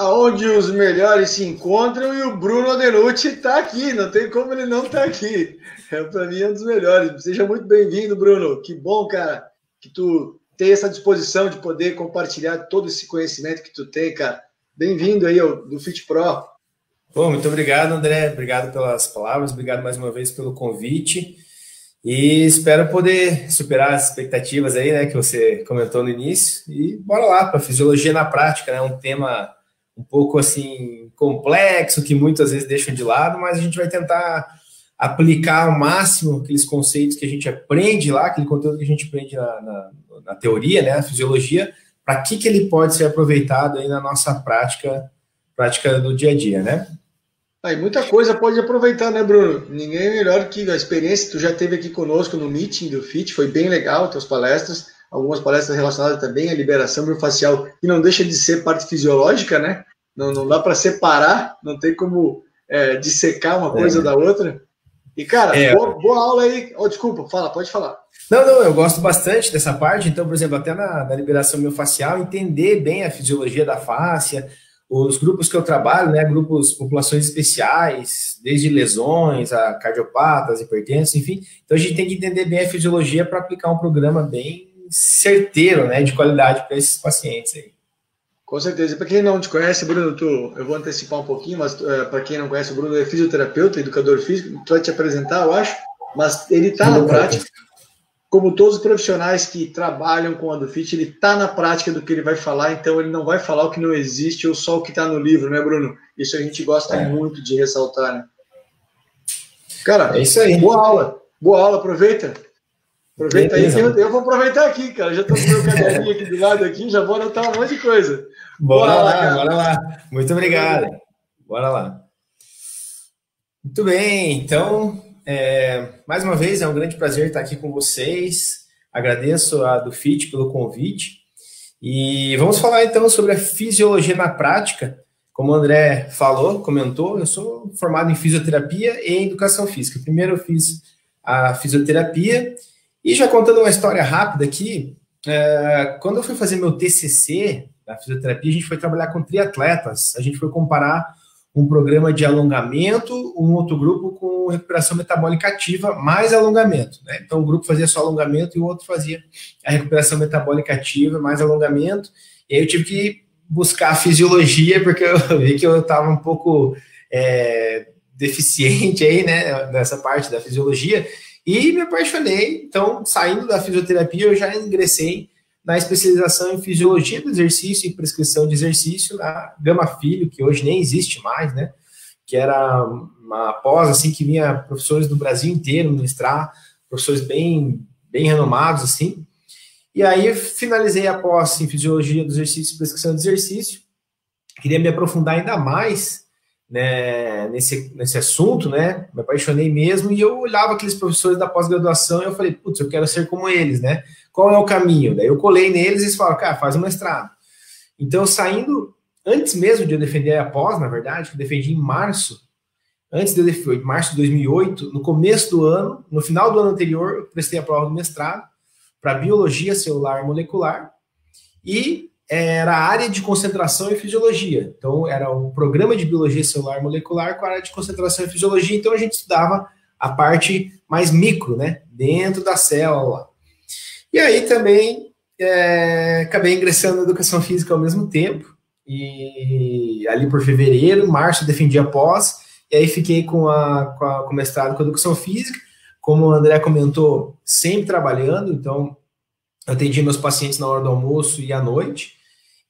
aonde os melhores se encontram e o Bruno Adenucci está aqui, não tem como ele não estar tá aqui. É, para mim é um dos melhores. Seja muito bem-vindo, Bruno. Que bom, cara, que tu tem essa disposição de poder compartilhar todo esse conhecimento que tu tem, cara. Bem-vindo aí ao, do Fit Pro. Bom, muito obrigado, André. Obrigado pelas palavras, obrigado mais uma vez pelo convite. E espero poder superar as expectativas aí, né, que você comentou no início. E bora lá para fisiologia na prática, né? Um tema um pouco assim complexo que muitas vezes deixam de lado, mas a gente vai tentar aplicar ao máximo aqueles conceitos que a gente aprende lá, aquele conteúdo que a gente aprende na, na, na teoria, né, na fisiologia, para que, que ele pode ser aproveitado aí na nossa prática, prática do dia a dia, né? Aí muita coisa pode aproveitar, né, Bruno? Ninguém é melhor que a experiência que tu já teve aqui conosco no meeting do FIT, foi bem legal, tuas palestras, algumas palestras relacionadas também à liberação miofascial, que não deixa de ser parte fisiológica, né? Não, não dá para separar, não tem como é, dissecar uma coisa é. da outra. E, cara, é. boa, boa, aula aí. Oh, desculpa, fala, pode falar. Não, não, eu gosto bastante dessa parte. Então, por exemplo, até na, na liberação miofascial, entender bem a fisiologia da fáscia, os grupos que eu trabalho, né, grupos, populações especiais, desde lesões a cardiopatas, hipertensos, enfim. Então a gente tem que entender bem a fisiologia para aplicar um programa bem certeiro, né, de qualidade para esses pacientes aí. Com certeza. Para quem não te conhece, Bruno, tu, eu vou antecipar um pouquinho, mas uh, para quem não conhece, o Bruno é fisioterapeuta, educador físico. Tu vai te apresentar, eu acho, mas ele está na prática como todos os profissionais que trabalham com a do Fit, ele está na prática do que ele vai falar, então ele não vai falar o que não existe ou só o que está no livro, né, Bruno? Isso a gente gosta é. muito de ressaltar, né? Cara, é isso aí. Boa aula, boa aula, aproveita. Aproveita aí, eu, eu, vou aproveitar aqui, cara. Já estou com meu caderninho aqui do lado aqui, já vou anotar um monte de coisa. Bora, bora lá, cara. bora lá. Muito obrigado. Bora lá. Muito bem, então é, mais uma vez, é um grande prazer estar aqui com vocês. Agradeço a do FIT pelo convite. E vamos falar então sobre a fisiologia na prática. Como o André falou, comentou, eu sou formado em fisioterapia e em educação física. Primeiro eu fiz a fisioterapia e já contando uma história rápida aqui, é, quando eu fui fazer meu TCC da fisioterapia, a gente foi trabalhar com triatletas. A gente foi comparar um programa de alongamento, um outro grupo com recuperação metabólica ativa, mais alongamento. Né? Então, um grupo fazia só alongamento e o outro fazia a recuperação metabólica ativa, mais alongamento. E aí eu tive que buscar a fisiologia, porque eu vi que eu estava um pouco é, deficiente aí, né, nessa parte da fisiologia, e me apaixonei. Então, saindo da fisioterapia, eu já ingressei na especialização em fisiologia do exercício e prescrição de exercício na Gama Filho, que hoje nem existe mais, né? Que era uma pós assim que vinha professores do Brasil inteiro ministrar, professores bem bem renomados assim. E aí finalizei a pós em fisiologia do exercício e prescrição de exercício. Queria me aprofundar ainda mais né, nesse, nesse assunto, né? Me apaixonei mesmo e eu olhava aqueles professores da pós-graduação e eu falei, putz, eu quero ser como eles, né? Qual é o caminho? Daí eu colei neles e eles falaram, cara, faz um mestrado. Então, saindo, antes mesmo de eu defender a pós, na verdade, que eu defendi em março, antes de eu defender, março de 2008, no começo do ano, no final do ano anterior, eu prestei a prova do mestrado para biologia celular molecular e era a área de concentração e fisiologia. Então, era um programa de biologia celular molecular com a área de concentração e fisiologia. Então, a gente estudava a parte mais micro, né, dentro da célula. E aí também é, acabei ingressando na educação física ao mesmo tempo. E ali por fevereiro, março, defendi a pós. E aí fiquei com, a, com, a, com o mestrado com educação física. Como o André comentou, sempre trabalhando. Então, atendi meus pacientes na hora do almoço e à noite.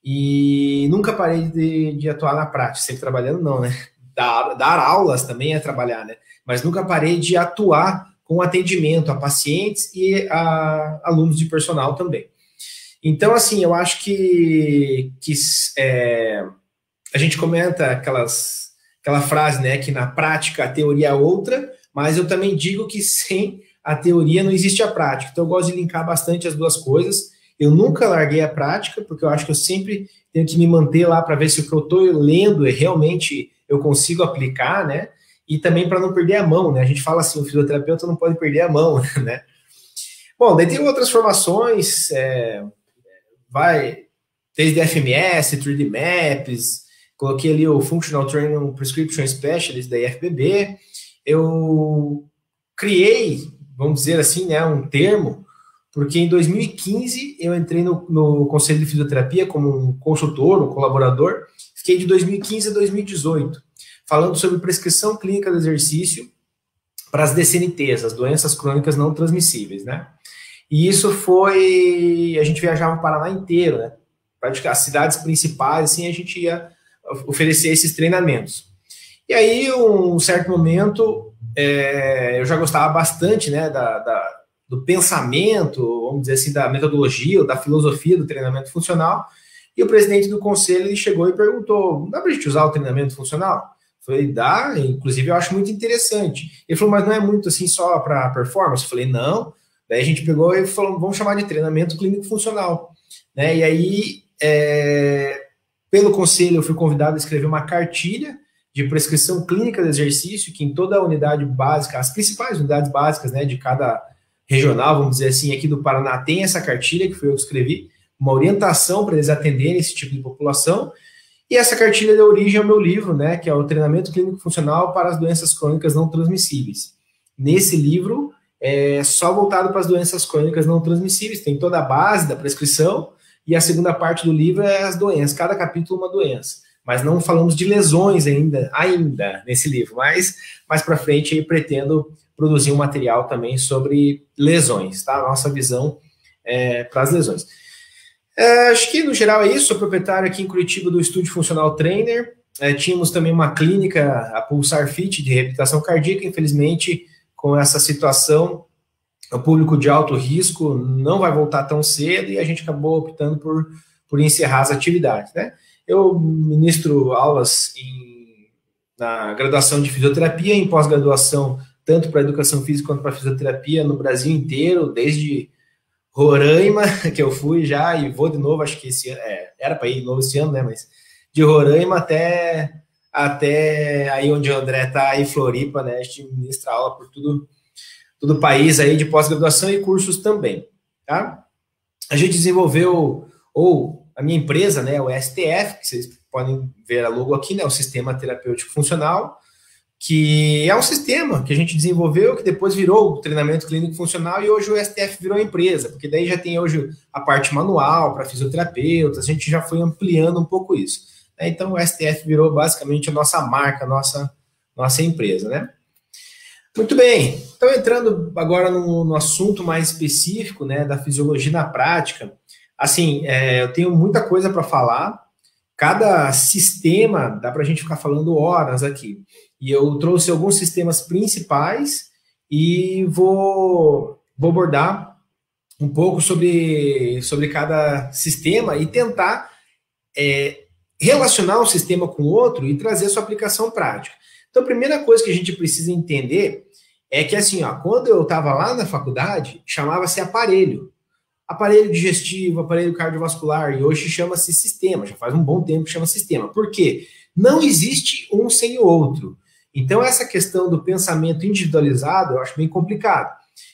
E nunca parei de, de atuar na prática, sempre trabalhando, não, né? Dar, dar aulas também é trabalhar, né? Mas nunca parei de atuar com atendimento a pacientes e a alunos de personal também. Então, assim, eu acho que, que é, a gente comenta aquelas, aquela frase, né, que na prática a teoria é outra, mas eu também digo que sem a teoria não existe a prática. Então, eu gosto de linkar bastante as duas coisas. Eu nunca larguei a prática, porque eu acho que eu sempre tenho que me manter lá para ver se o que eu estou lendo é realmente eu consigo aplicar, né? e também para não perder a mão, né? A gente fala assim, o fisioterapeuta não pode perder a mão, né? Bom, daí tem outras formações, é, vai desde FMS, 3D Maps, coloquei ali o Functional Training Prescription Specialist da IFBB, eu criei, vamos dizer assim, né, um termo, porque em 2015 eu entrei no, no Conselho de Fisioterapia como um consultor, um colaborador, fiquei de 2015 a 2018, falando sobre prescrição clínica do exercício para as DCNTs, as doenças crônicas não transmissíveis, né? E isso foi. A gente viajava o Paraná inteiro, né? Praticamente as cidades principais, assim, a gente ia oferecer esses treinamentos. E aí, um certo momento, é, eu já gostava bastante, né, da, da, do pensamento, vamos dizer assim, da metodologia, da filosofia do treinamento funcional. E o presidente do conselho ele chegou e perguntou: dá para a gente usar o treinamento funcional? Falei, dá, inclusive eu acho muito interessante. Ele falou, mas não é muito assim só para performance? Eu falei, não. Daí a gente pegou e falou, vamos chamar de treinamento clínico funcional. Né? E aí, é, pelo conselho, eu fui convidado a escrever uma cartilha de prescrição clínica de exercício, que em toda a unidade básica, as principais unidades básicas né, de cada regional, vamos dizer assim, aqui do Paraná, tem essa cartilha, que foi eu que escrevi, uma orientação para eles atenderem esse tipo de população. E essa cartilha deu origem ao meu livro, né, que é o Treinamento Clínico Funcional para as Doenças Crônicas Não Transmissíveis. Nesse livro, é só voltado para as doenças crônicas não transmissíveis, tem toda a base da prescrição, e a segunda parte do livro é as doenças, cada capítulo uma doença. Mas não falamos de lesões ainda, ainda nesse livro, mas mais para frente eu pretendo produzir um material também sobre lesões, tá? Nossa visão é, para as lesões. É, acho que no geral é isso. Sou proprietário aqui em Curitiba do Estúdio Funcional Trainer. É, tínhamos também uma clínica, a Pulsar Fit, de reabilitação cardíaca. Infelizmente, com essa situação, o público de alto risco não vai voltar tão cedo e a gente acabou optando por, por encerrar as atividades. Né? Eu ministro aulas em, na graduação de fisioterapia, em pós-graduação, tanto para educação física quanto para fisioterapia no Brasil inteiro, desde Roraima, que eu fui já e vou de novo, acho que esse é, era para ir de novo esse ano, né? Mas de Roraima até até aí onde o André está, em Floripa, né? A gente ministra aula por tudo, todo o país aí de pós-graduação e cursos também, tá? A gente desenvolveu, ou a minha empresa, né, o STF, que vocês podem ver a logo aqui, né, o Sistema Terapêutico Funcional, que é um sistema que a gente desenvolveu, que depois virou o treinamento clínico funcional e hoje o STF virou empresa, porque daí já tem hoje a parte manual para fisioterapeutas, a gente já foi ampliando um pouco isso. Né? Então o STF virou basicamente a nossa marca, a nossa, nossa empresa, né? Muito bem, então entrando agora no, no assunto mais específico, né, da fisiologia na prática, assim, é, eu tenho muita coisa para falar, cada sistema, dá para a gente ficar falando horas aqui, e eu trouxe alguns sistemas principais e vou, vou abordar um pouco sobre, sobre cada sistema e tentar é, relacionar um sistema com o outro e trazer sua aplicação prática. Então, a primeira coisa que a gente precisa entender é que, assim, ó, quando eu estava lá na faculdade, chamava-se aparelho. Aparelho digestivo, aparelho cardiovascular, e hoje chama-se sistema, já faz um bom tempo que chama sistema. Por quê? Não existe um sem o outro. Então, essa questão do pensamento individualizado eu acho bem complicado.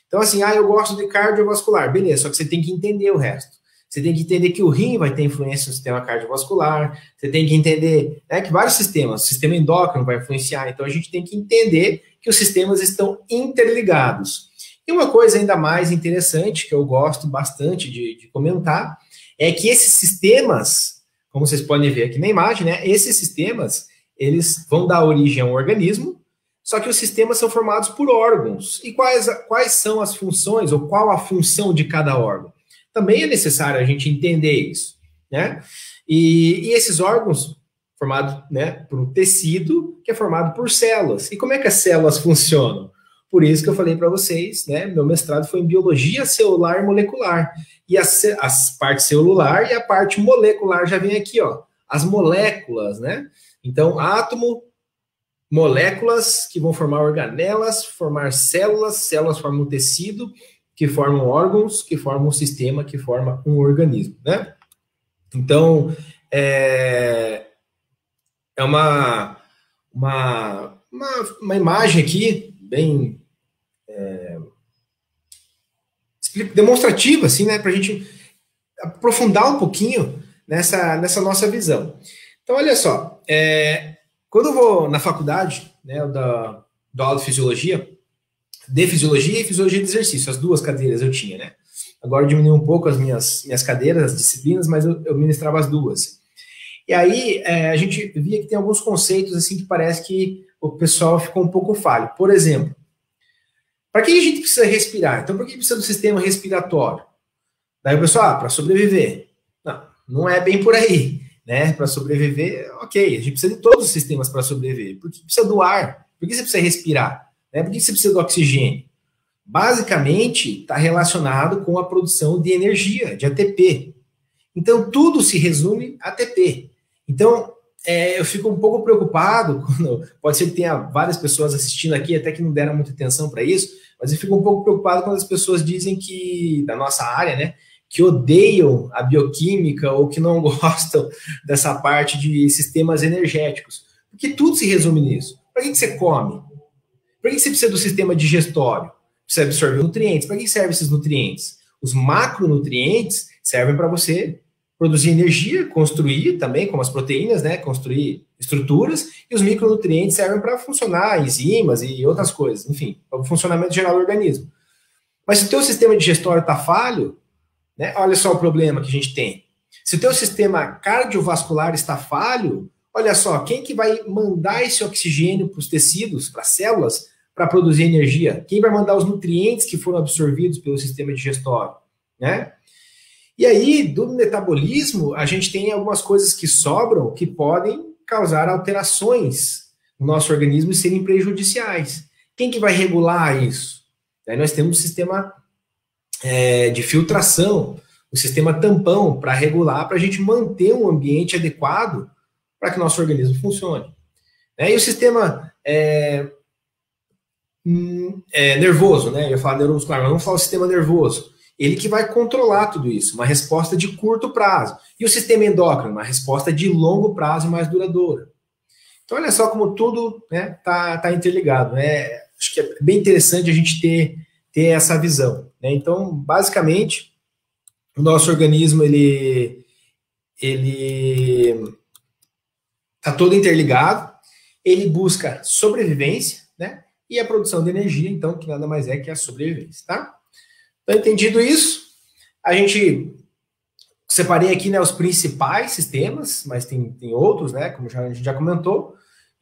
Então, assim, ah, eu gosto de cardiovascular, beleza, só que você tem que entender o resto. Você tem que entender que o rim vai ter influência no sistema cardiovascular, você tem que entender né, que vários sistemas, o sistema endócrino vai influenciar, então a gente tem que entender que os sistemas estão interligados. E uma coisa ainda mais interessante, que eu gosto bastante de, de comentar, é que esses sistemas, como vocês podem ver aqui na imagem, né, esses sistemas, eles vão dar origem a um organismo, só que os sistemas são formados por órgãos. E quais, quais são as funções, ou qual a função de cada órgão? Também é necessário a gente entender isso, né? E, e esses órgãos, formados né, por um tecido, que é formado por células. E como é que as células funcionam? Por isso que eu falei para vocês, né? Meu mestrado foi em biologia celular e molecular. E as, as parte celular e a parte molecular já vem aqui, ó. As moléculas, né? Então, átomo, moléculas que vão formar organelas, formar células, células formam tecido, que formam órgãos, que formam um sistema, que forma um organismo, né? Então, é, é uma, uma, uma, uma imagem aqui bem é, demonstrativa, assim, né, para a gente aprofundar um pouquinho nessa, nessa nossa visão. Então, olha só, é, quando eu vou na faculdade, né, da, da aula de fisiologia, de fisiologia e fisiologia de exercício, as duas cadeiras eu tinha, né? Agora diminuiu um pouco as minhas, minhas cadeiras, as disciplinas, mas eu, eu ministrava as duas. E aí é, a gente via que tem alguns conceitos assim que parece que o pessoal ficou um pouco falho. Por exemplo, para que a gente precisa respirar? Então, por que precisa do sistema respiratório? Daí o pessoal, ah, para sobreviver. Não, não é bem por aí. Né? Para sobreviver, ok, a gente precisa de todos os sistemas para sobreviver. Por que precisa do ar? Por que você precisa respirar? Né? Por que você precisa do oxigênio? Basicamente, está relacionado com a produção de energia, de ATP. Então, tudo se resume a ATP. Então, é, eu fico um pouco preocupado quando pode ser que tenha várias pessoas assistindo aqui, até que não deram muita atenção para isso, mas eu fico um pouco preocupado quando as pessoas dizem que, da nossa área, né, que odeiam a bioquímica ou que não gostam dessa parte de sistemas energéticos. Porque tudo se resume nisso. Para que, que você come? Para que você precisa do sistema digestório? Precisa absorver nutrientes. Para que servem esses nutrientes? Os macronutrientes servem para você produzir energia, construir também, como as proteínas, né? Construir estruturas, e os micronutrientes servem para funcionar, enzimas e outras coisas, enfim, para o funcionamento geral do organismo. Mas se o teu sistema digestório está falho, né? Olha só o problema que a gente tem. Se o teu sistema cardiovascular está falho, olha só, quem que vai mandar esse oxigênio para os tecidos, para as células, para produzir energia? Quem vai mandar os nutrientes que foram absorvidos pelo sistema digestório, né? E aí, do metabolismo, a gente tem algumas coisas que sobram que podem causar alterações no nosso organismo e serem prejudiciais. Quem que vai regular isso? Aí nós temos o sistema é, de filtração, o sistema tampão para regular, para a gente manter um ambiente adequado para que nosso organismo funcione. É, e o sistema é, hum, é, nervoso, né? Eu ia falar neuromuscular, mas vamos falar o sistema nervoso ele que vai controlar tudo isso, uma resposta de curto prazo. E o sistema endócrino, uma resposta de longo prazo e mais duradoura. Então, olha só como tudo está né, tá, tá interligado. Né? Acho que é bem interessante a gente ter, ter essa visão. Né? Então, basicamente, o nosso organismo ele ele está todo interligado. Ele busca sobrevivência, né? E a produção de energia, então, que nada mais é que a sobrevivência, tá? Então, entendido isso, a gente separei aqui né, os principais sistemas, mas tem, tem outros, né? Como já, a gente já comentou.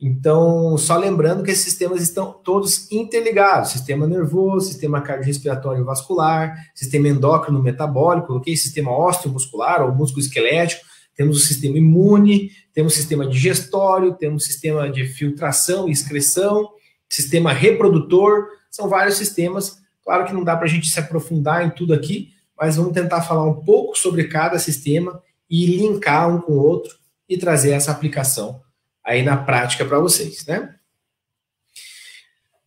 Então, só lembrando que esses sistemas estão todos interligados: sistema nervoso, sistema cardiorrespiratório vascular, sistema endócrino metabólico, coloquei sistema osteomuscular ou músculo esquelético, temos o sistema imune, temos o sistema digestório, temos o sistema de filtração e excreção, sistema reprodutor, são vários sistemas. Claro que não dá para a gente se aprofundar em tudo aqui, mas vamos tentar falar um pouco sobre cada sistema e linkar um com o outro e trazer essa aplicação aí na prática para vocês, né?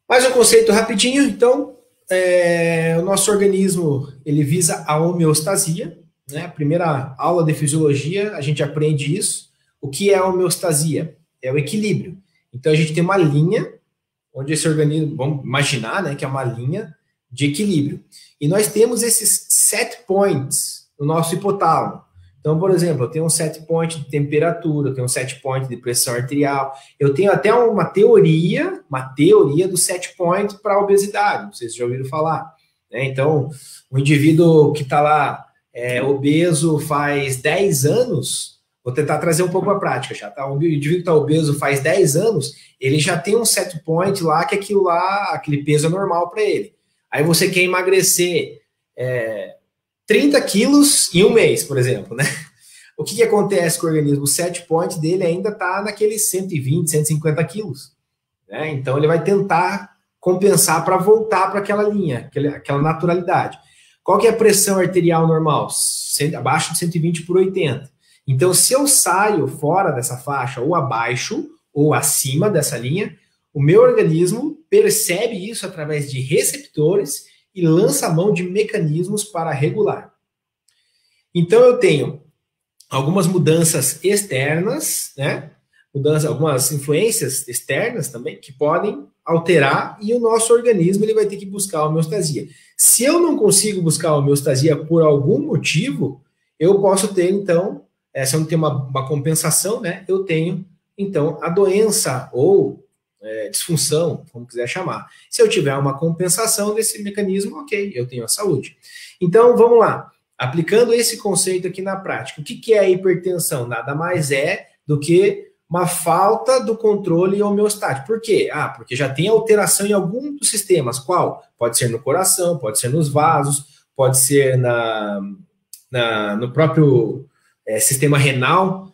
Mais um conceito rapidinho, então, é, o nosso organismo ele visa a homeostasia, né? A primeira aula de fisiologia a gente aprende isso. O que é a homeostasia? É o equilíbrio. Então a gente tem uma linha onde esse organismo, vamos imaginar, né, que é uma linha de equilíbrio. E nós temos esses set points no nosso hipotálamo. Então, por exemplo, eu tenho um set point de temperatura, eu tenho um set point de pressão arterial, eu tenho até uma teoria, uma teoria do set point para obesidade, vocês já ouviram falar. Né? Então, o indivíduo que está lá é, obeso faz 10 anos, vou tentar trazer um pouco a prática já, tá? O indivíduo que está obeso faz 10 anos, ele já tem um set point lá que aquilo lá, aquele peso é normal para ele. Aí você quer emagrecer é, 30 quilos em um mês, por exemplo, né? O que, que acontece com o organismo? O set point dele ainda está naqueles 120, 150 quilos. Né? Então ele vai tentar compensar para voltar para aquela linha, aquela, aquela naturalidade. Qual que é a pressão arterial normal? Abaixo de 120 por 80. Então, se eu saio fora dessa faixa, ou abaixo, ou acima dessa linha, o meu organismo percebe isso através de receptores e lança a mão de mecanismos para regular. Então eu tenho algumas mudanças externas, né? Mudanças, algumas influências externas também que podem alterar e o nosso organismo ele vai ter que buscar a homeostasia. Se eu não consigo buscar a homeostasia por algum motivo, eu posso ter então é, se eu não tenho uma, uma compensação, né, eu tenho, então, a doença ou é, disfunção, como quiser chamar. Se eu tiver uma compensação desse mecanismo, ok, eu tenho a saúde. Então, vamos lá. Aplicando esse conceito aqui na prática, o que, que é a hipertensão? Nada mais é do que uma falta do controle homeostático. Por quê? Ah, porque já tem alteração em algum dos sistemas. Qual? Pode ser no coração, pode ser nos vasos, pode ser na, na no próprio é, sistema renal.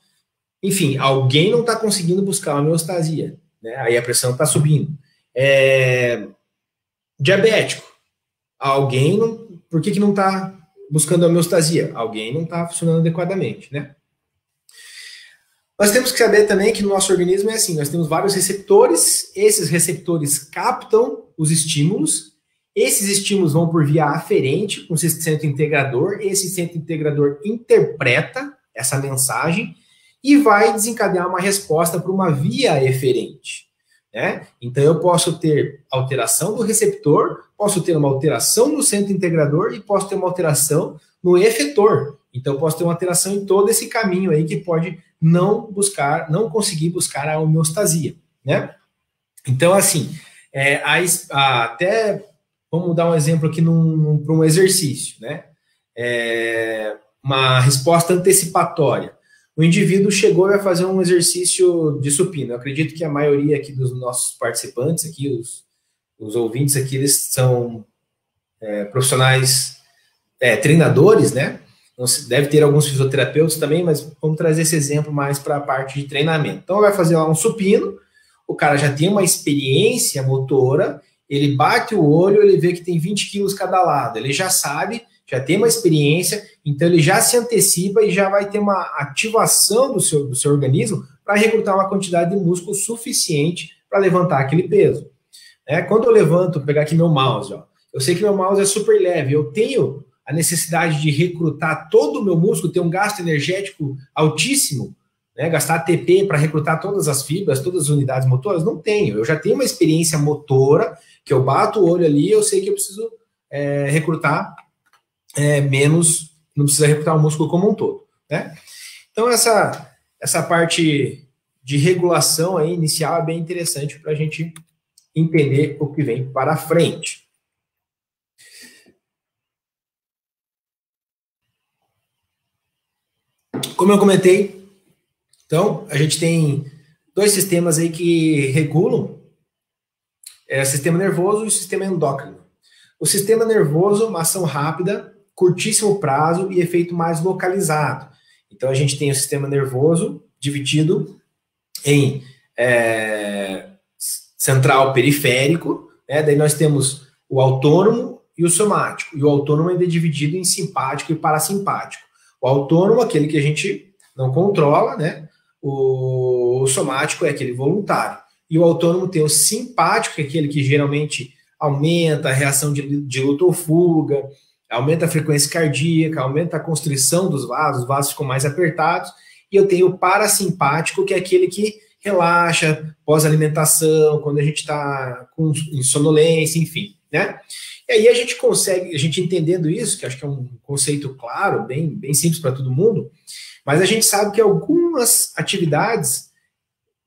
Enfim, alguém não está conseguindo buscar a homeostasia né? Aí a pressão está subindo. É... Diabético. Alguém não. Por que, que não está buscando a homeostasia? Alguém não está funcionando adequadamente, né? Nós temos que saber também que no nosso organismo é assim: nós temos vários receptores, esses receptores captam os estímulos, esses estímulos vão por via aferente, com um centro integrador, esse centro integrador interpreta essa mensagem e vai desencadear uma resposta para uma via eferente. Né? Então, eu posso ter alteração do receptor, posso ter uma alteração no centro integrador e posso ter uma alteração no efetor. Então, eu posso ter uma alteração em todo esse caminho aí que pode não buscar, não conseguir buscar a homeostasia, né? Então, assim, é, a, a, até vamos dar um exemplo aqui para um exercício, né? É, uma resposta antecipatória o indivíduo chegou a fazer um exercício de supino. Eu acredito que a maioria aqui dos nossos participantes, aqui, os, os ouvintes aqui, eles são é, profissionais, é, treinadores, né? Deve ter alguns fisioterapeutas também, mas vamos trazer esse exemplo mais para a parte de treinamento. Então, vai fazer lá um supino, o cara já tem uma experiência motora, ele bate o olho, ele vê que tem 20 quilos cada lado, ele já sabe já tem uma experiência, então ele já se antecipa e já vai ter uma ativação do seu, do seu organismo para recrutar uma quantidade de músculo suficiente para levantar aquele peso. É, quando eu levanto, vou pegar aqui meu mouse, ó, eu sei que meu mouse é super leve, eu tenho a necessidade de recrutar todo o meu músculo, ter um gasto energético altíssimo, né, gastar ATP para recrutar todas as fibras, todas as unidades motoras? Não tenho. Eu já tenho uma experiência motora, que eu bato o olho ali, eu sei que eu preciso é, recrutar é, menos, não precisa recrutar o músculo como um todo, né? Então, essa, essa parte de regulação aí inicial é bem interessante para a gente entender o que vem para frente. Como eu comentei, então, a gente tem dois sistemas aí que regulam é o sistema nervoso e o sistema endócrino. O sistema nervoso, uma ação rápida, curtíssimo prazo e efeito mais localizado. Então a gente tem o sistema nervoso dividido em é, central periférico, né? daí nós temos o autônomo e o somático. E o autônomo ainda é dividido em simpático e parasimpático. O autônomo, aquele que a gente não controla, né? O, o somático é aquele voluntário. E o autônomo tem o simpático, que é aquele que geralmente aumenta a reação de, de luta ou fuga, aumenta a frequência cardíaca, aumenta a constrição dos vasos, os vasos ficam mais apertados, e eu tenho o parasimpático, que é aquele que relaxa pós-alimentação, quando a gente está com sonolência, enfim, né? E aí a gente consegue, a gente entendendo isso, que acho que é um conceito claro, bem, bem simples para todo mundo, mas a gente sabe que algumas atividades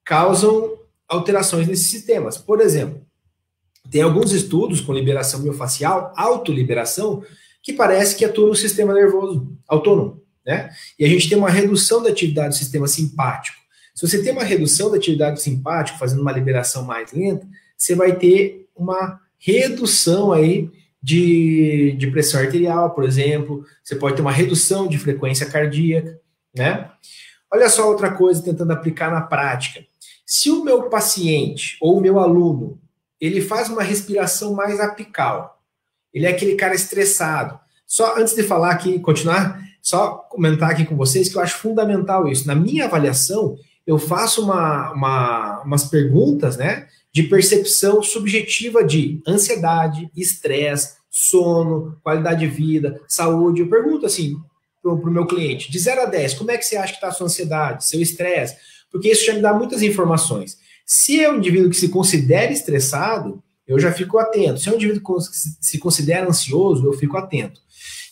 causam alterações nesses sistemas. Por exemplo, tem alguns estudos com liberação miofacial, autoliberação, que parece que atua no sistema nervoso autônomo, né? E a gente tem uma redução da atividade do sistema simpático. Se você tem uma redução da atividade simpática, fazendo uma liberação mais lenta, você vai ter uma redução aí de, de pressão arterial, por exemplo, você pode ter uma redução de frequência cardíaca, né? Olha só outra coisa tentando aplicar na prática. Se o meu paciente ou o meu aluno, ele faz uma respiração mais apical, ele é aquele cara estressado. Só antes de falar aqui, continuar, só comentar aqui com vocês que eu acho fundamental isso. Na minha avaliação, eu faço uma, uma, umas perguntas, né, de percepção subjetiva de ansiedade, estresse, sono, qualidade de vida, saúde. Eu pergunto assim para o meu cliente, de 0 a 10, como é que você acha que está a sua ansiedade, seu estresse? Porque isso já me dá muitas informações. Se é um indivíduo que se considera estressado, eu já fico atento. Se é um indivíduo se considera ansioso, eu fico atento.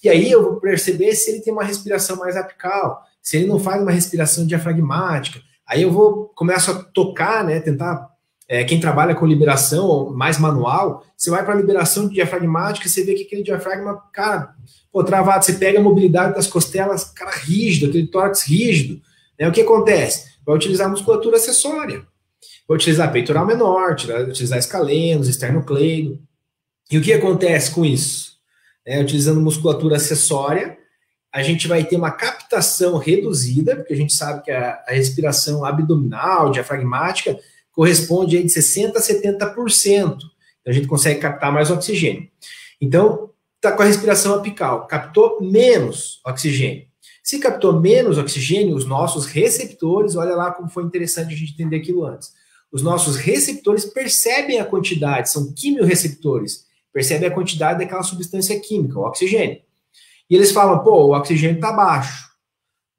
E aí eu vou perceber se ele tem uma respiração mais apical, se ele não faz uma respiração diafragmática, aí eu vou começo a tocar, né, tentar é, quem trabalha com liberação mais manual, você vai para a liberação diafragmática, você vê que aquele diafragma, cara, pô, travado, você pega a mobilidade das costelas, cara, rígido, aquele tórax rígido, né? O que acontece? Vai utilizar musculatura acessória, vai utilizar peitoral menor, utilizar escalenos, esternocleido. E o que acontece com isso? É, utilizando musculatura acessória, a gente vai ter uma captação reduzida, porque a gente sabe que a, a respiração abdominal, diafragmática, corresponde aí de 60% a 70%. Então, a gente consegue captar mais oxigênio. Então, está com a respiração apical, captou menos oxigênio. Se captou menos oxigênio, os nossos receptores, olha lá como foi interessante a gente entender aquilo antes. Os nossos receptores percebem a quantidade, são quimiorreceptores, percebem a quantidade daquela substância química, o oxigênio. E eles falam, pô, o oxigênio está baixo.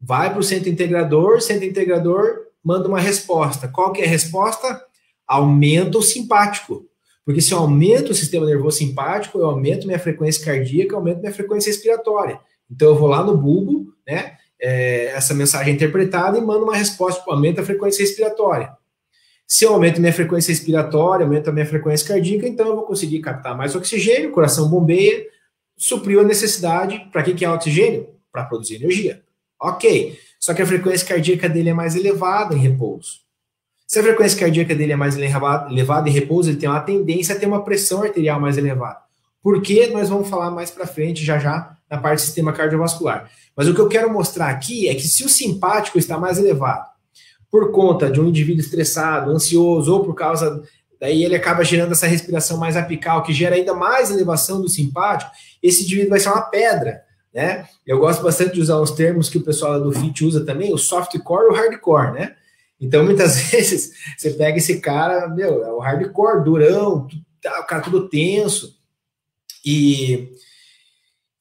Vai para o centro integrador, centro integrador manda uma resposta. Qual que é a resposta? Aumenta o simpático. Porque se eu aumento o sistema nervoso simpático, eu aumento minha frequência cardíaca, aumento minha frequência respiratória. Então eu vou lá no bulbo, né? É, essa mensagem é interpretada e mando uma resposta, tipo, aumenta a frequência respiratória. Se eu aumento minha frequência respiratória, aumento a minha frequência cardíaca, então eu vou conseguir captar mais oxigênio, o coração bombeia, supriu a necessidade. Para que, que é oxigênio? Para produzir energia. Ok. Só que a frequência cardíaca dele é mais elevada em repouso. Se a frequência cardíaca dele é mais elevada em repouso, ele tem uma tendência a ter uma pressão arterial mais elevada. Por que nós vamos falar mais para frente, já já, na parte do sistema cardiovascular. Mas o que eu quero mostrar aqui é que se o simpático está mais elevado, por conta de um indivíduo estressado, ansioso, ou por causa. Daí ele acaba gerando essa respiração mais apical, que gera ainda mais elevação do simpático, esse indivíduo vai ser uma pedra né? Eu gosto bastante de usar os termos que o pessoal do FIT usa também, o softcore e o hardcore, né? Então, muitas vezes, você pega esse cara, meu, é o hardcore, durão, tá, o cara tudo tenso. E,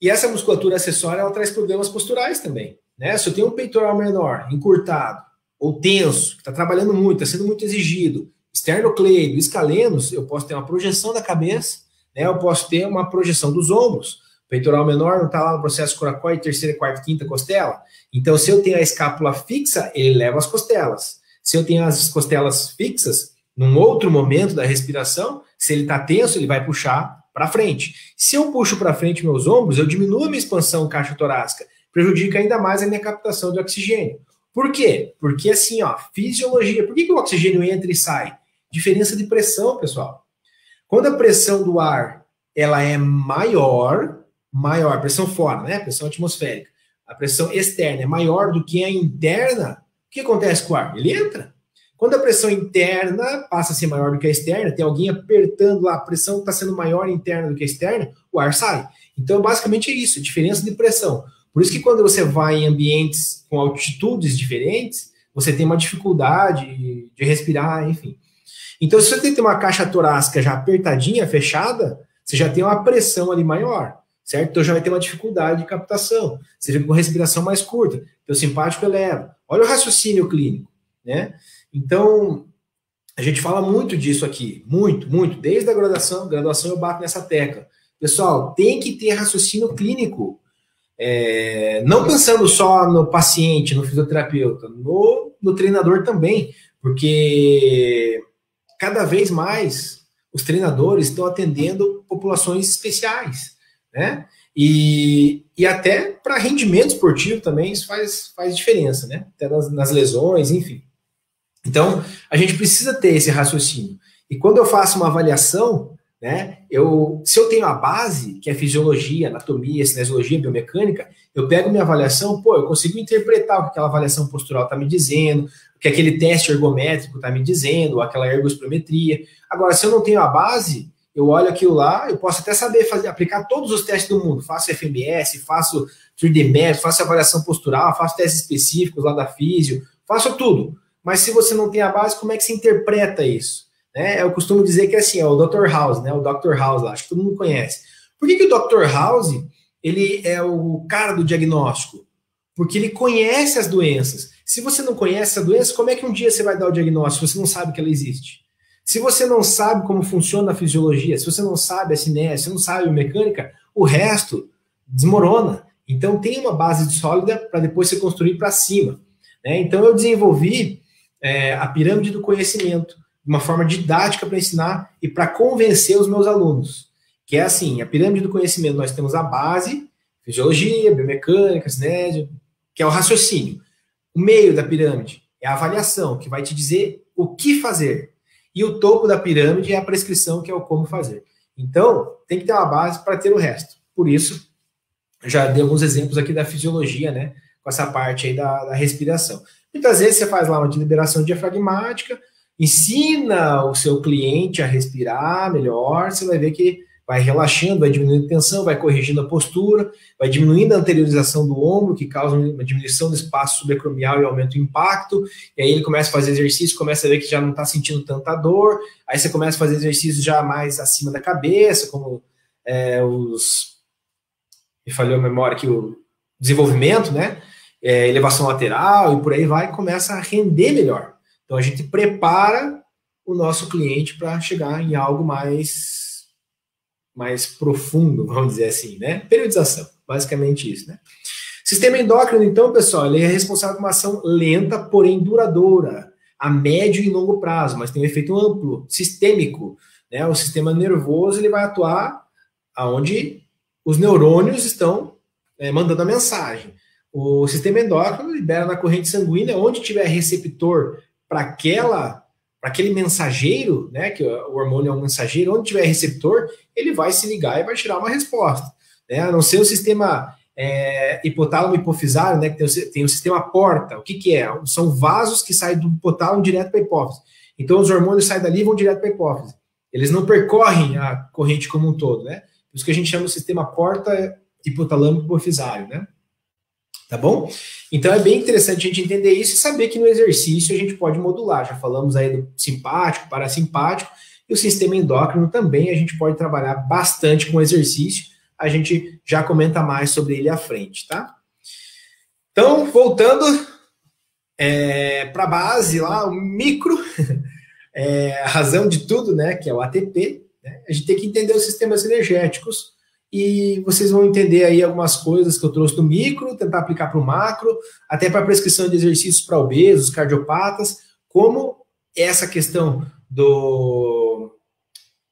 e essa musculatura acessória, ela traz problemas posturais também, né? Se eu tenho um peitoral menor, encurtado, ou tenso, que está trabalhando muito, está sendo muito exigido, esternocleido, escalenos, eu posso ter uma projeção da cabeça, né? Eu posso ter uma projeção dos ombros, peitoral menor não está lá no processo coracoide, terceira, quarta, quinta costela. Então, se eu tenho a escápula fixa, ele leva as costelas. Se eu tenho as costelas fixas, num outro momento da respiração, se ele está tenso, ele vai puxar para frente. Se eu puxo para frente meus ombros, eu diminuo a minha expansão caixa torácica, prejudica ainda mais a minha captação de oxigênio. Por quê? Porque assim, ó, fisiologia. Por que, que o oxigênio entra e sai? Diferença de pressão, pessoal. Quando a pressão do ar ela é maior, maior, pressão fora, né? Pressão atmosférica. A pressão externa é maior do que a interna. O que acontece com o ar? Ele entra. Quando a pressão interna passa a ser maior do que a externa, tem alguém apertando lá, a pressão está sendo maior interna do que externa, o ar sai. Então, basicamente é isso, diferença de pressão. Por isso que quando você vai em ambientes com altitudes diferentes, você tem uma dificuldade de respirar, enfim. Então, se você tem uma caixa torácica já apertadinha, fechada, você já tem uma pressão ali maior certo? Então já vai ter uma dificuldade de captação. Você fica com respiração mais curta, o simpático eleva. Olha o raciocínio clínico, né? Então, a gente fala muito disso aqui, muito, muito. Desde a graduação, graduação eu bato nessa tecla. Pessoal, tem que ter raciocínio clínico. É, não pensando só no paciente, no fisioterapeuta, no, no treinador também, porque cada vez mais os treinadores estão atendendo populações especiais né? E, e até para rendimento esportivo também isso faz, faz diferença, né? Até nas, nas lesões, enfim. Então, a gente precisa ter esse raciocínio. E quando eu faço uma avaliação, né, eu, se eu tenho a base, que é fisiologia, anatomia, cinesiologia, biomecânica, eu pego minha avaliação, pô, eu consigo interpretar o que aquela avaliação postural está me dizendo, o que aquele teste ergométrico está me dizendo, aquela ergospirometria. Agora, se eu não tenho a base, eu olho aquilo lá, eu posso até saber fazer, aplicar todos os testes do mundo. Faço FMS, faço 3D Math, faço avaliação postural, faço testes específicos lá da físio, faço tudo. Mas se você não tem a base, como é que se interpreta isso? Né? Eu costumo dizer que é assim, é o Dr. House, né? O Dr. House acho que todo mundo conhece. Por que, que o Dr. House ele é o cara do diagnóstico? Porque ele conhece as doenças. Se você não conhece a doença, como é que um dia você vai dar o diagnóstico se você não sabe que ela existe? Se você não sabe como funciona a fisiologia, se você não sabe a cinética, se não sabe a mecânica, o resto desmorona. Então tem uma base sólida para depois se construir para cima. Né? Então eu desenvolvi é, a pirâmide do conhecimento, uma forma didática para ensinar e para convencer os meus alunos. Que é assim, a pirâmide do conhecimento, nós temos a base, fisiologia, biomecânica, cinésia, que é o raciocínio. O meio da pirâmide é a avaliação, que vai te dizer o que fazer. E o topo da pirâmide é a prescrição, que é o como fazer. Então, tem que ter uma base para ter o resto. Por isso, já dei alguns exemplos aqui da fisiologia, né? Com essa parte aí da, da respiração. Muitas vezes você faz lá uma de liberação diafragmática, ensina o seu cliente a respirar melhor, você vai ver que vai relaxando, vai diminuindo a tensão, vai corrigindo a postura, vai diminuindo a anteriorização do ombro, que causa uma diminuição do espaço subacromial e aumenta o impacto, e aí ele começa a fazer exercício, começa a ver que já não está sentindo tanta dor, aí você começa a fazer exercícios já mais acima da cabeça, como é, os... me falhou a memória aqui, o desenvolvimento, né, é, elevação lateral e por aí vai, começa a render melhor. Então a gente prepara o nosso cliente para chegar em algo mais mais profundo, vamos dizer assim, né? Periodização, basicamente isso, né? Sistema endócrino, então, pessoal, ele é responsável por uma ação lenta, porém duradoura, a médio e longo prazo, mas tem um efeito amplo, sistêmico, né? O sistema nervoso, ele vai atuar aonde os neurônios estão é, mandando a mensagem. O sistema endócrino libera na corrente sanguínea, onde tiver receptor para aquela para aquele mensageiro, né, que o hormônio é um mensageiro, onde tiver receptor, ele vai se ligar e vai tirar uma resposta. Né? A não ser o sistema é, hipotálamo hipofisário, né, que tem o, tem o sistema porta. O que, que é? São vasos que saem do hipotálamo direto para a hipófise. Então, os hormônios saem dali e vão direto para a hipófise. Eles não percorrem a corrente como um todo, né? Por isso que a gente chama o sistema porta hipotalâmico hipofisário, né? Tá bom? Então é bem interessante a gente entender isso e saber que no exercício a gente pode modular. Já falamos aí do simpático, parasimpático, e o sistema endócrino também a gente pode trabalhar bastante com exercício. A gente já comenta mais sobre ele à frente, tá? Então, voltando é, para a base lá, o micro, é, a razão de tudo, né, que é o ATP, né, a gente tem que entender os sistemas energéticos e vocês vão entender aí algumas coisas que eu trouxe do micro, tentar aplicar para o macro, até para prescrição de exercícios para obesos, cardiopatas, como essa questão do,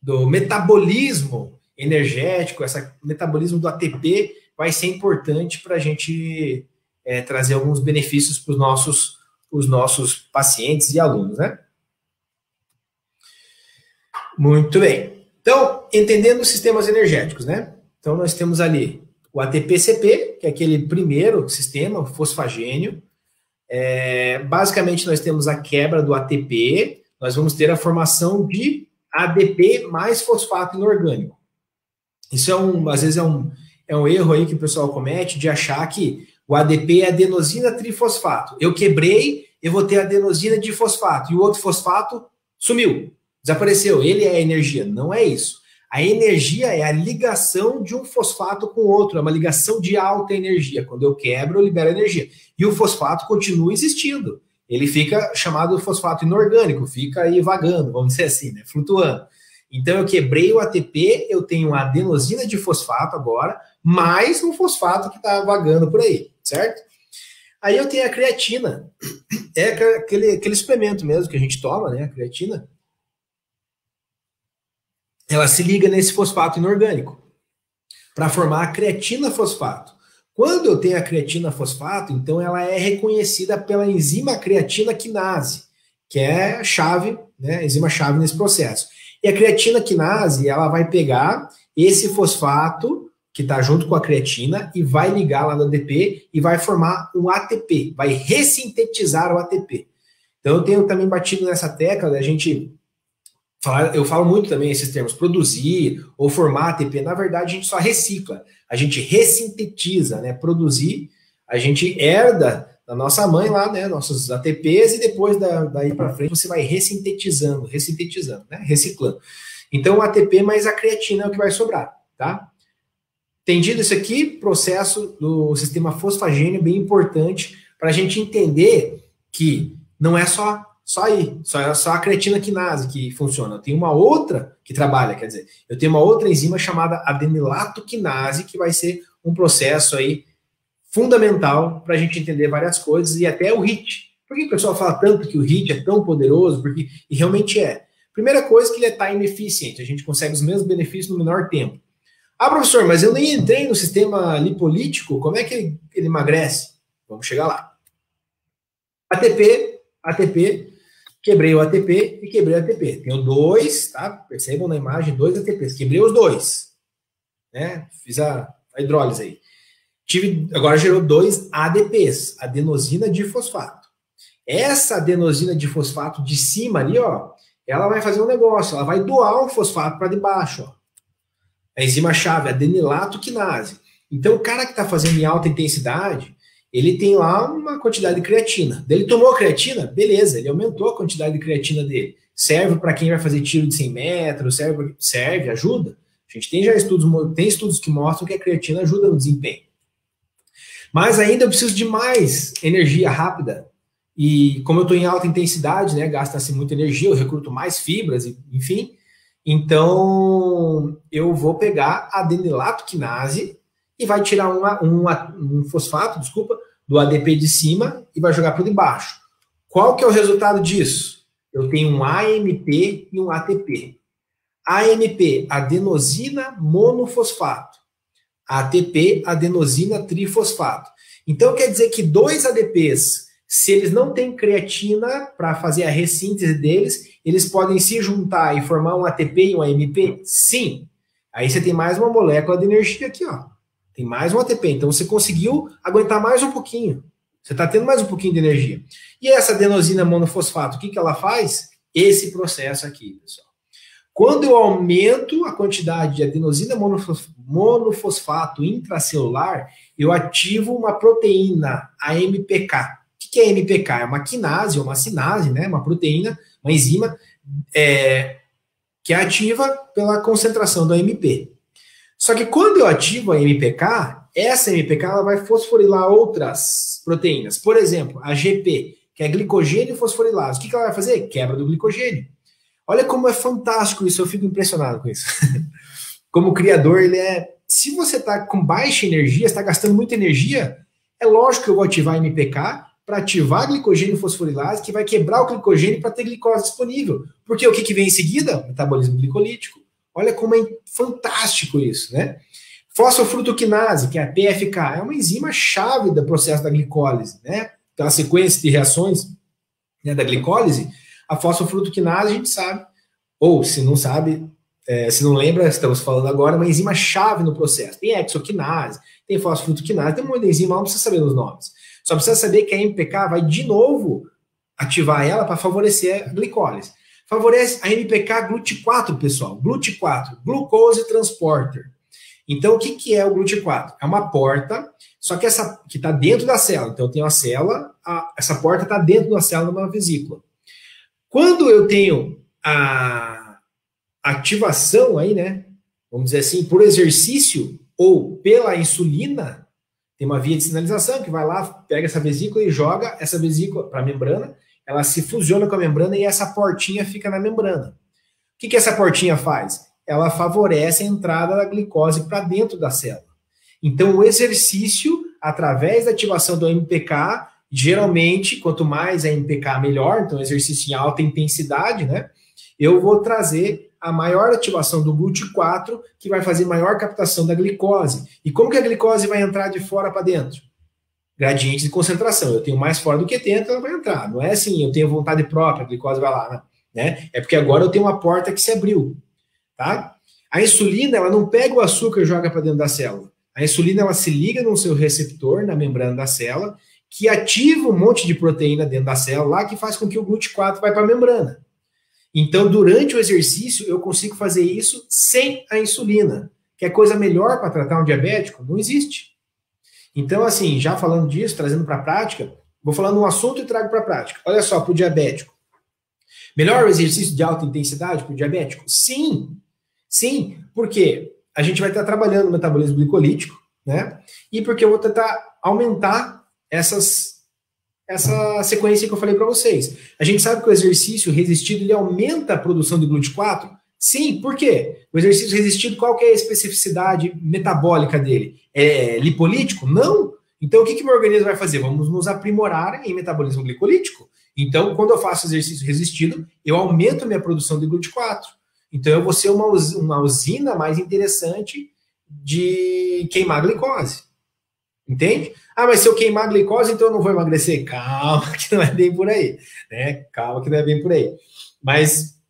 do metabolismo energético, esse metabolismo do ATP vai ser importante para a gente é, trazer alguns benefícios para os nossos, os nossos pacientes e alunos, né? Muito bem. Então, entendendo os sistemas energéticos, né? Então, nós temos ali o ATP-CP, que é aquele primeiro sistema, fosfagênio. É, basicamente, nós temos a quebra do ATP, nós vamos ter a formação de ADP mais fosfato inorgânico. Isso é um, às vezes é um, é um erro aí que o pessoal comete de achar que o ADP é adenosina trifosfato. Eu quebrei, eu vou ter adenosina de fosfato, e o outro fosfato sumiu, desapareceu. Ele é energia. Não é isso. A energia é a ligação de um fosfato com outro, é uma ligação de alta energia. Quando eu quebro, eu libero energia. E o fosfato continua existindo. Ele fica chamado fosfato inorgânico, fica aí vagando, vamos dizer assim, né? flutuando. Então eu quebrei o ATP, eu tenho adenosina de fosfato agora, mais um fosfato que está vagando por aí, certo? Aí eu tenho a creatina, é aquele, aquele suplemento mesmo que a gente toma, né? A creatina ela se liga nesse fosfato inorgânico para formar a creatina fosfato. Quando eu tenho a creatina fosfato, então ela é reconhecida pela enzima creatina quinase, que é a chave, né, a enzima chave nesse processo. E a creatina quinase, ela vai pegar esse fosfato que está junto com a creatina e vai ligar lá no ADP e vai formar um ATP, vai ressintetizar o ATP. Então eu tenho também batido nessa tecla da gente falar, eu falo muito também esses termos, produzir ou formar ATP, na verdade a gente só recicla, a gente ressintetiza, né? Produzir, a gente herda da nossa mãe lá, né? Nossos ATPs e depois da, daí para frente você vai ressintetizando, ressintetizando, né? Reciclando. Então o ATP mais a creatina é o que vai sobrar, tá? Entendido isso aqui, processo do sistema fosfagênio bem importante para a gente entender que não é só só aí, só, só a creatina quinase que funciona. Tem uma outra que trabalha, quer dizer, eu tenho uma outra enzima chamada adenilato quinase, que vai ser um processo aí fundamental para a gente entender várias coisas e até o HIT. Por que o pessoal fala tanto que o HIT é tão poderoso? Porque e realmente é. Primeira coisa que ele é time a gente consegue os mesmos benefícios no menor tempo. Ah, professor, mas eu nem entrei no sistema lipolítico, como é que ele, ele emagrece? Vamos chegar lá. ATP, ATP, quebrei o ATP e quebrei o ATP. Tenho dois, tá? Percebam na imagem, dois ATPs. Quebrei os dois. Né? Fiz a, a hidrólise aí. Tive, agora gerou dois ADPs, adenosina difosfato. Essa adenosina difosfato de cima ali, ó, ela vai fazer um negócio, ela vai doar um fosfato para debaixo, ó. A enzima-chave, adenilato quinase. Então, o cara que está fazendo em alta intensidade, ele tem lá uma quantidade de creatina. Ele tomou creatina, beleza, ele aumentou a quantidade de creatina dele. Serve para quem vai fazer tiro de 100 metros, serve, serve, ajuda. A gente tem já estudos, tem estudos que mostram que a creatina ajuda no desempenho. Mas ainda eu preciso de mais energia rápida. E como eu estou em alta intensidade, né, gasta-se muita energia, eu recruto mais fibras, enfim. Então, eu vou pegar a adenilato quinase e vai tirar uma, uma, um fosfato, desculpa, do ADP de cima e vai jogar para o de baixo. Qual que é o resultado disso? Eu tenho um AMP e um ATP. AMP, adenosina monofosfato. ATP, adenosina trifosfato. Então quer dizer que dois ADPs, se eles não têm creatina para fazer a ressíntese deles, eles podem se juntar e formar um ATP e um AMP? Sim. Aí você tem mais uma molécula de energia aqui, ó. Tem mais um ATP. Então você conseguiu aguentar mais um pouquinho. Você está tendo mais um pouquinho de energia. E essa adenosina monofosfato, o que, que ela faz? Esse processo aqui, pessoal. Quando eu aumento a quantidade de adenosina monofosfato intracelular, eu ativo uma proteína, a MPK. O que é MPK? É uma quinase, uma sinase, né? uma proteína, uma enzima, é, que é ativa pela concentração do AMP. Só que quando eu ativo a MPK, essa MPK ela vai fosforilar outras proteínas. Por exemplo, a GP, que é glicogênio fosforilase. O que ela vai fazer? Quebra do glicogênio. Olha como é fantástico isso, eu fico impressionado com isso. como criador, ele é. Se você está com baixa energia, está gastando muita energia, é lógico que eu vou ativar MPK para ativar glicogênio fosforilase, que vai quebrar o glicogênio para ter glicose disponível. Porque o que, que vem em seguida? Metabolismo glicolítico. Olha como é fantástico isso, né? Fosfofrutoquinase, que é a PFK, é uma enzima chave do processo da glicólise, né? Aquela sequência de reações né, da glicólise, a fosfofrutoquinase, a gente sabe, ou se não sabe, é, se não lembra, estamos falando agora, uma enzima chave no processo. Tem exoquinase, tem fosfofrutoquinase, tem um monte de enzima, não precisa saber os nomes. Só precisa saber que a MPK vai de novo ativar ela para favorecer a glicólise. Favorece a MPK GLUT4, pessoal. GLUT4, Glucose Transporter. Então, o que, que é o GLUT4? É uma porta, só que essa que está dentro da célula. Então, eu tenho a célula, a, essa porta está dentro da célula numa vesícula. Quando eu tenho a ativação aí, né? Vamos dizer assim, por exercício ou pela insulina, tem uma via de sinalização que vai lá, pega essa vesícula e joga essa vesícula para a membrana, ela se fusiona com a membrana e essa portinha fica na membrana. O que, que essa portinha faz? Ela favorece a entrada da glicose para dentro da célula. Então, o exercício, através da ativação do MPK, Geralmente, quanto mais a MPK, melhor. Então, exercício em alta intensidade, né? Eu vou trazer a maior ativação do GLUT4, que vai fazer maior captação da glicose. E como que a glicose vai entrar de fora para dentro? Gradiente de concentração. Eu tenho mais fora do que dentro, ela vai entrar. Não é assim, eu tenho vontade própria, a glicose vai lá, né? É porque agora eu tenho uma porta que se abriu, tá? A insulina, ela não pega o açúcar e joga para dentro da célula. A insulina, ela se liga no seu receptor, na membrana da célula, que ativa um monte de proteína dentro da célula lá que faz com que o GLUT4 vai para a membrana. Então, durante o exercício, eu consigo fazer isso sem a insulina. Que é coisa melhor para tratar um diabético? Não existe. Então, assim, já falando disso, trazendo para a prática, vou falando um assunto e trago para a prática. Olha só, para o diabético. Melhor o exercício de alta intensidade para o diabético? Sim. Sim. Por quê? A gente vai estar trabalhando o metabolismo glicolítico, né? E porque eu vou tentar aumentar essas essa sequência que eu falei para vocês. A gente sabe que o exercício resistido ele aumenta a produção de GLUT4? Sim, por quê? O exercício resistido, qual que é a especificidade metabólica dele? É lipolítico? Não. Então, o que, que meu organismo vai fazer? Vamos nos aprimorar em metabolismo glicolítico. Então, quando eu faço exercício resistido, eu aumento minha produção de GLUT4. Então, eu vou ser uma, uma usina mais interessante de queimar glicose. Entende? Ah, mas se eu queimar glicose, então eu não vou emagrecer. Calma, que não é bem por aí. Né? Calma, que não é bem por aí. Mas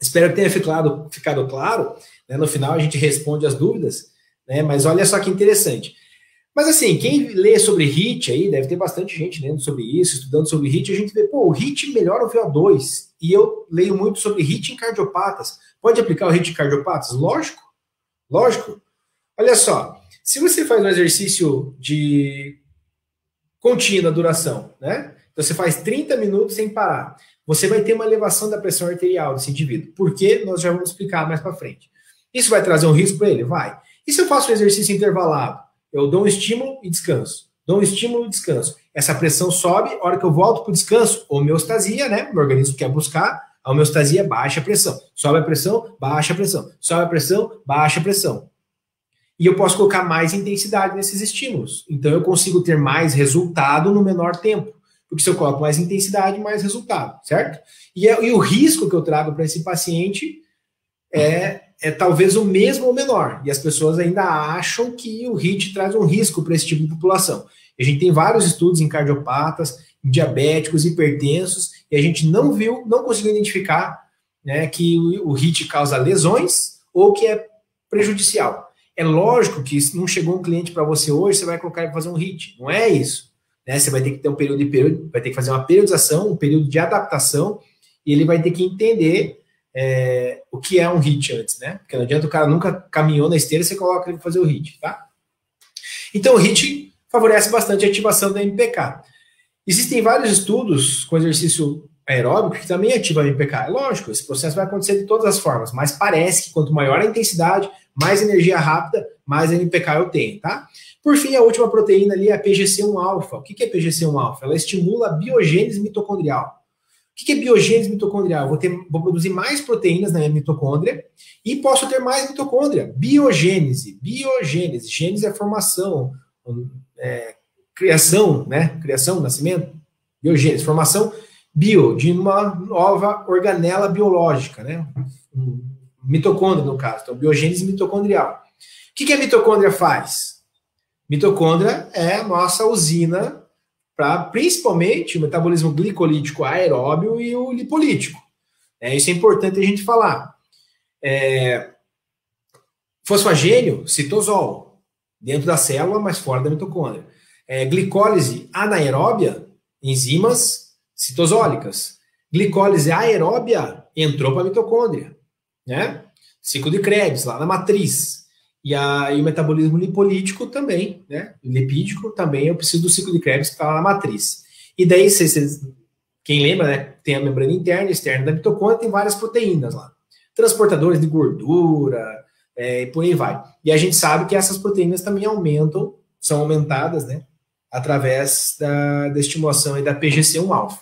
espero que tenha ficado, ficado claro. Né? No final a gente responde as dúvidas. Né? Mas olha só que interessante. Mas assim, quem lê sobre HIT aí, deve ter bastante gente lendo sobre isso, estudando sobre HIT, a gente vê, pô, o HIT melhora o VO2. E eu leio muito sobre HIT em cardiopatas. Pode aplicar o HIT em cardiopatas? Lógico, lógico. Olha só, se você faz um exercício de contínua duração, né? Então você faz 30 minutos sem parar. Você vai ter uma elevação da pressão arterial desse indivíduo. Por quê? Nós já vamos explicar mais para frente. Isso vai trazer um risco para ele? Vai. E se eu faço um exercício intervalado? Eu dou um estímulo e descanso. Dou um estímulo e descanso. Essa pressão sobe, a hora que eu volto para o descanso, homeostasia, né? O organismo quer buscar, a homeostasia baixa a pressão. Sobe a pressão, baixa a pressão. Sobe a pressão, baixa a pressão. E eu posso colocar mais intensidade nesses estímulos. Então eu consigo ter mais resultado no menor tempo. Porque se eu coloco mais intensidade, mais resultado, certo? E, é, e o risco que eu trago para esse paciente é é talvez o mesmo ou menor. E as pessoas ainda acham que o HIT traz um risco para esse tipo de população. A gente tem vários estudos em cardiopatas, em diabéticos, hipertensos, e a gente não viu, não conseguiu identificar né, que o, o HIT causa lesões ou que é prejudicial. É lógico que se não chegou um cliente para você hoje, você vai colocar ele fazer um HIT. Não é isso. Né? Você vai ter que ter um período de período, vai ter que fazer uma periodização, um período de adaptação, e ele vai ter que entender é, o que é um hit antes, né? Porque não adianta o cara nunca caminhou na esteira, você coloca ele para fazer o hit, tá? Então o hit favorece bastante a ativação da MPK. Existem vários estudos com exercício aeróbico que também ativa a MPK. É lógico, esse processo vai acontecer de todas as formas, mas parece que quanto maior a intensidade, mais energia rápida, mais MPK eu tenho, tá? Por fim, a última proteína ali é a PGC1-alfa. O que é PGC1-alfa? Ela estimula a biogênese mitocondrial. O que é biogênese mitocondrial? Eu vou, ter, vou produzir mais proteínas na minha mitocôndria e posso ter mais mitocôndria. Biogênese. Biogênese. Gênese é formação, é, criação, né? Criação, nascimento. Biogênese. Formação bio, de uma nova organela biológica, né? Mitocôndria, no caso. Então, biogênese mitocondrial. O que, que a mitocôndria faz? Mitocôndria é a nossa usina para principalmente o metabolismo glicolítico aeróbio e o lipolítico. É, isso é importante a gente falar. É, fosfagênio, citosol, dentro da célula, mas fora da mitocôndria. É, glicólise anaeróbia, enzimas citosólicas. Glicólise aeróbia entrou para a mitocôndria. Né? Ciclo de Krebs, lá na matriz. E, a, e o metabolismo lipolítico também, né? Lipídico também eu preciso do ciclo de Krebs que está lá na matriz. E daí, se, se, quem lembra, né? Tem a membrana interna e externa da mitocôndria, tem várias proteínas lá. Transportadores de gordura, é, e por aí vai. E a gente sabe que essas proteínas também aumentam, são aumentadas, né? Através da, da estimulação da PGC1-alfa.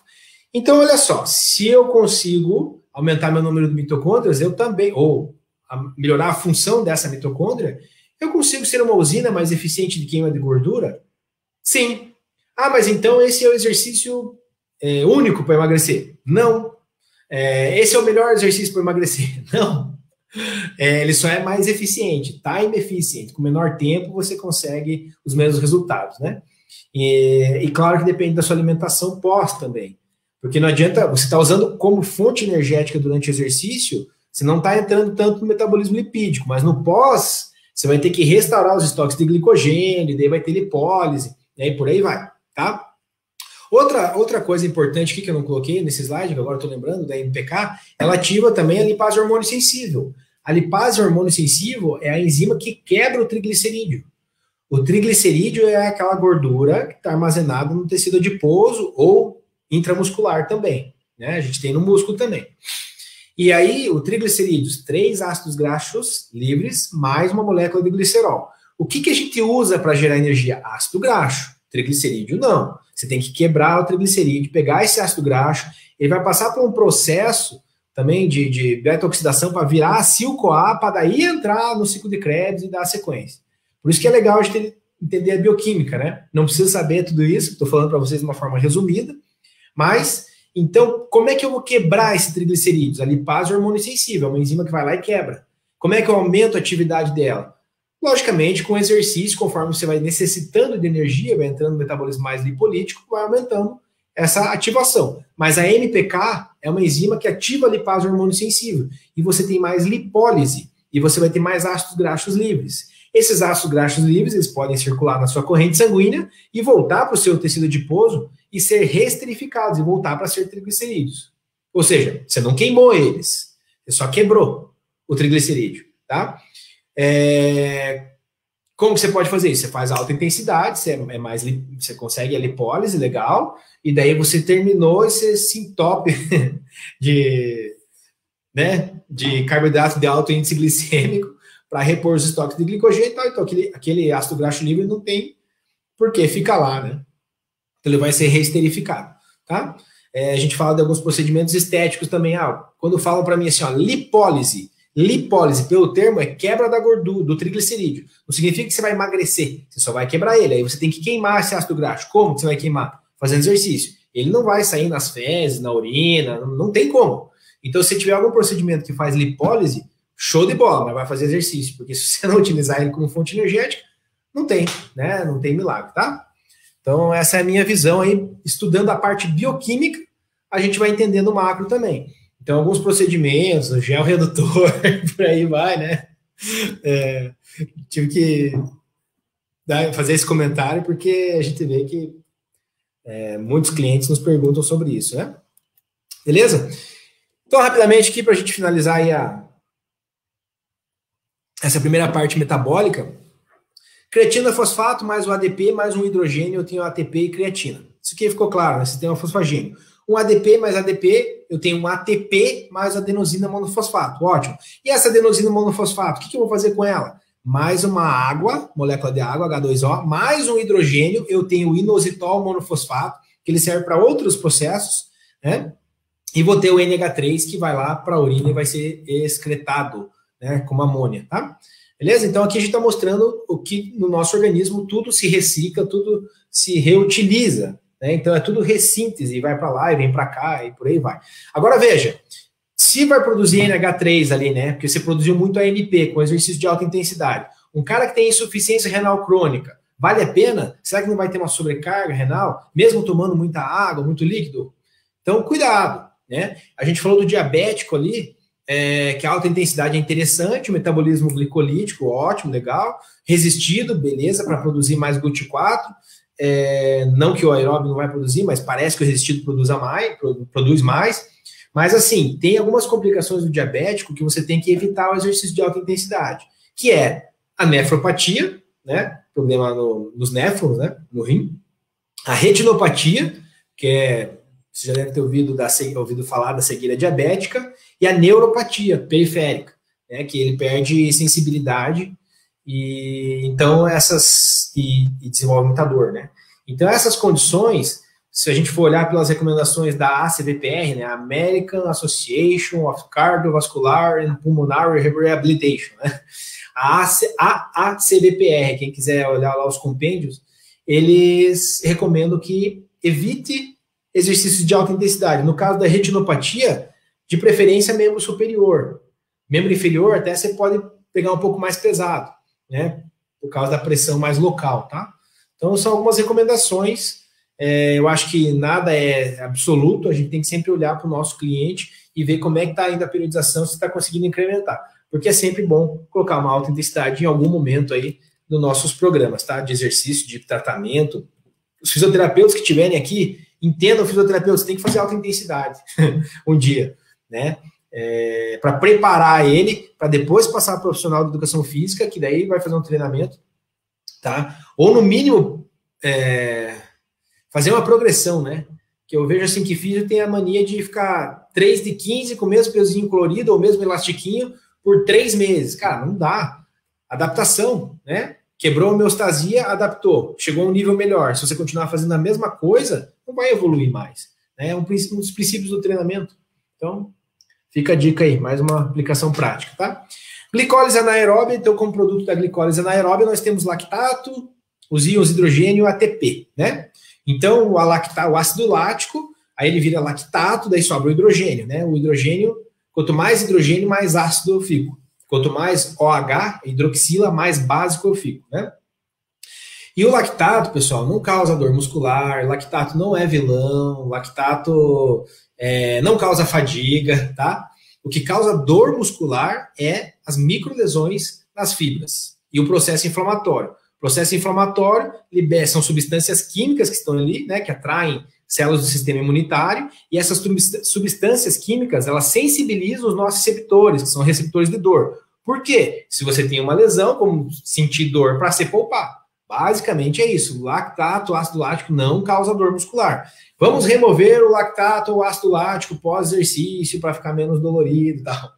Então, olha só, se eu consigo aumentar meu número de mitocôndrias, eu também, ou a melhorar a função dessa mitocôndria, eu consigo ser uma usina mais eficiente de queima de gordura? Sim. Ah, mas então esse é o exercício é, único para emagrecer? Não. É, esse é o melhor exercício para emagrecer? Não. É, ele só é mais eficiente, time efficient. Com menor tempo você consegue os mesmos resultados, né? E, e claro que depende da sua alimentação pós também. Porque não adianta, você está usando como fonte energética durante o exercício, você não está entrando tanto no metabolismo lipídico, mas no pós, você vai ter que restaurar os estoques de glicogênio, daí vai ter lipólise, e aí por aí vai, tá? Outra, outra coisa importante aqui que eu não coloquei nesse slide, que agora estou lembrando, da MPK, ela ativa também a lipase hormônio sensível. A lipase hormônio sensível é a enzima que quebra o triglicerídeo. O triglicerídeo é aquela gordura que está armazenada no tecido adiposo ou intramuscular também. Né? A gente tem no músculo também. E aí, o triglicerídeos, três ácidos graxos livres, mais uma molécula de glicerol. O que, que a gente usa para gerar energia? Ácido graxo. Triglicerídeo, não. Você tem que quebrar o triglicerídeo, pegar esse ácido graxo, ele vai passar por um processo também de, de beta-oxidação para virar acetil-CoA, para daí entrar no ciclo de Krebs e dar a sequência. Por isso que é legal a gente entender a bioquímica, né? Não precisa saber tudo isso, estou falando para vocês de uma forma resumida, mas então, como é que eu vou quebrar esse triglicerídeos? A lipase é hormônio sensível, é uma enzima que vai lá e quebra. Como é que eu aumento a atividade dela? Logicamente, com exercício, conforme você vai necessitando de energia, vai entrando no metabolismo mais lipolítico, vai aumentando essa ativação. Mas a MPK é uma enzima que ativa a lipase hormônio sensível. E você tem mais lipólise. E você vai ter mais ácidos graxos livres. Esses ácidos graxos livres eles podem circular na sua corrente sanguínea e voltar para o seu tecido adiposo e ser resterificados e voltar para ser triglicerídeos. Ou seja, você não queimou eles, você só quebrou o triglicerídeo, tá? É... Como você pode fazer isso? Você faz alta intensidade, você, é mais, você consegue a lipólise, legal, e daí você terminou e você se entope de, né, de carboidrato de alto índice glicêmico para repor os estoques de glicogênio e tal. Então, aquele, aquele ácido graxo livre não tem porque fica lá, né? Ele vai ser reesterificado, tá? É, a gente fala de alguns procedimentos estéticos também. Ah, quando falam para mim assim, ó, lipólise, lipólise, pelo termo, é quebra da gordura, do triglicerídeo. Não significa que você vai emagrecer, você só vai quebrar ele. Aí você tem que queimar esse ácido graxo. Como você vai queimar? Fazendo exercício. Ele não vai sair nas fezes, na urina, não, não tem como. Então, se tiver algum procedimento que faz lipólise, show de bola, mas vai fazer exercício, porque se você não utilizar ele como fonte energética, não tem, né? Não tem milagre, tá? Então, essa é a minha visão aí, estudando a parte bioquímica, a gente vai entendendo o macro também. Então, alguns procedimentos, o gel redutor, por aí vai, né? É, tive que fazer esse comentário porque a gente vê que é, muitos clientes nos perguntam sobre isso, né? Beleza? Então, rapidamente aqui, para a gente finalizar a, essa primeira parte metabólica, creatina fosfato mais o ADP mais um hidrogênio, eu tenho ATP e creatina. Isso aqui ficou claro, né? Sistema fosfagênio. Um ADP mais ADP, eu tenho um ATP mais adenosina monofosfato. Ótimo. E essa adenosina monofosfato, o que, que eu vou fazer com ela? Mais uma água, molécula de água, H2O, mais um hidrogênio, eu tenho o inositol monofosfato, que ele serve para outros processos, né? E vou ter o NH3 que vai lá para a urina e vai ser excretado né, como amônia, tá? Beleza? Então aqui a gente está mostrando o que no nosso organismo tudo se recicla, tudo se reutiliza, né? Então é tudo ressíntese, vai para lá e vem para cá e por aí vai. Agora veja, se vai produzir NH3 ali, né? Porque você produziu muito ANP com exercício de alta intensidade. Um cara que tem insuficiência renal crônica, vale a pena? Será que não vai ter uma sobrecarga renal, mesmo tomando muita água, muito líquido? Então, cuidado, né? A gente falou do diabético ali, é, que a alta intensidade é interessante, o metabolismo glicolítico, ótimo, legal, resistido, beleza, para produzir mais GLUT4, é, não que o aeróbio não vai produzir, mas parece que o resistido produz mais, produz mais, mas assim, tem algumas complicações do diabético que você tem que evitar o exercício de alta intensidade, que é a nefropatia, né, problema no, nos néfrons, né, no rim, a retinopatia, que é você já deve ter ouvido, da, ouvido falar da cegueira diabética e a neuropatia periférica, né, que ele perde sensibilidade e então essas e, e desenvolve muita dor, né? Então essas condições, se a gente for olhar pelas recomendações da ACVPR, né, American Association of Cardiovascular and Pulmonary Rehabilitation, né? A, AC, a ACVPR, quem quiser olhar lá os compêndios, eles recomendam que evite exercícios de alta intensidade. No caso da retinopatia, de preferência membro superior. Membro inferior até você pode pegar um pouco mais pesado, né? Por causa da pressão mais local, tá? Então são algumas recomendações. É, eu acho que nada é absoluto, a gente tem que sempre olhar para o nosso cliente e ver como é que está indo a periodização, se está conseguindo incrementar. Porque é sempre bom colocar uma alta intensidade em algum momento aí nos nossos programas, tá? De exercício, de tratamento. Os fisioterapeutas que estiverem aqui, Entenda o fisioterapeuta, você tem que fazer alta intensidade um dia, né? É, para preparar ele para depois passar para profissional de educação física, que daí vai fazer um treinamento, tá? Ou no mínimo é, fazer uma progressão, né? Que eu vejo assim que físico tem a mania de ficar 3 de 15 com o mesmo pezinho colorido ou mesmo elastiquinho por três meses. Cara, não dá. Adaptação, né? Quebrou a homeostasia, adaptou, chegou a um nível melhor. Se você continuar fazendo a mesma coisa, não vai evoluir mais. Né? É um, um dos princípios do treinamento. Então, fica a dica aí, mais uma aplicação prática, tá? Glicólise anaeróbia, então, como produto da glicólise anaeróbia, nós temos lactato, os íons hidrogênio ATP, né? Então, o, lacta, o ácido lático, aí ele vira lactato, daí sobra o hidrogênio, né? O hidrogênio, quanto mais hidrogênio, mais ácido eu fico. Quanto mais OH, hidroxila, mais básico eu fico, né? E o lactato, pessoal, não causa dor muscular, lactato não é vilão, lactato é, não causa fadiga, tá? O que causa dor muscular é as microlesões nas fibras e o processo inflamatório. O processo inflamatório libera, são substâncias químicas que estão ali, né, que atraem células do sistema imunitário, e essas substâncias químicas, elas sensibilizam os nossos receptores, que são receptores de dor. Por quê? Se você tem uma lesão, como sentir dor para se poupar. Basicamente é isso. Lactato, o ácido lático não causa dor muscular. Vamos remover o lactato ou ácido lático pós-exercício para ficar menos dolorido e tal.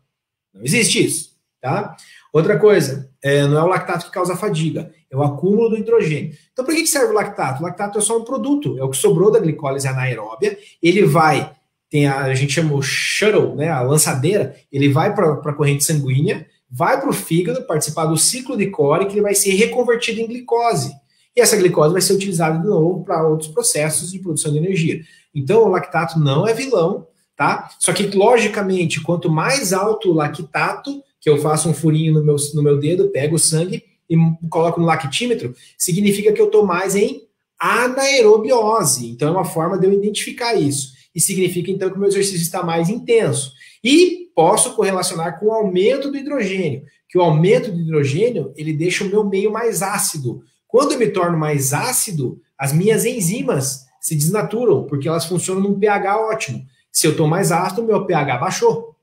Não existe isso, tá? Outra coisa, é, não é o lactato que causa fadiga, é o acúmulo do hidrogênio. Então, para que serve o lactato? O lactato é só um produto, é o que sobrou da glicólise anaeróbia. Ele vai, tem a, a gente chama o shuttle, né, a lançadeira, ele vai para a corrente sanguínea, vai para o fígado participar do ciclo de core, que ele vai ser reconvertido em glicose. E essa glicose vai ser utilizada de novo para outros processos de produção de energia. Então, o lactato não é vilão, tá? Só que, logicamente, quanto mais alto o lactato, que eu faço um furinho no meu, no meu dedo, pego o sangue e coloco no lactímetro, significa que eu estou mais em anaerobiose. Então, é uma forma de eu identificar isso. E significa, então, que o meu exercício está mais intenso. E posso correlacionar com o aumento do hidrogênio, que o aumento do hidrogênio ele deixa o meu meio mais ácido. Quando eu me torno mais ácido, as minhas enzimas se desnaturam, porque elas funcionam num pH ótimo. Se eu estou mais ácido, meu pH baixou.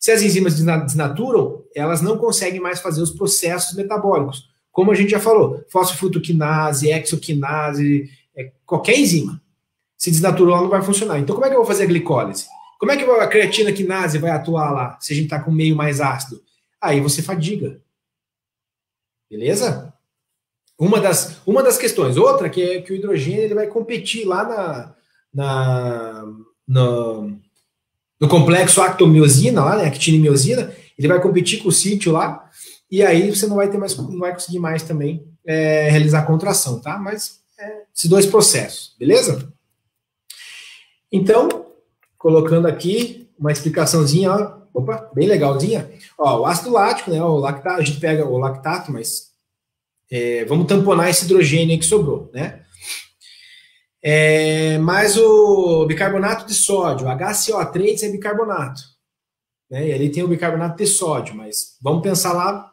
Se as enzimas desnaturam, elas não conseguem mais fazer os processos metabólicos. Como a gente já falou, fosfofrutoquinase, exoquinase, é, qualquer enzima. Se desnaturou, ela não vai funcionar. Então, como é que eu vou fazer a glicólise? Como é que a creatina quinase vai atuar lá, se a gente está com meio mais ácido? Aí você fadiga. Beleza? Uma das, uma das questões. Outra que é que o hidrogênio ele vai competir lá na, na, no, no complexo actomiosina, lá, né, actinimiosina, ele vai competir com o sítio lá, e aí você não vai ter mais, não vai conseguir mais também é, realizar contração, tá? Mas é, esses dois processos, beleza? Então, colocando aqui uma explicaçãozinha, ó, opa, bem legalzinha. Ó, o ácido lático, né, o lactato, a gente pega o lactato, mas é, vamos tamponar esse hidrogênio que sobrou, né? É, mas o bicarbonato de sódio, HCO3 é bicarbonato. Né? E ali tem o bicarbonato de sódio, mas vamos pensar lá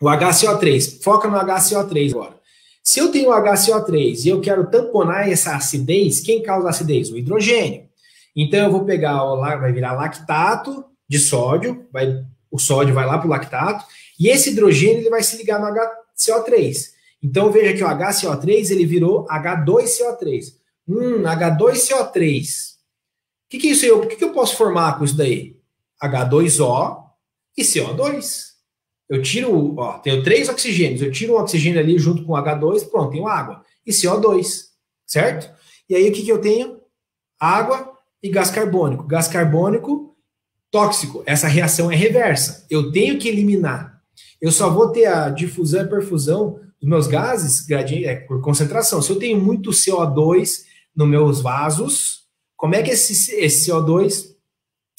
o HCO3. Foca no HCO3 agora. Se eu tenho o HCO3 e eu quero tamponar essa acidez, quem causa acidez? O hidrogênio. Então eu vou pegar, o, vai virar lactato de sódio, vai, o sódio vai lá para o lactato, e esse hidrogênio ele vai se ligar no HCO3. Então veja que o HCO3 ele virou H2CO3. Hum, H2CO3. O que, que é isso aí? O que, que eu posso formar com isso daí? H2O e CO2. Eu tiro, ó, tenho três oxigênios, eu tiro um oxigênio ali junto com H2, pronto, tenho água. E CO2, certo? E aí o que, que eu tenho? Água e gás carbônico. Gás carbônico tóxico. Essa reação é reversa. Eu tenho que eliminar. Eu só vou ter a difusão e perfusão dos meus gases é, por concentração. Se eu tenho muito CO2 nos meus vasos, como é que esse, esse CO2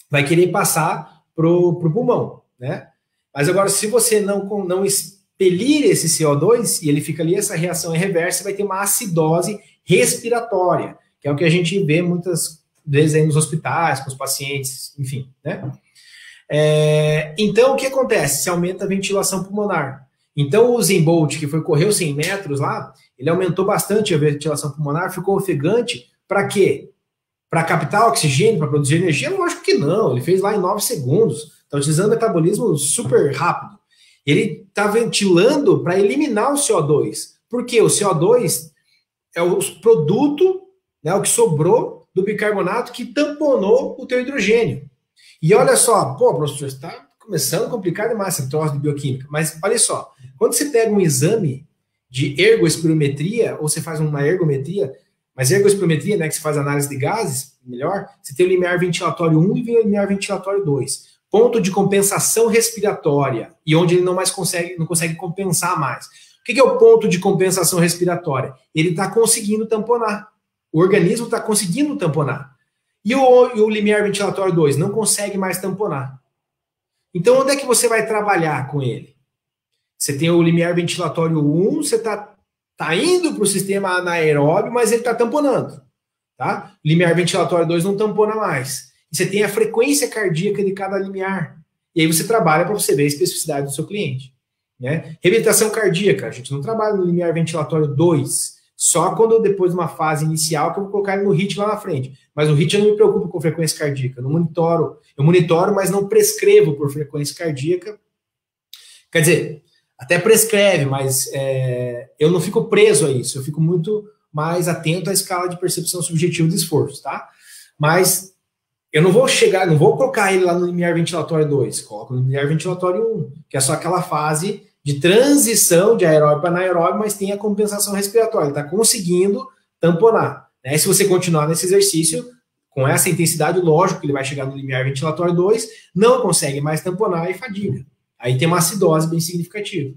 vai querer passar para o pulmão, né? Mas agora, se você não, não expelir esse CO2 e ele fica ali, essa reação é reversa, vai ter uma acidose respiratória, que é o que a gente vê muitas vezes aí nos hospitais, com os pacientes, enfim, né? É, então, o que acontece? Se aumenta a ventilação pulmonar. Então, o Zen Bolt, que foi correr os 100 metros lá, ele aumentou bastante a ventilação pulmonar, ficou ofegante. Para quê? Para captar oxigênio, para produzir energia? Lógico que não. Ele fez lá em 9 segundos. Está utilizando metabolismo super rápido. Ele está ventilando para eliminar o CO2. Porque o CO2 é o produto, né, o que sobrou do bicarbonato que tamponou o teu hidrogênio. E olha só, pô, professor, está começando a complicar demais esse troço de bioquímica. Mas olha só, quando você pega um exame de ergoespirometria, ou você faz uma ergometria, mas ergoespirometria, né, que você faz análise de gases, melhor, você tem o limiar ventilatório 1 e o limiar ventilatório 2. Ponto de compensação respiratória, e onde ele não mais consegue, não consegue compensar mais. O que é o ponto de compensação respiratória? Ele está conseguindo tamponar. O organismo está conseguindo tamponar. E o, e o limiar ventilatório 2 não consegue mais tamponar. Então, onde é que você vai trabalhar com ele? Você tem o limiar ventilatório 1, você está tá indo para o sistema anaeróbio, mas ele está tamponando. Tá? Limiar ventilatório 2 não tampona mais. Você tem a frequência cardíaca de cada limiar. E aí você trabalha para você ver a especificidade do seu cliente. Né? Reabilitação cardíaca, a gente não trabalha no limiar ventilatório 2, só quando depois de uma fase inicial que eu vou colocar ele no HIT lá na frente. Mas o HIT eu não me preocupo com frequência cardíaca, eu não monitoro. Eu monitoro, mas não prescrevo por frequência cardíaca. Quer dizer, até prescreve, mas é, eu não fico preso a isso, eu fico muito mais atento à escala de percepção subjetiva de esforço, tá? Mas eu não vou chegar, não vou colocar ele lá no limiar ventilatório 2, coloco no limiar ventilatório 1, que é só aquela fase de transição de aeróbio para anaeróbio, mas tem a compensação respiratória, ele está conseguindo tamponar. Né? Se você continuar nesse exercício, com essa intensidade, lógico que ele vai chegar no limiar ventilatório 2, não consegue mais tamponar e fadiga. Aí tem uma acidose bem significativa.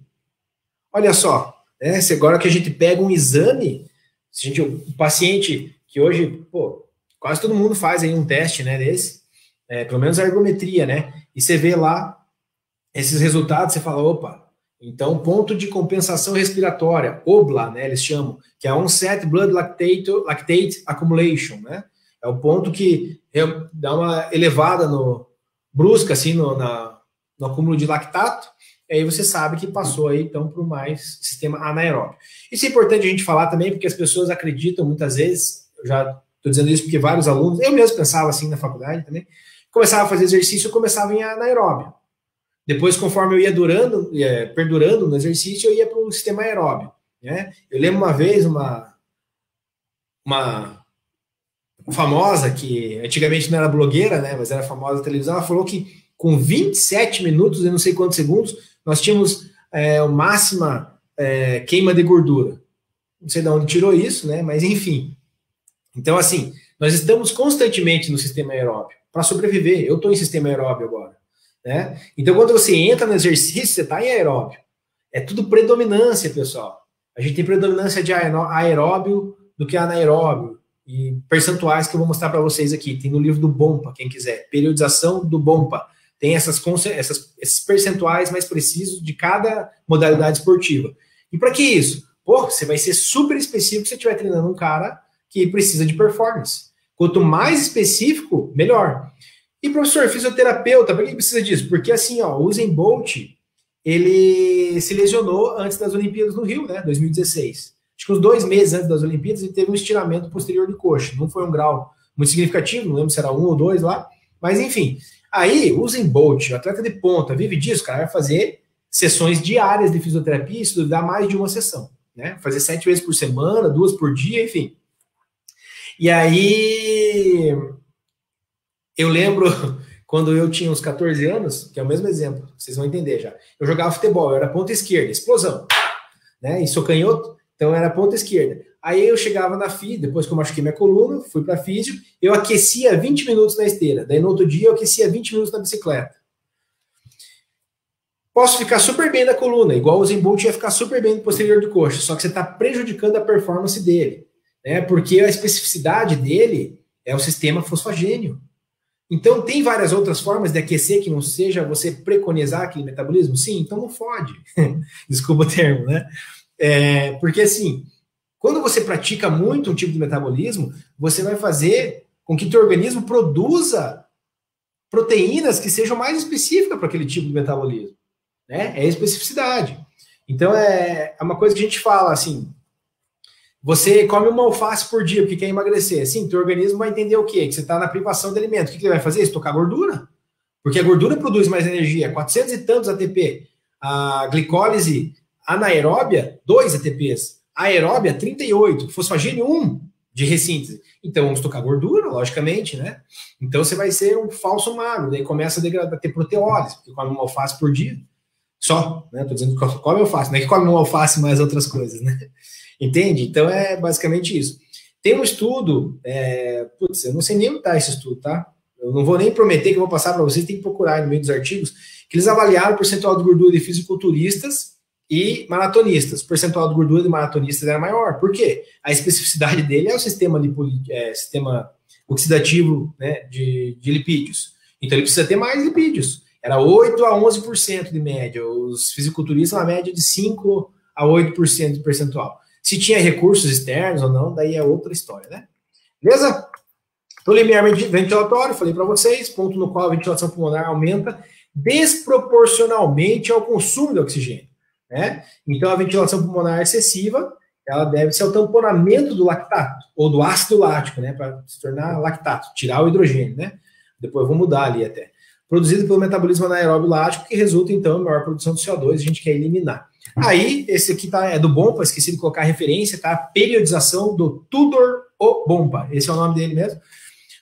Olha só, né, agora que a gente pega um exame, se a gente, paciente que hoje, pô, quase todo mundo faz aí um teste, né, desse, é, pelo menos a ergometria, né, e você vê lá esses resultados, você fala, opa, então ponto de compensação respiratória, OBLA, né, eles chamam, que é Onset Blood Lactate, lactate Accumulation, né, é o ponto que dá uma elevada no, brusca, assim, no, na, no acúmulo de lactato, aí você sabe que passou aí, então, para o mais sistema anaeróbio. Isso é importante a gente falar também, porque as pessoas acreditam muitas vezes, eu já estou dizendo isso porque vários alunos, eu mesmo pensava assim na faculdade também, começava a fazer exercício, eu começava em anaeróbio. Depois, conforme eu ia durando, ia perdurando no exercício, eu ia para o sistema aeróbio. Né? Eu lembro uma vez uma, uma famosa, que antigamente não era blogueira, né, mas era famosa na televisão, ela falou que com 27 minutos, eu não sei quantos segundos, nós tínhamos é, a máxima é, queima de gordura. Não sei de onde tirou isso, né? Mas enfim. Então, assim, nós estamos constantemente no sistema aeróbio para sobreviver. Eu estou em sistema aeróbio agora. Né? Então, quando você entra no exercício, você está em aeróbio. É tudo predominância, pessoal. A gente tem predominância de aeróbio do que anaeróbio. E percentuais que eu vou mostrar para vocês aqui. Tem no livro do Bompa, quem quiser. Periodização do Bompa tem essas, essas, esses percentuais mais precisos de cada modalidade esportiva. E para que isso? Pô, você vai ser super específico se você estiver treinando um cara que precisa de performance. Quanto mais específico, melhor. E professor, fisioterapeuta, para que precisa disso? Porque assim, ó, o Usain Bolt, ele se lesionou antes das Olimpíadas no Rio, né, 2016. Acho que uns dois meses antes das Olimpíadas ele teve um estiramento posterior de coxa. Não foi um grau muito significativo, não lembro se era um ou dois lá, mas enfim, Aí, Usain Bolt, atleta de ponta, vive disso, cara, vai fazer sessões diárias de fisioterapia, isso dá mais de uma sessão, né? Fazer sete vezes por semana, duas por dia, enfim. E aí, eu lembro quando eu tinha uns 14 anos, que é o mesmo exemplo, vocês vão entender já. Eu jogava futebol, eu era ponta esquerda, explosão, né? E sou canhoto, então era ponta esquerda. Aí eu chegava na FI, depois que eu machuquei minha coluna, fui para físio, eu aquecia 20 minutos na esteira. Daí no outro dia eu aquecia 20 minutos na bicicleta. Posso ficar super bem na coluna, igual o Zembolt ia ficar super bem no posterior de coxa, só que você está prejudicando a performance dele, né? Porque a especificidade dele é o sistema fosfagênio. Então tem várias outras formas de aquecer que não seja você preconizar aquele metabolismo? Sim, então não fode. Desculpa o termo, né? É, porque assim, quando você pratica muito um tipo de metabolismo, você vai fazer com que teu organismo produza proteínas que sejam mais específicas para aquele tipo de metabolismo. Né? É especificidade. Então é, é uma coisa que a gente fala assim. Você come uma alface por dia porque quer emagrecer. Sim, teu organismo vai entender o quê? Que você está na privação de alimento. O que, que ele vai fazer? Estocar gordura. Porque a gordura produz mais energia, 400 e tantos ATP. A glicólise anaeróbia, 2 ATPs aeróbia 38, fosfagênio 1 de ressíntese. Então vamos tocar gordura, logicamente, né? Então você vai ser um falso magro, daí começa a degradar, ter proteólise, porque come uma alface por dia. Só, né? Tô dizendo que come alface, não é que come uma alface mais outras coisas, né? Entende? Então é basicamente isso. Tem um estudo, é, putz, eu não sei nem onde está esse estudo, tá? Eu não vou nem prometer que eu vou passar para vocês, tem que procurar no meio dos artigos, que eles avaliaram o percentual de gordura de fisiculturistas e maratonistas. O percentual de gordura de maratonistas era maior. Por quê? A especificidade dele é o sistema, é, sistema oxidativo né, de, de lipídios. Então ele precisa ter mais lipídios. Era 8 a 11% de média. Os fisiculturistas, uma média de 5 a 8% de percentual. Se tinha recursos externos ou não, daí é outra história, né? Beleza? No limiar ventilatório, falei para vocês, ponto no qual a ventilação pulmonar aumenta desproporcionalmente ao consumo de oxigênio. Né? Então, a ventilação pulmonar excessiva, ela deve ser o tamponamento do lactato, ou do ácido lático, né, para se tornar lactato, tirar o hidrogênio, né? Depois eu vou mudar ali até. Produzido pelo metabolismo anaeróbio lático, que resulta, então, em maior produção de CO2, a gente quer eliminar. Aí, esse aqui tá, é do Bompa, esqueci de colocar a referência, tá? Periodização do Tudor O Bompa, esse é o nome dele mesmo.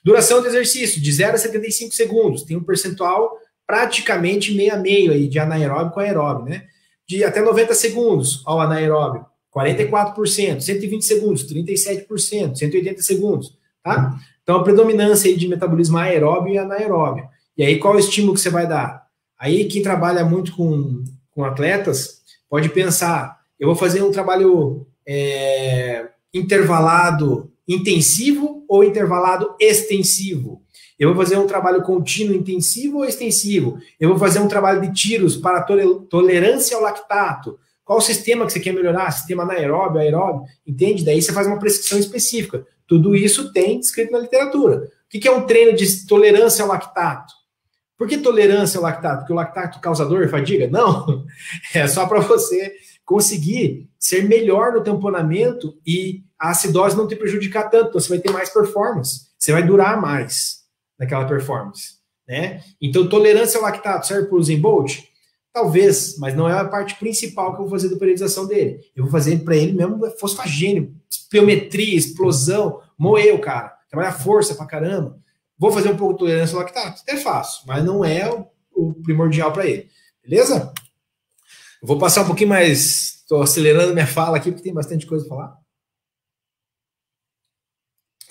Duração do exercício, de 0 a 75 segundos, tem um percentual praticamente meio a meio aí, de anaeróbio com aeróbio, né? De até 90 segundos ao anaeróbio, 44%, 120 segundos, 37%, 180 segundos, tá? Então, a predominância aí de metabolismo aeróbio e anaeróbio. E aí, qual é o estímulo que você vai dar? Aí, quem trabalha muito com, com atletas pode pensar: eu vou fazer um trabalho é, intervalado intensivo ou intervalado extensivo? Eu vou fazer um trabalho contínuo intensivo ou extensivo? Eu vou fazer um trabalho de tiros para tolerância ao lactato? Qual o sistema que você quer melhorar? Sistema anaeróbio, aeróbio? Entende? Daí você faz uma prescrição específica. Tudo isso tem escrito na literatura. O que é um treino de tolerância ao lactato? Por que tolerância ao lactato? Porque o lactato causa dor e fadiga? Não. É só para você conseguir ser melhor no tamponamento e a acidose não te prejudicar tanto. Então você vai ter mais performance. Você vai durar mais naquela performance. Né? Então, tolerância ao lactato serve para o Usain Bolt? Talvez, mas não é a parte principal que eu vou fazer da periodização dele. Eu vou fazer para ele mesmo fosfagênio, espiometria, explosão, moer o cara, trabalhar força pra caramba. Vou fazer um pouco de tolerância ao lactato? Até faço, mas não é o, o primordial para ele. Beleza? vou passar um pouquinho mais. Estou acelerando minha fala aqui, porque tem bastante coisa para falar.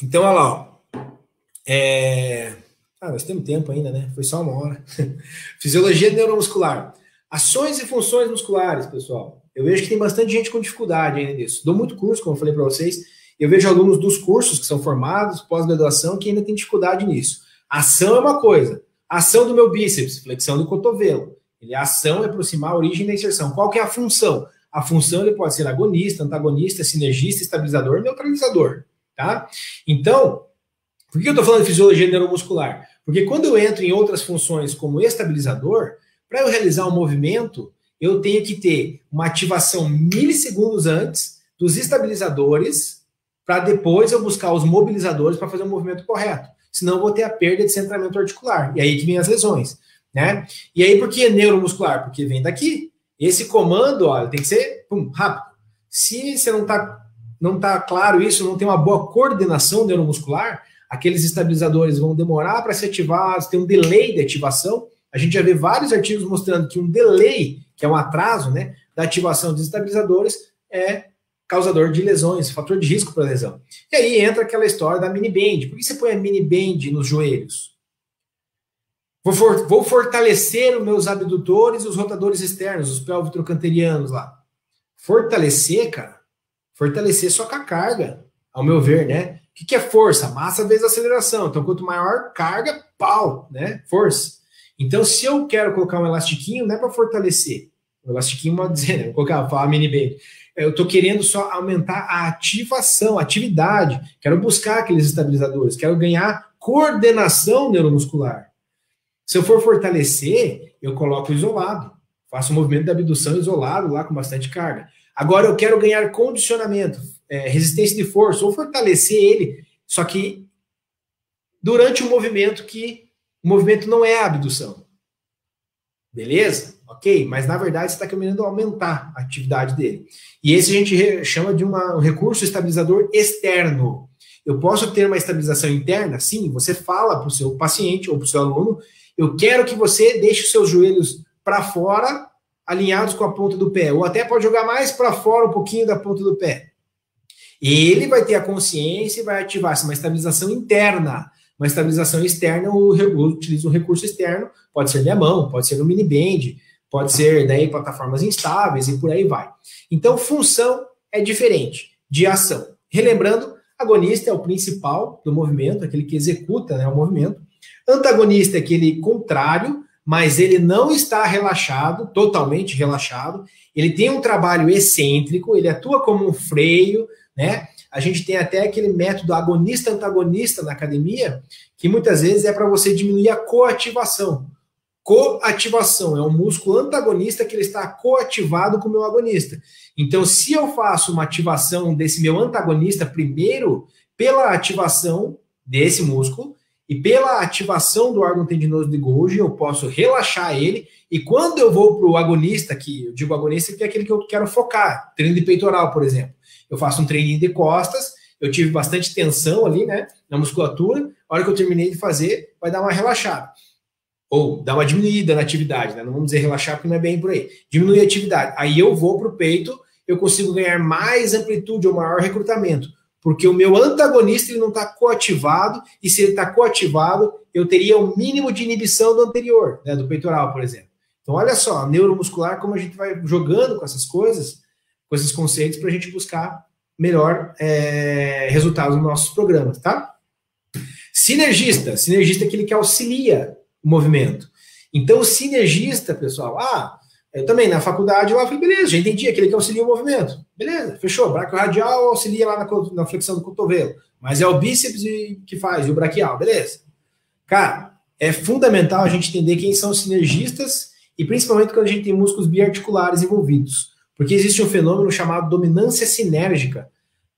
Então, olha lá. Ó. É... Ah, nós temos tempo ainda, né? Foi só uma hora. Fisiologia neuromuscular. Ações e funções musculares, pessoal. Eu vejo que tem bastante gente com dificuldade ainda nisso. Dou muito curso, como eu falei para vocês. Eu vejo alunos dos cursos que são formados, pós-graduação, que ainda tem dificuldade nisso. Ação é uma coisa. Ação do meu bíceps, flexão do cotovelo. Ele, a ação é aproximar a origem da inserção. Qual que é a função? A função ele pode ser agonista, antagonista, sinergista, estabilizador, neutralizador. Tá? Então, por que eu estou falando de fisiologia neuromuscular? Porque quando eu entro em outras funções como estabilizador, para eu realizar um movimento, eu tenho que ter uma ativação milissegundos antes dos estabilizadores, para depois eu buscar os mobilizadores para fazer o movimento correto. Senão eu vou ter a perda de centramento articular. E aí que vem as lesões. Né? E aí, por que neuromuscular? Porque vem daqui. Esse comando, olha, tem que ser pum, rápido. Se você não está não tá claro isso, não tem uma boa coordenação neuromuscular, aqueles estabilizadores vão demorar para ser ativados, tem um delay de ativação. A gente já vê vários artigos mostrando que um delay, que é um atraso né, da ativação dos estabilizadores, é causador de lesões, fator de risco para lesão. E aí entra aquela história da mini band. Por que você põe a mini band nos joelhos? Vou, for, vou fortalecer os meus abdutores e os rotadores externos, os pelvitrocanterianos lá. Fortalecer, cara, fortalecer só com a carga, ao meu ver, né? O que, que é força? Massa vezes aceleração. Então, quanto maior carga, pau, né? Força. Então, se eu quero colocar um elastiquinho, não é para fortalecer. O elastiquinho, pode dizer, né? Vou colocar a mini band. Eu estou querendo só aumentar a ativação, a atividade. Quero buscar aqueles estabilizadores. Quero ganhar coordenação neuromuscular. Se eu for fortalecer, eu coloco isolado. Faço o movimento da abdução isolado lá com bastante carga. Agora eu quero ganhar condicionamento, é, resistência de força, ou fortalecer ele, só que durante o um movimento que o movimento não é abdução. Beleza? Ok? Mas na verdade você está querendo aumentar a atividade dele. E esse a gente chama de uma, um recurso estabilizador externo. Eu posso ter uma estabilização interna? Sim, você fala para o seu paciente ou para o seu aluno: eu quero que você deixe os seus joelhos para fora, alinhados com a ponta do pé, ou até pode jogar mais para fora um pouquinho da ponta do pé. Ele vai ter a consciência e vai ativar uma estabilização interna. Uma estabilização externa, eu utilizo um recurso externo, pode ser minha mão, pode ser um mini band, pode ser daí plataformas instáveis e por aí vai. Então, função é diferente de ação. Relembrando, agonista é o principal do movimento, aquele que executa né, o movimento. Antagonista é aquele contrário, mas ele não está relaxado, totalmente relaxado. Ele tem um trabalho excêntrico, ele atua como um freio, né? A gente tem até aquele método agonista-antagonista na academia, que muitas vezes é para você diminuir a coativação. Coativação é um músculo antagonista que ele está coativado com o meu agonista. Então, se eu faço uma ativação desse meu antagonista primeiro, pela ativação desse músculo e pela ativação do órgão tendinoso de Golgi, eu posso relaxar ele. E quando eu vou para o agonista, que eu digo agonista, que é aquele que eu quero focar, treino de peitoral, por exemplo. Eu faço um treininho de costas, eu tive bastante tensão ali, né, na musculatura. A hora que eu terminei de fazer, vai dar uma relaxada. Ou dar uma diminuída na atividade, né? Não vamos dizer relaxar, porque não é bem por aí. Diminuir a atividade. Aí eu vou para o peito, eu consigo ganhar mais amplitude ou maior recrutamento. Porque o meu antagonista ele não está coativado, e se ele está coativado, eu teria o um mínimo de inibição do anterior, né, do peitoral, por exemplo. Então, olha só, neuromuscular, como a gente vai jogando com essas coisas, com esses conceitos, para a gente buscar melhor é, resultados nos nossos programas, tá? Sinergista. Sinergista é aquele que auxilia o movimento. Então, o sinergista, pessoal, ah, eu também na faculdade lá falei, beleza, já entendi, aquele que auxilia o movimento. Beleza, fechou. Braquiorradial auxilia lá na, na flexão do cotovelo. Mas é o bíceps que faz, e o braquial, beleza. Cara, é fundamental a gente entender quem são os sinergistas e principalmente quando a gente tem músculos biarticulares envolvidos. Porque existe um fenômeno chamado dominância sinérgica.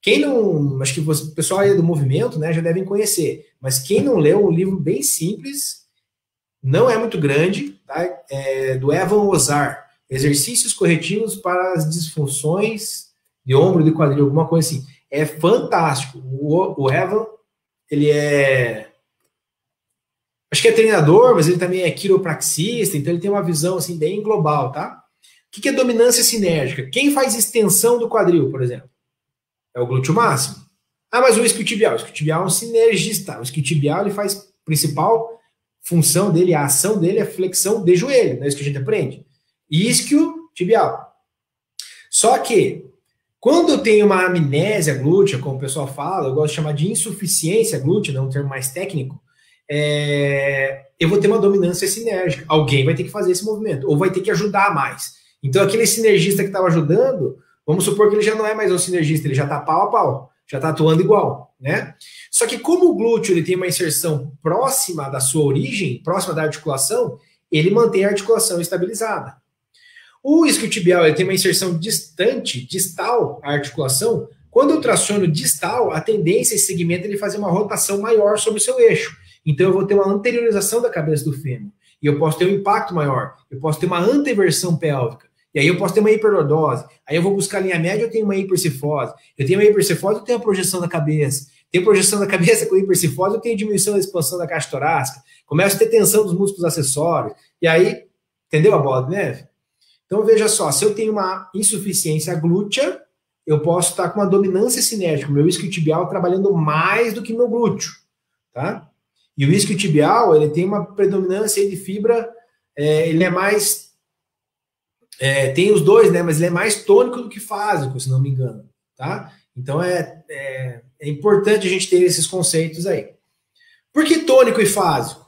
Quem não. Acho que o pessoal aí do movimento né, já devem conhecer. Mas quem não leu um livro bem simples, não é muito grande, tá? é do Evan Ozar. Exercícios corretivos para as disfunções de ombro, de quadril, alguma coisa assim. É fantástico. O, o Evan, ele é. Acho que é treinador, mas ele também é quiropraxista, então ele tem uma visão assim bem global, tá? O que é dominância sinérgica? Quem faz extensão do quadril, por exemplo? É o glúteo máximo. Ah, mas o isquiotibial. O isquiotibial é um sinergista. O isquiotibial ele faz principal função dele, a ação dele é flexão de joelho, não é isso que a gente aprende? Isquiotibial. Só que quando eu tenho uma amnésia glútea, como o pessoal fala, eu gosto de chamar de insuficiência glútea, é um termo mais técnico, é, eu vou ter uma dominância sinérgica. Alguém vai ter que fazer esse movimento, ou vai ter que ajudar mais. Então, aquele sinergista que estava ajudando, vamos supor que ele já não é mais um sinergista, ele já está pau a pau, já está atuando igual, né? Só que como o glúteo ele tem uma inserção próxima da sua origem, próxima da articulação, ele mantém a articulação estabilizada. O isquiotibial ele tem uma inserção distante, distal à articulação. Quando eu traciono distal, a tendência esse segmento ele fazer uma rotação maior sobre o seu eixo. Então eu vou ter uma anteriorização da cabeça do fêmur. E eu posso ter um impacto maior. Eu posso ter uma anteversão pélvica. E aí eu posso ter uma hiperlordose. Aí eu vou buscar a linha média, eu tenho uma hipercifose. Eu tenho uma hipercifose, eu tenho a projeção da cabeça. Tenho projeção da cabeça com hipercifose, eu tenho diminuição da expansão da caixa torácica. Começo a ter tensão dos músculos acessórios. E aí, entendeu a bola de neve? Então veja só, se eu tenho uma insuficiência glútea, eu posso estar com uma dominância cinética, meu isquiotibial trabalhando mais do que meu glúteo, tá? E o isquiotibial, ele tem uma predominância de fibra, é, ele é mais é, tem os dois, né? Mas ele é mais tônico do que fásico, se não me engano, tá? Então é, é, é importante a gente ter esses conceitos aí. Por que tônico e fásico?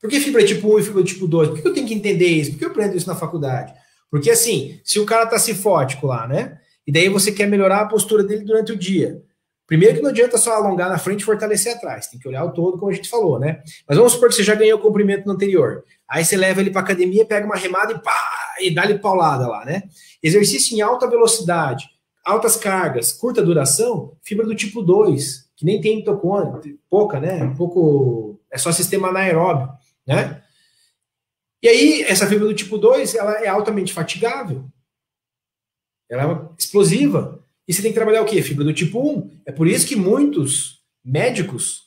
Por que fibra tipo 1 e fibra tipo 2? Por que eu tenho que entender isso? Por que eu aprendo isso na faculdade? Porque assim, se o cara tá cifótico lá, né? E daí você quer melhorar a postura dele durante o dia. Primeiro que não adianta só alongar na frente e fortalecer atrás, tem que olhar o todo, como a gente falou, né? Mas vamos supor que você já ganhou o comprimento no anterior. Aí você leva ele para academia, pega uma remada e pá, e dá-lhe paulada lá, né? Exercício em alta velocidade, altas cargas, curta duração, fibra do tipo 2, que nem tem mitocôndria, pouca, né? Um pouco. É só sistema anaeróbio, né? E aí, essa fibra do tipo 2, ela é altamente fatigável. Ela é explosiva. E você tem que trabalhar o quê? Fibra do tipo 1. É por isso que muitos médicos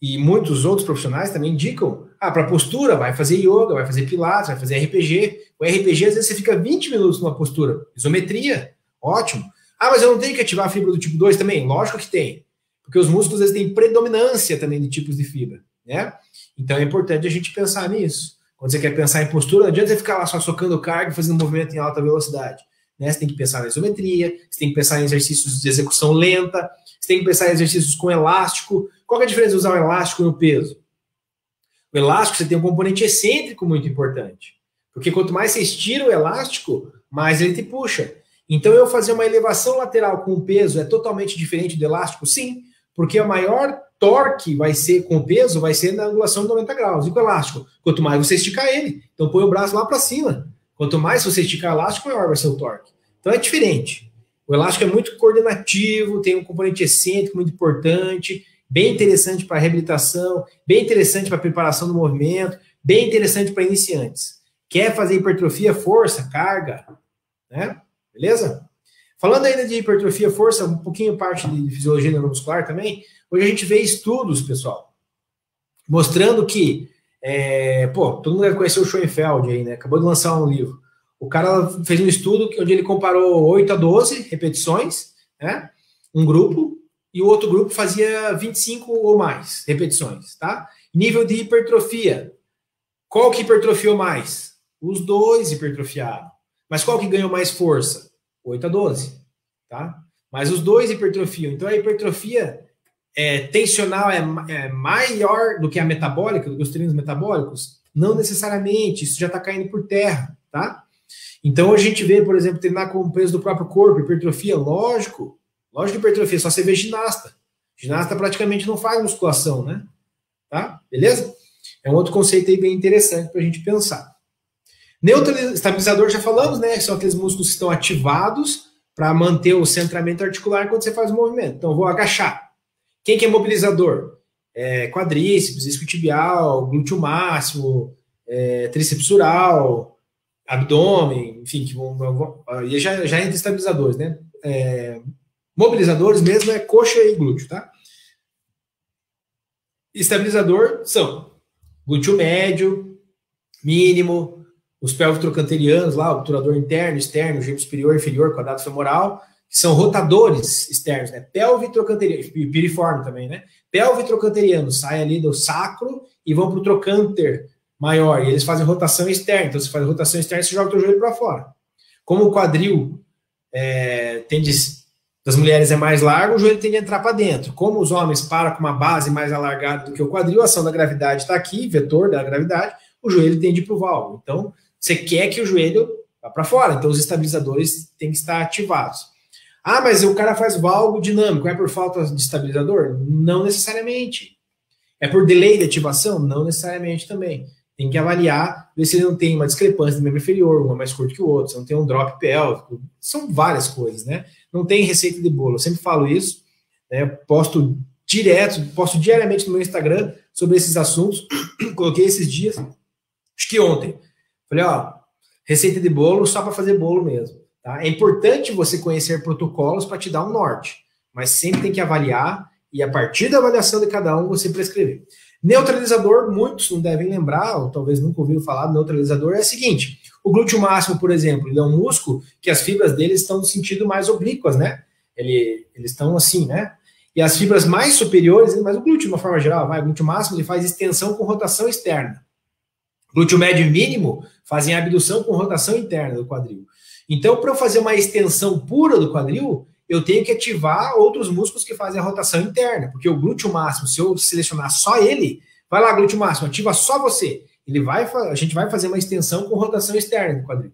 e muitos outros profissionais também indicam, ah, para postura, vai fazer yoga, vai fazer pilates, vai fazer RPG. O RPG, às vezes, você fica 20 minutos numa postura. Isometria, ótimo. Ah, mas eu não tenho que ativar a fibra do tipo 2 também? Lógico que tem. Porque os músculos, às vezes, têm predominância também de tipos de fibra, né? Então, é importante a gente pensar nisso. Quando você quer pensar em postura, não adianta você ficar lá só socando carga e fazendo movimento em alta velocidade. Né? Você tem que pensar na isometria, você tem que pensar em exercícios de execução lenta, você tem que pensar em exercícios com elástico. Qual é a diferença de usar o elástico no peso? O elástico você tem um componente excêntrico muito importante. Porque quanto mais você estira o elástico, mais ele te puxa. Então, eu fazer uma elevação lateral com o peso é totalmente diferente do elástico? Sim, porque a maior torque vai ser com o peso, vai ser na angulação de 90 graus. E com o elástico, quanto mais você esticar ele, então põe o braço lá para cima. Quanto mais você esticar o elástico, maior vai ser o torque. Então é diferente. O elástico é muito coordenativo, tem um componente excêntrico muito importante, bem interessante para reabilitação, bem interessante para preparação do movimento, bem interessante para iniciantes. Quer fazer hipertrofia, força, carga, né? Beleza? Falando ainda de hipertrofia, força, um pouquinho parte de fisiologia neuromuscular também, hoje a gente vê estudos, pessoal, mostrando que, é, pô, todo mundo deve conhecer o Schoenfeld aí, né? Acabou de lançar um livro. O cara fez um estudo onde ele comparou 8 a 12 repetições, né? Um grupo, e o outro grupo fazia 25 ou mais repetições, tá? Nível de hipertrofia. Qual que hipertrofiou mais? Os dois hipertrofiaram. Mas qual que ganhou mais força? 8 a 12, tá? Mas os dois hipertrofiam. Então a hipertrofia é, tensional é, é, maior do que a metabólica, do que os treinos metabólicos? Não necessariamente, isso já está caindo por terra, tá? Então a gente vê, por exemplo, treinar com o peso do próprio corpo, hipertrofia, lógico, lógico hipertrofia, só você vê ginasta. Ginasta praticamente não faz musculação, né? Tá? Beleza? É um outro conceito aí bem interessante para a gente pensar. Neutralizador, já falamos, né? São aqueles músculos que estão ativados para manter o centramento articular quando você faz o movimento. Então, vou agachar. Quem que é mobilizador? É, quadríceps, isquiotibial, glúteo máximo, é, tríceps sural, abdômen, enfim, que vão, vão, e já, já entra estabilizadores, né? É, mobilizadores mesmo é coxa e glúteo, tá? Estabilizador são glúteo médio, mínimo, os pelvitrocanterianos lá, obturador interno, externo, gêmeo superior, inferior, quadrado femoral, que são rotadores externos, né? Pelvitrocanteriano, piriforme também, né? Pelvitrocanteriano, sai ali do sacro e vão para o trocânter maior, e eles fazem rotação externa. Então, você faz rotação externa, você joga o joelho para fora. Como o quadril é, tende, das mulheres é mais largo, o joelho tende a entrar para dentro. Como os homens param com uma base mais alargada do que o quadril, a ação da gravidade está aqui, vetor da gravidade, o joelho tende para o valvo. Então, você quer que o joelho vá para fora, então os estabilizadores têm que estar ativados. Ah, mas o cara faz valgo dinâmico, é por falta de estabilizador? Não necessariamente. É por delay de ativação? Não necessariamente também. Tem que avaliar, ver se ele não tem uma discrepância do membro inferior, um é mais curto que o outro, se não tem um drop pélvico. São várias coisas, né? Não tem receita de bolo. Eu sempre falo isso, né? Posto direto, posto diariamente no meu Instagram sobre esses assuntos. Coloquei esses dias, acho que ontem. Falei, ó, receita de bolo só para fazer bolo mesmo. Tá? É importante você conhecer protocolos para te dar um norte, mas sempre tem que avaliar e a partir da avaliação de cada um você prescrever. Neutralizador, muitos não devem lembrar, ou talvez nunca ouviram falar do neutralizador, é o seguinte: o glúteo máximo, por exemplo, ele é um músculo que as fibras dele estão no sentido mais oblíquas, né? Ele, eles estão assim, né? E as fibras mais superiores, mas o glúteo, de uma forma geral, vai, o glúteo máximo, ele faz extensão com rotação externa. Glúteo médio e mínimo fazem abdução com rotação interna do quadril. Então, para eu fazer uma extensão pura do quadril, eu tenho que ativar outros músculos que fazem a rotação interna, porque o glúteo máximo, se eu selecionar só ele, vai lá, glúteo máximo, ativa só você. Ele vai, a gente vai fazer uma extensão com rotação externa do quadril.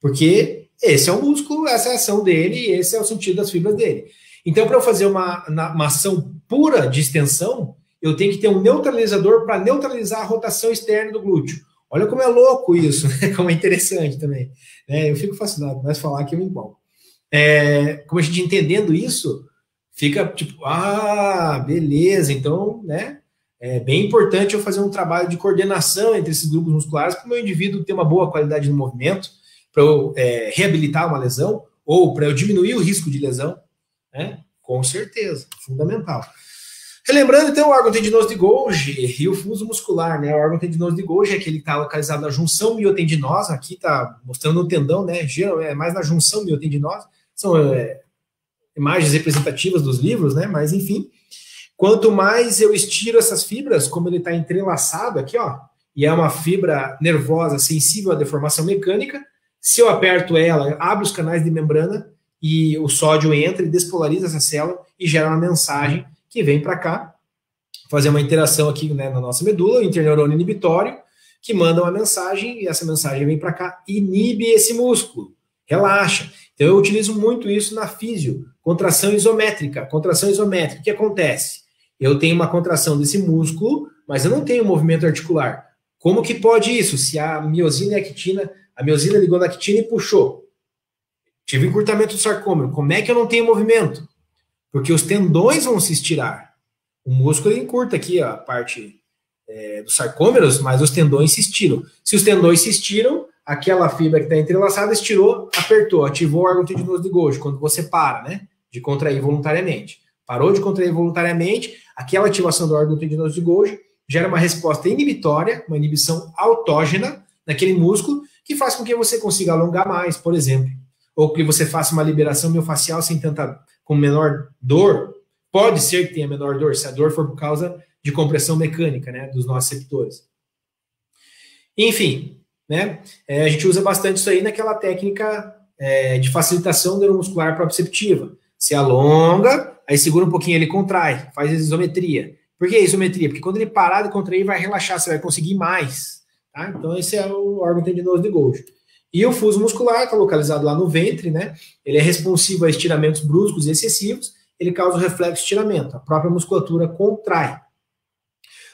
Porque esse é o músculo, essa é a ação dele, esse é o sentido das fibras dele. Então, para eu fazer uma, uma ação pura de extensão, eu tenho que ter um neutralizador para neutralizar a rotação externa do glúteo. Olha como é louco isso, né? como é interessante também. É, eu fico fascinado, mas falar que eu me empolgo. É, como a gente entendendo isso, fica tipo, ah, beleza, então, né? É bem importante eu fazer um trabalho de coordenação entre esses grupos musculares para o meu indivíduo ter uma boa qualidade no movimento, para eu é, reabilitar uma lesão ou para eu diminuir o risco de lesão, né? Com certeza, fundamental. Relembrando, então, o órgão tendinoso de Golgi e o fuso muscular, né? O órgão tendinoso de Golgi é aquele que está localizado na junção miotendinosa, aqui está mostrando o tendão, né? Geral, é mais na junção miotendinosa. São é, imagens representativas dos livros, né? Mas, enfim, quanto mais eu estiro essas fibras, como ele está entrelaçado aqui, ó, e é uma fibra nervosa sensível à deformação mecânica. Se eu aperto ela, abre os canais de membrana e o sódio entra e despolariza essa célula e gera uma mensagem que vem para cá, fazer uma interação aqui né, na nossa medula, interneurônio inibitório, que manda uma mensagem e essa mensagem vem para cá, inibe esse músculo, relaxa. Então eu utilizo muito isso na físio, contração isométrica. Contração isométrica, o que acontece? Eu tenho uma contração desse músculo, mas eu não tenho movimento articular. Como que pode isso? Se a miosina e a actina, a miosina ligou na actina e puxou. Tive encurtamento do sarcômero. Como é que eu não tenho movimento? Porque os tendões vão se estirar. O músculo encurta aqui a parte é, dos sarcômeros, mas os tendões se estiram. Se os tendões se estiram, aquela fibra que está entrelaçada estirou, apertou, ativou o órgão tendinoso de Golgi, quando você para, né, de contrair voluntariamente. Parou de contrair voluntariamente, aquela ativação do órgão tendinoso de Golgi gera uma resposta inibitória, uma inibição autógena naquele músculo, que faz com que você consiga alongar mais, por exemplo, ou que você faça uma liberação miofascial sem tanta, com menor dor. Pode ser que tenha menor dor, se a dor for por causa de compressão mecânica, né, dos nossos receptores. Enfim, né? É, a gente usa bastante isso aí naquela técnica é, de facilitação neuromuscular proprioceptiva. Se alonga, aí segura um pouquinho, ele contrai, faz isometria. Por que isometria? Porque quando ele parar de contrair, vai relaxar, você vai conseguir mais. Tá? Então, esse é o órgão tendinoso de Golgi. E o fuso muscular está localizado lá no ventre, né? Ele é responsivo a estiramentos bruscos e excessivos, ele causa o reflexo estiramento, a própria musculatura contrai.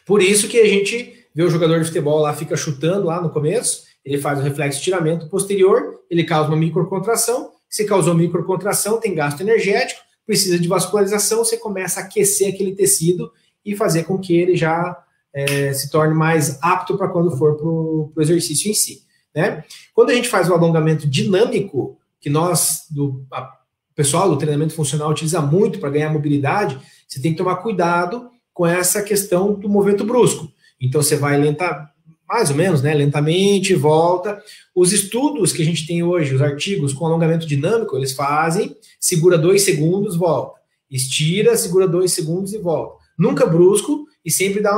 Por isso que a gente vê o jogador de futebol lá, fica chutando lá no começo, ele faz o reflexo estiramento posterior, ele causa uma microcontração, se causou microcontração, tem gasto energético, precisa de vascularização, você começa a aquecer aquele tecido e fazer com que ele já é, se torne mais apto para quando for para o exercício em si. Né? Quando a gente faz o alongamento dinâmico, que nós, do a, pessoal do treinamento funcional utiliza muito para ganhar mobilidade, você tem que tomar cuidado com essa questão do movimento brusco. Então você vai lenta, mais ou menos, né, lentamente, volta. Os estudos que a gente tem hoje, os artigos com alongamento dinâmico, eles fazem, segura dois segundos, volta. Estira, segura dois segundos e volta. Nunca brusco e sempre dá.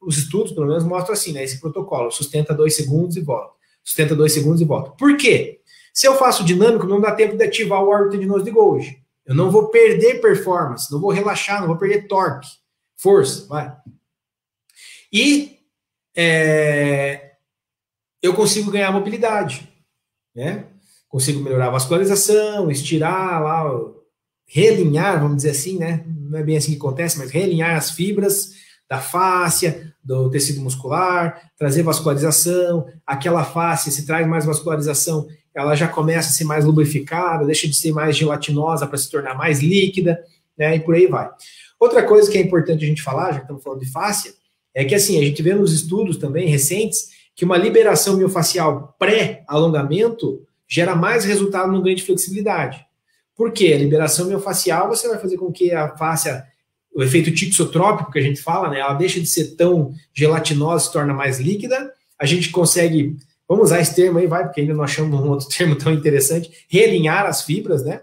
Os estudos, pelo menos, mostram assim, né? Esse protocolo. Sustenta dois segundos e volta. Sustenta dois segundos e volta. Por quê? Se eu faço dinâmico, não dá tempo de ativar o órgão tendinoso de Golgi. Eu não vou perder performance, não vou relaxar, não vou perder torque, força, vai. E é, eu consigo ganhar mobilidade, né? Consigo melhorar a vascularização, estirar lá, realinhar, vamos dizer assim, né? Não é bem assim que acontece, mas realinhar as fibras da fáscia, do tecido muscular, trazer vascularização, aquela face, se traz mais vascularização, ela já começa a ser mais lubrificada, deixa de ser mais gelatinosa para se tornar mais líquida, né? E por aí vai. Outra coisa que é importante a gente falar, já que estamos falando de fáscia, é que assim, a gente vê nos estudos também recentes que uma liberação miofacial pré-alongamento gera mais resultado no ganho de flexibilidade. Por quê? A liberação miofacial você vai fazer com que a face, o efeito tixotrópico que a gente fala, né, ela deixa de ser tão gelatinosa, se torna mais líquida. A gente consegue, vamos usar esse termo aí, vai, porque ainda não achamos um outro termo tão interessante, realinhar as fibras, né?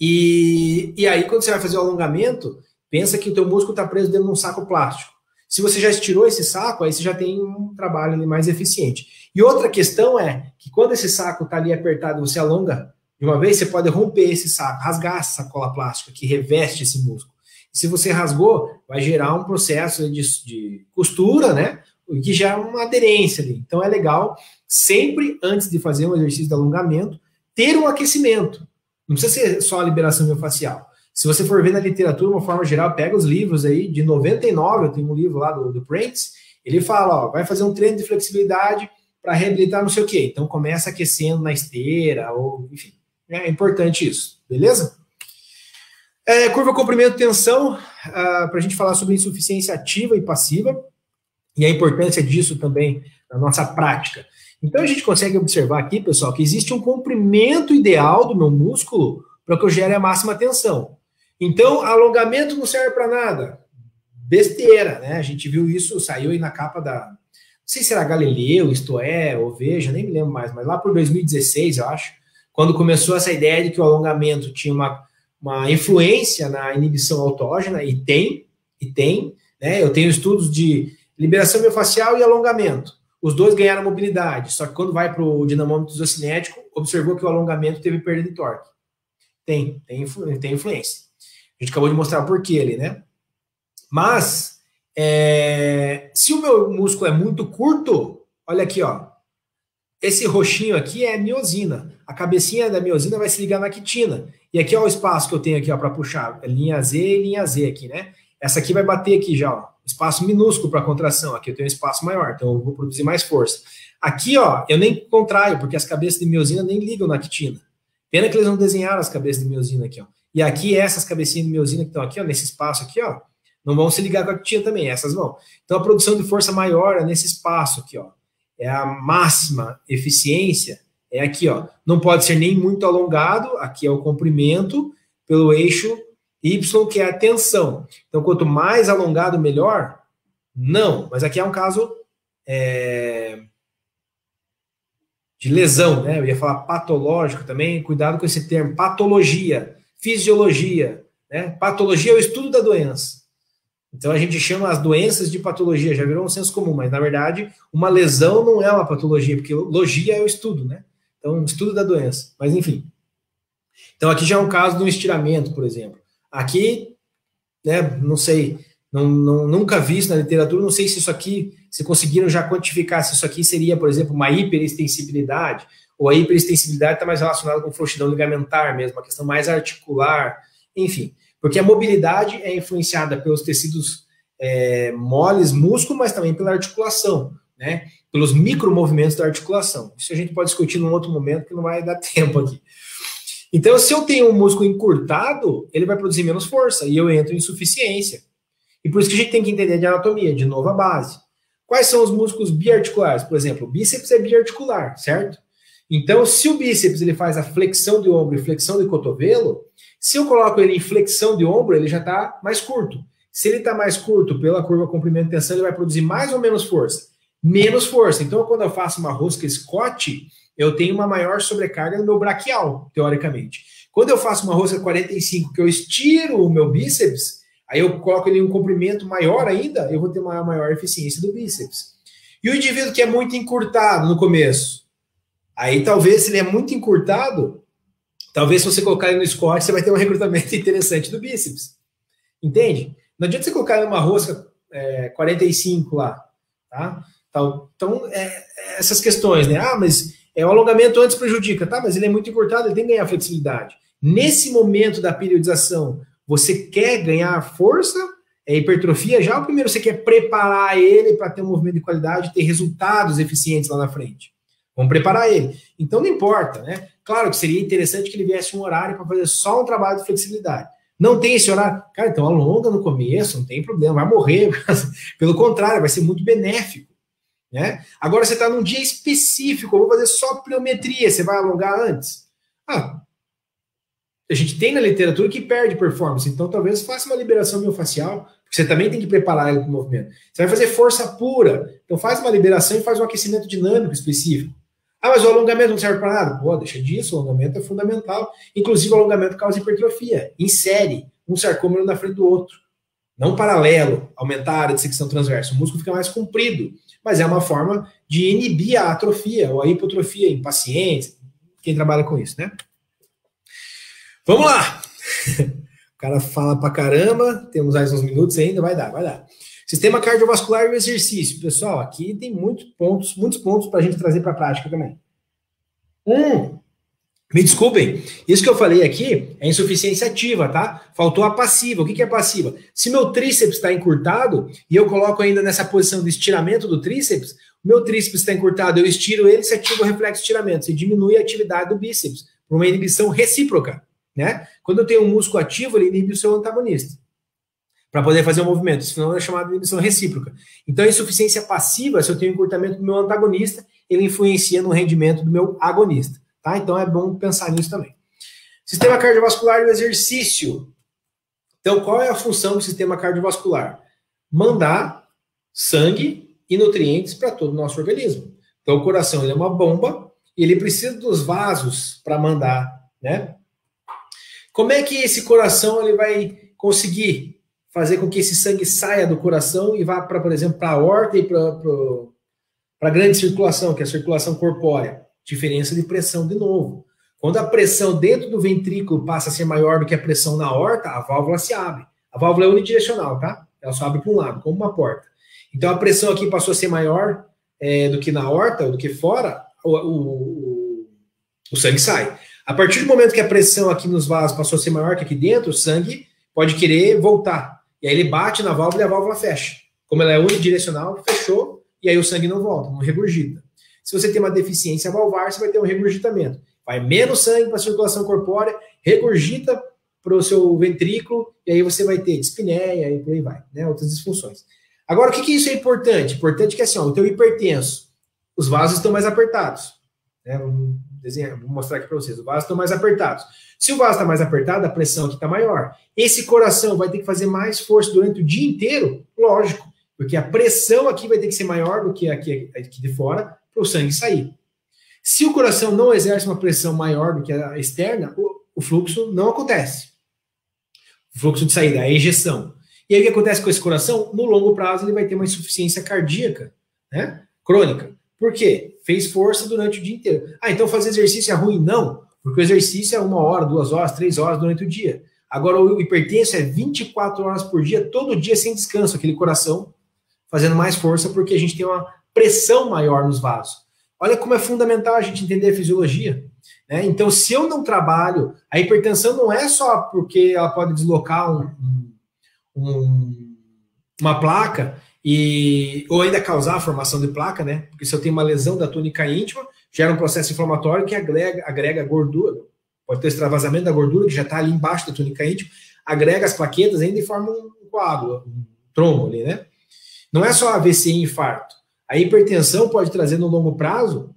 E, e aí, quando você vai fazer o alongamento, pensa que o teu músculo está preso dentro de um saco plástico. Se você já estirou esse saco, aí você já tem um trabalho mais eficiente. E outra questão é que quando esse saco está ali apertado, você alonga de uma vez, você pode romper esse saco, rasgar essa sacola plástica que reveste esse músculo. Se você rasgou, vai gerar um processo de, de costura, né? Que gera uma aderência ali. Então é legal, sempre antes de fazer um exercício de alongamento, ter um aquecimento. Não precisa ser só a liberação miofascial. Se você for ver na literatura, de uma forma geral, pega os livros aí, de 99, eu tenho um livro lá do, do Prentice, ele fala, ó, vai fazer um treino de flexibilidade para reabilitar não sei o quê. Então começa aquecendo na esteira, ou enfim. É importante isso, beleza? É, curva comprimento tensão, ah, para a gente falar sobre insuficiência ativa e passiva, e a importância disso também na nossa prática. Então a gente consegue observar aqui, pessoal, que existe um comprimento ideal do meu músculo para que eu gere a máxima tensão. Então, alongamento não serve para nada. Besteira, né? A gente viu isso, saiu aí na capa da. Não sei se era Galileu, isto é, ou Veja, nem me lembro mais, mas lá por 2016, eu acho, quando começou essa ideia de que o alongamento tinha uma, uma influência na inibição autógena, e tem, e tem, né? Eu tenho estudos de Liberação miofascial e alongamento. Os dois ganharam mobilidade, só que quando vai para o dinamômetro isocinético, observou que o alongamento teve perda de torque. Tem, tem, tem influência. A gente acabou de mostrar o porquê ali, né? Mas, é, se o meu músculo é muito curto, olha aqui, ó. Esse roxinho aqui é miosina. A cabecinha da miosina vai se ligar na quitina. E aqui ó, o espaço que eu tenho aqui para puxar. É linha Z e linha Z aqui, né? Essa aqui vai bater aqui já, ó. Espaço minúsculo para contração. Aqui eu tenho um espaço maior, então eu vou produzir mais força. Aqui, ó, eu nem contraio, porque as cabeças de miosina nem ligam na quitina. Pena que eles não desenharam as cabeças de miosina aqui, ó. E aqui, essas cabecinhas de miosina que estão aqui, ó, nesse espaço aqui, ó, não vão se ligar com a quitina também, essas vão. Então, a produção de força maior é nesse espaço aqui, ó. É a máxima eficiência, é aqui, ó. Não pode ser nem muito alongado, aqui é o comprimento, pelo eixo Y, que é a tensão. Então, quanto mais alongado, melhor? Não, mas aqui é um caso é, de lesão, né? Eu ia falar patológico também, cuidado com esse termo, patologia, fisiologia, né? Patologia é o estudo da doença. Então a gente chama as doenças de patologia, já virou um senso comum, mas na verdade uma lesão não é uma patologia, porque logia é o estudo, né? Então, um estudo da doença. Mas enfim. Então aqui já é um caso de um estiramento, por exemplo. Aqui, né, não sei, não, não, nunca vi isso na literatura, não sei se isso aqui, se conseguiram já quantificar se isso aqui seria, por exemplo, uma hiperextensibilidade, ou a hiperextensibilidade está mais relacionada com frouxidão ligamentar mesmo, uma questão mais articular, enfim. Porque a mobilidade é influenciada pelos tecidos é, moles, músculo, mas também pela articulação, né? Pelos micromovimentos da articulação. Isso a gente pode discutir num outro momento, que não vai dar tempo aqui. Então, se eu tenho um músculo encurtado, ele vai produzir menos força e eu entro em insuficiência. E por isso que a gente tem que entender de anatomia, de novo a base. Quais são os músculos biarticulares? Por exemplo, o bíceps é biarticular, certo? Então, se o bíceps ele faz a flexão de ombro e flexão de cotovelo, se eu coloco ele em flexão de ombro, ele já está mais curto. Se ele está mais curto pela curva comprimento tensão, ele vai produzir mais ou menos força? Menos força. Então, quando eu faço uma rosca Scott, eu tenho uma maior sobrecarga no meu braquial, teoricamente. Quando eu faço uma rosca 45, que eu estiro o meu bíceps, aí eu coloco ele em um comprimento maior ainda, eu vou ter uma maior eficiência do bíceps. E o indivíduo que é muito encurtado no começo, aí talvez se ele é muito encurtado, talvez se você colocar ele no Scott, você vai ter um recrutamento interessante do bíceps. Entende? Não adianta você colocar ele numa rosca é, 45 lá, tá? Então, é, é, essas questões, né? Ah, mas é, o alongamento antes prejudica, tá? Mas ele é muito encurtado, ele tem que ganhar flexibilidade. Nesse momento da periodização, você quer ganhar força, é hipertrofia já, ou primeiro você quer preparar ele para ter um movimento de qualidade, ter resultados eficientes lá na frente? Vamos preparar ele. Então não importa, né? Claro que seria interessante que ele viesse um horário para fazer só um trabalho de flexibilidade. Não tem esse horário. Cara, então alonga no começo, não tem problema, vai morrer. Pelo contrário, vai ser muito benéfico. Né? Agora você está num dia específico, eu vou fazer só pliometria, você vai alongar antes? Ah, a gente tem na literatura que perde performance, então talvez faça uma liberação miofascial, porque você também tem que preparar ele para o movimento. Você vai fazer força pura, então faz uma liberação e faz um aquecimento dinâmico específico. Ah, mas o alongamento não serve para nada? Pô, deixa disso, o alongamento é fundamental. Inclusive, o alongamento causa hipertrofia. Insere um sarcômero na frente do outro. Não paralelo, aumentar a área de secção transversa. O músculo fica mais comprido mas é uma forma de inibir a atrofia ou a hipotrofia em pacientes, quem trabalha com isso, né? Vamos lá! O cara fala pra caramba, temos mais uns minutos ainda, vai dar, vai dar. Sistema cardiovascular e o exercício. Pessoal, aqui tem muitos pontos, muitos pontos para a gente trazer para a prática também. Um, me desculpem, isso que eu falei aqui é insuficiência ativa, tá? Faltou a passiva. O que, é passiva? Se meu tríceps está encurtado e eu coloco ainda nessa posição de estiramento do tríceps, o meu tríceps está encurtado, eu estiro ele, se ativa o reflexo de estiramento, se diminui a atividade do bíceps, por uma inibição recíproca, né? Quando eu tenho um músculo ativo, ele inibe o seu antagonista para poder fazer o um movimento. Isso não é chamado de inibição recíproca. Então, a insuficiência passiva, se eu tenho encurtamento do meu antagonista, ele influencia no rendimento do meu agonista. Tá? Então é bom pensar nisso também. Sistema cardiovascular e exercício. Então, qual é a função do sistema cardiovascular? Mandar sangue e nutrientes para todo o nosso organismo. Então, o coração ele é uma bomba e ele precisa dos vasos para mandar, né? Como é que esse coração ele vai conseguir fazer com que esse sangue saia do coração e vá para, por exemplo, para a aorta e para a grande circulação, que é a circulação corpórea. Diferença de pressão de novo. Quando a pressão dentro do ventrículo passa a ser maior do que a pressão na aorta, a válvula se abre. A válvula é unidirecional, tá? Ela só abre para um lado, como uma porta. Então a pressão aqui passou a ser maior é, do que na aorta, do que fora, o, o, o sangue sai. A partir do momento que a pressão aqui nos vasos passou a ser maior que aqui dentro, o sangue pode querer voltar. E aí ele bate na válvula e a válvula fecha. Como ela é unidirecional, fechou, e aí o sangue não volta, não regurgita. Se você tem uma deficiência valvar, você vai ter um regurgitamento. Vai menos sangue para a circulação corpórea, regurgita para o seu ventrículo, e aí você vai ter dispneia e por aí vai, né? Outras disfunções. Agora, o que, que isso é importante? Importante que assim, ó, o teu hipertenso, os vasos estão mais apertados. Né? Vou mostrar aqui para vocês. Os vasos estão mais apertados. Se o vaso está mais apertado, a pressão aqui está maior. Esse coração vai ter que fazer mais força durante o dia inteiro? Lógico, porque a pressão aqui vai ter que ser maior do que aqui, aqui de fora para o sangue sair. Se o coração não exerce uma pressão maior do que a externa, o, o fluxo não acontece. O fluxo de saída, a ejeção. E aí o que acontece com esse coração? No longo prazo ele vai ter uma insuficiência cardíaca, né? Crônica. Por quê? Fez força durante o dia inteiro. Ah, então fazer exercício é ruim? Não. Porque o exercício é uma hora, duas horas, três horas durante o dia. Agora, o hipertenso é 24 horas por dia, todo dia sem descanso, aquele coração fazendo mais força, porque a gente tem uma pressão maior nos vasos. Olha como é fundamental a gente entender a fisiologia. Né? Então, se eu não trabalho, a hipertensão não é só porque ela pode deslocar um, um, uma placa e ou ainda causar a formação de placa, né? Porque se eu tenho uma lesão da túnica íntima, gera um processo inflamatório que agrega, agrega gordura, pode ter extravasamento da gordura que já está ali embaixo da túnica íntima, agrega as plaquetas ainda e forma um coágulo, um trombo ali, né? Não é só AVC e infarto. A hipertensão pode trazer no longo prazo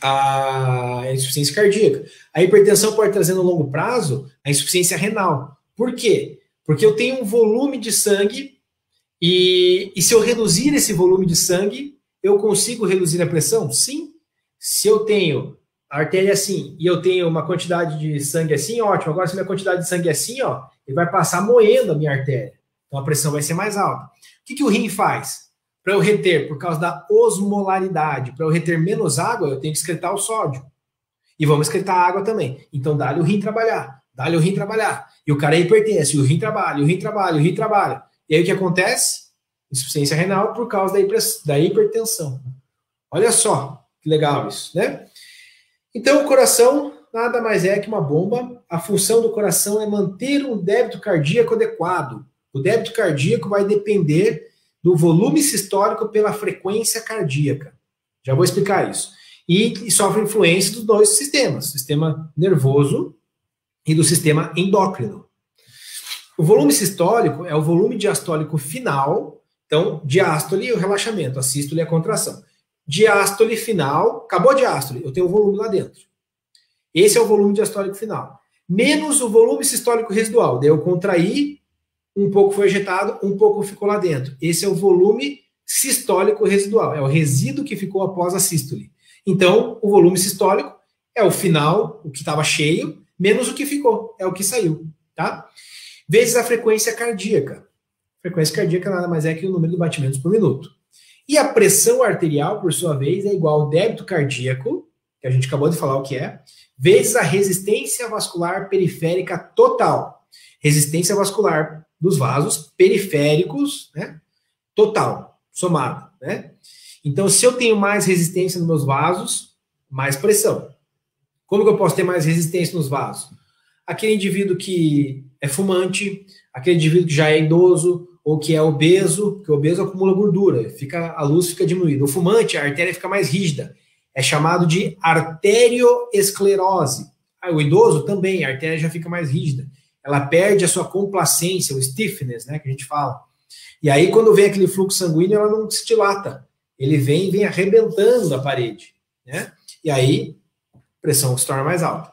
a insuficiência cardíaca. A hipertensão pode trazer no longo prazo a insuficiência renal. Por quê? Porque eu tenho um volume de sangue e, e se eu reduzir esse volume de sangue, eu consigo reduzir a pressão? Sim, se eu tenho a artéria assim e eu tenho uma quantidade de sangue assim, ótimo. Agora, se minha quantidade de sangue é assim, ó, ele vai passar moendo a minha artéria. Então a pressão vai ser mais alta. O que, que o rim faz? Para eu reter, por causa da osmolaridade, para eu reter menos água, eu tenho que excretar o sódio. E vamos excretar a água também. Então dá-lhe o rim trabalhar, dá-lhe o rim trabalhar. E o cara é hipertenso, e o rim trabalha, o rim trabalha, o rim trabalha. E aí o que acontece? Insuficiência renal por causa da hipertensão. Olha só, que legal isso, né? Então, o coração nada mais é que uma bomba. A função do coração é manter um débito cardíaco adequado. O débito cardíaco vai depender do volume sistólico pela frequência cardíaca. Já vou explicar isso. E, e sofre influência dos dois sistemas, sistema nervoso e do sistema endócrino. O volume sistólico é o volume diastólico final. Então, diástole é o relaxamento, a sístole é a contração diástole final, acabou a diástole, eu tenho o volume lá dentro. Esse é o volume diastólico final. Menos o volume sistólico residual. Daí eu contraí, um pouco foi ejetado, um pouco ficou lá dentro. Esse é o volume sistólico residual, é o resíduo que ficou após a sístole. Então, o volume sistólico é o final, o que estava cheio, menos o que ficou, é o que saiu, tá? Vezes a frequência cardíaca. frequência cardíaca nada mais é que o número de batimentos por minuto. E a pressão arterial, por sua vez, é igual ao débito cardíaco, que a gente acabou de falar o que é, vezes a resistência vascular periférica total. Resistência vascular dos vasos periféricos, né? Total, somado, né? Então, se eu tenho mais resistência nos meus vasos, mais pressão. Como que eu posso ter mais resistência nos vasos? Aquele indivíduo que é fumante, aquele indivíduo que já é idoso, ou que é obeso, o obeso acumula gordura, fica a luz fica diminuída. O fumante, a artéria fica mais rígida. É chamado de arterioesclerose. Ah, o idoso também, a artéria já fica mais rígida. Ela perde a sua complacência, o stiffness, né, que a gente fala. E aí, quando vem aquele fluxo sanguíneo, ela não se dilata. Ele vem vem arrebentando a parede, né? E aí, pressão se torna mais alta.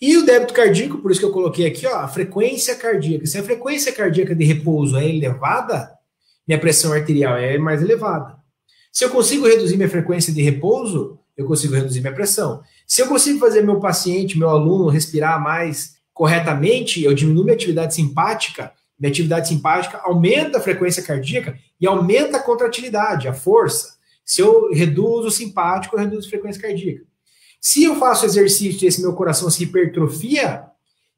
E o débito cardíaco, por isso que eu coloquei aqui, ó, a frequência cardíaca. Se a frequência cardíaca de repouso é elevada, minha pressão arterial é mais elevada. Se eu consigo reduzir minha frequência de repouso, eu consigo reduzir minha pressão. Se eu consigo fazer meu paciente, meu aluno respirar mais corretamente, eu diminuo minha atividade simpática, minha atividade simpática aumenta a frequência cardíaca e aumenta a contratilidade, a força. Se eu reduzo o simpático, eu reduzo a frequência cardíaca. Se eu faço exercício e esse meu coração se hipertrofia,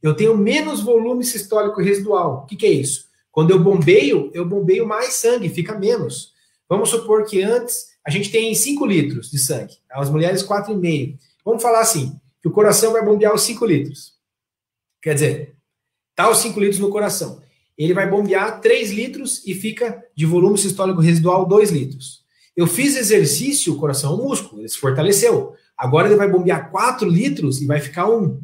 eu tenho menos volume sistólico residual. O que, que é isso? Quando eu bombeio, eu bombeio mais sangue, fica menos. Vamos supor que antes a gente tem 5 litros de sangue, as mulheres 4,5. Vamos falar assim, que o coração vai bombear os 5 litros. Quer dizer, tá os 5 litros no coração. Ele vai bombear 3 litros e fica de volume sistólico residual 2 litros. Eu fiz exercício, o coração é um músculo, ele se fortaleceu. Agora ele vai bombear 4 litros e vai ficar 1. Um.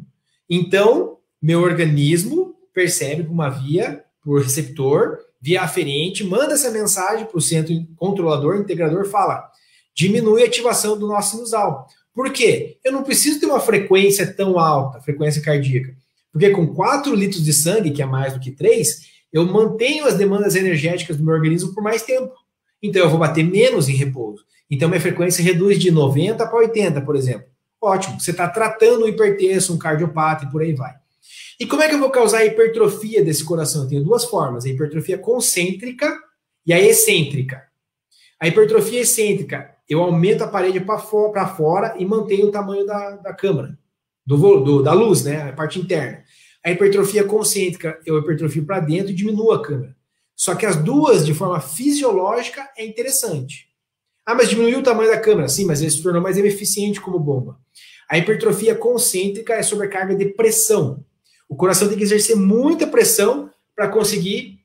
Então, meu organismo percebe por uma via, por receptor, via aferente, manda essa mensagem para o centro controlador, integrador, fala: diminui a ativação do nosso sinusal. Por quê? Eu não preciso ter uma frequência tão alta, frequência cardíaca. Porque com 4 litros de sangue, que é mais do que 3, eu mantenho as demandas energéticas do meu organismo por mais tempo. Então eu vou bater menos em repouso. Então minha frequência reduz de 90 para 80, por exemplo. Ótimo, você está tratando um hipertenso, um cardiopata e por aí vai. E como é que eu vou causar a hipertrofia desse coração? Eu tenho duas formas: a hipertrofia concêntrica e a excêntrica. A hipertrofia excêntrica, eu aumento a parede para fora, e mantenho o tamanho da, da câmara, do, do, da luz, né? A parte interna. A hipertrofia concêntrica, eu hipertrofio para dentro e diminuo a câmera. Só que as duas, de forma fisiológica, é interessante. Ah, mas diminuiu o tamanho da câmera. Sim, mas ele se tornou mais eficiente como bomba. A hipertrofia concêntrica é sobrecarga de pressão. O coração tem que exercer muita pressão para conseguir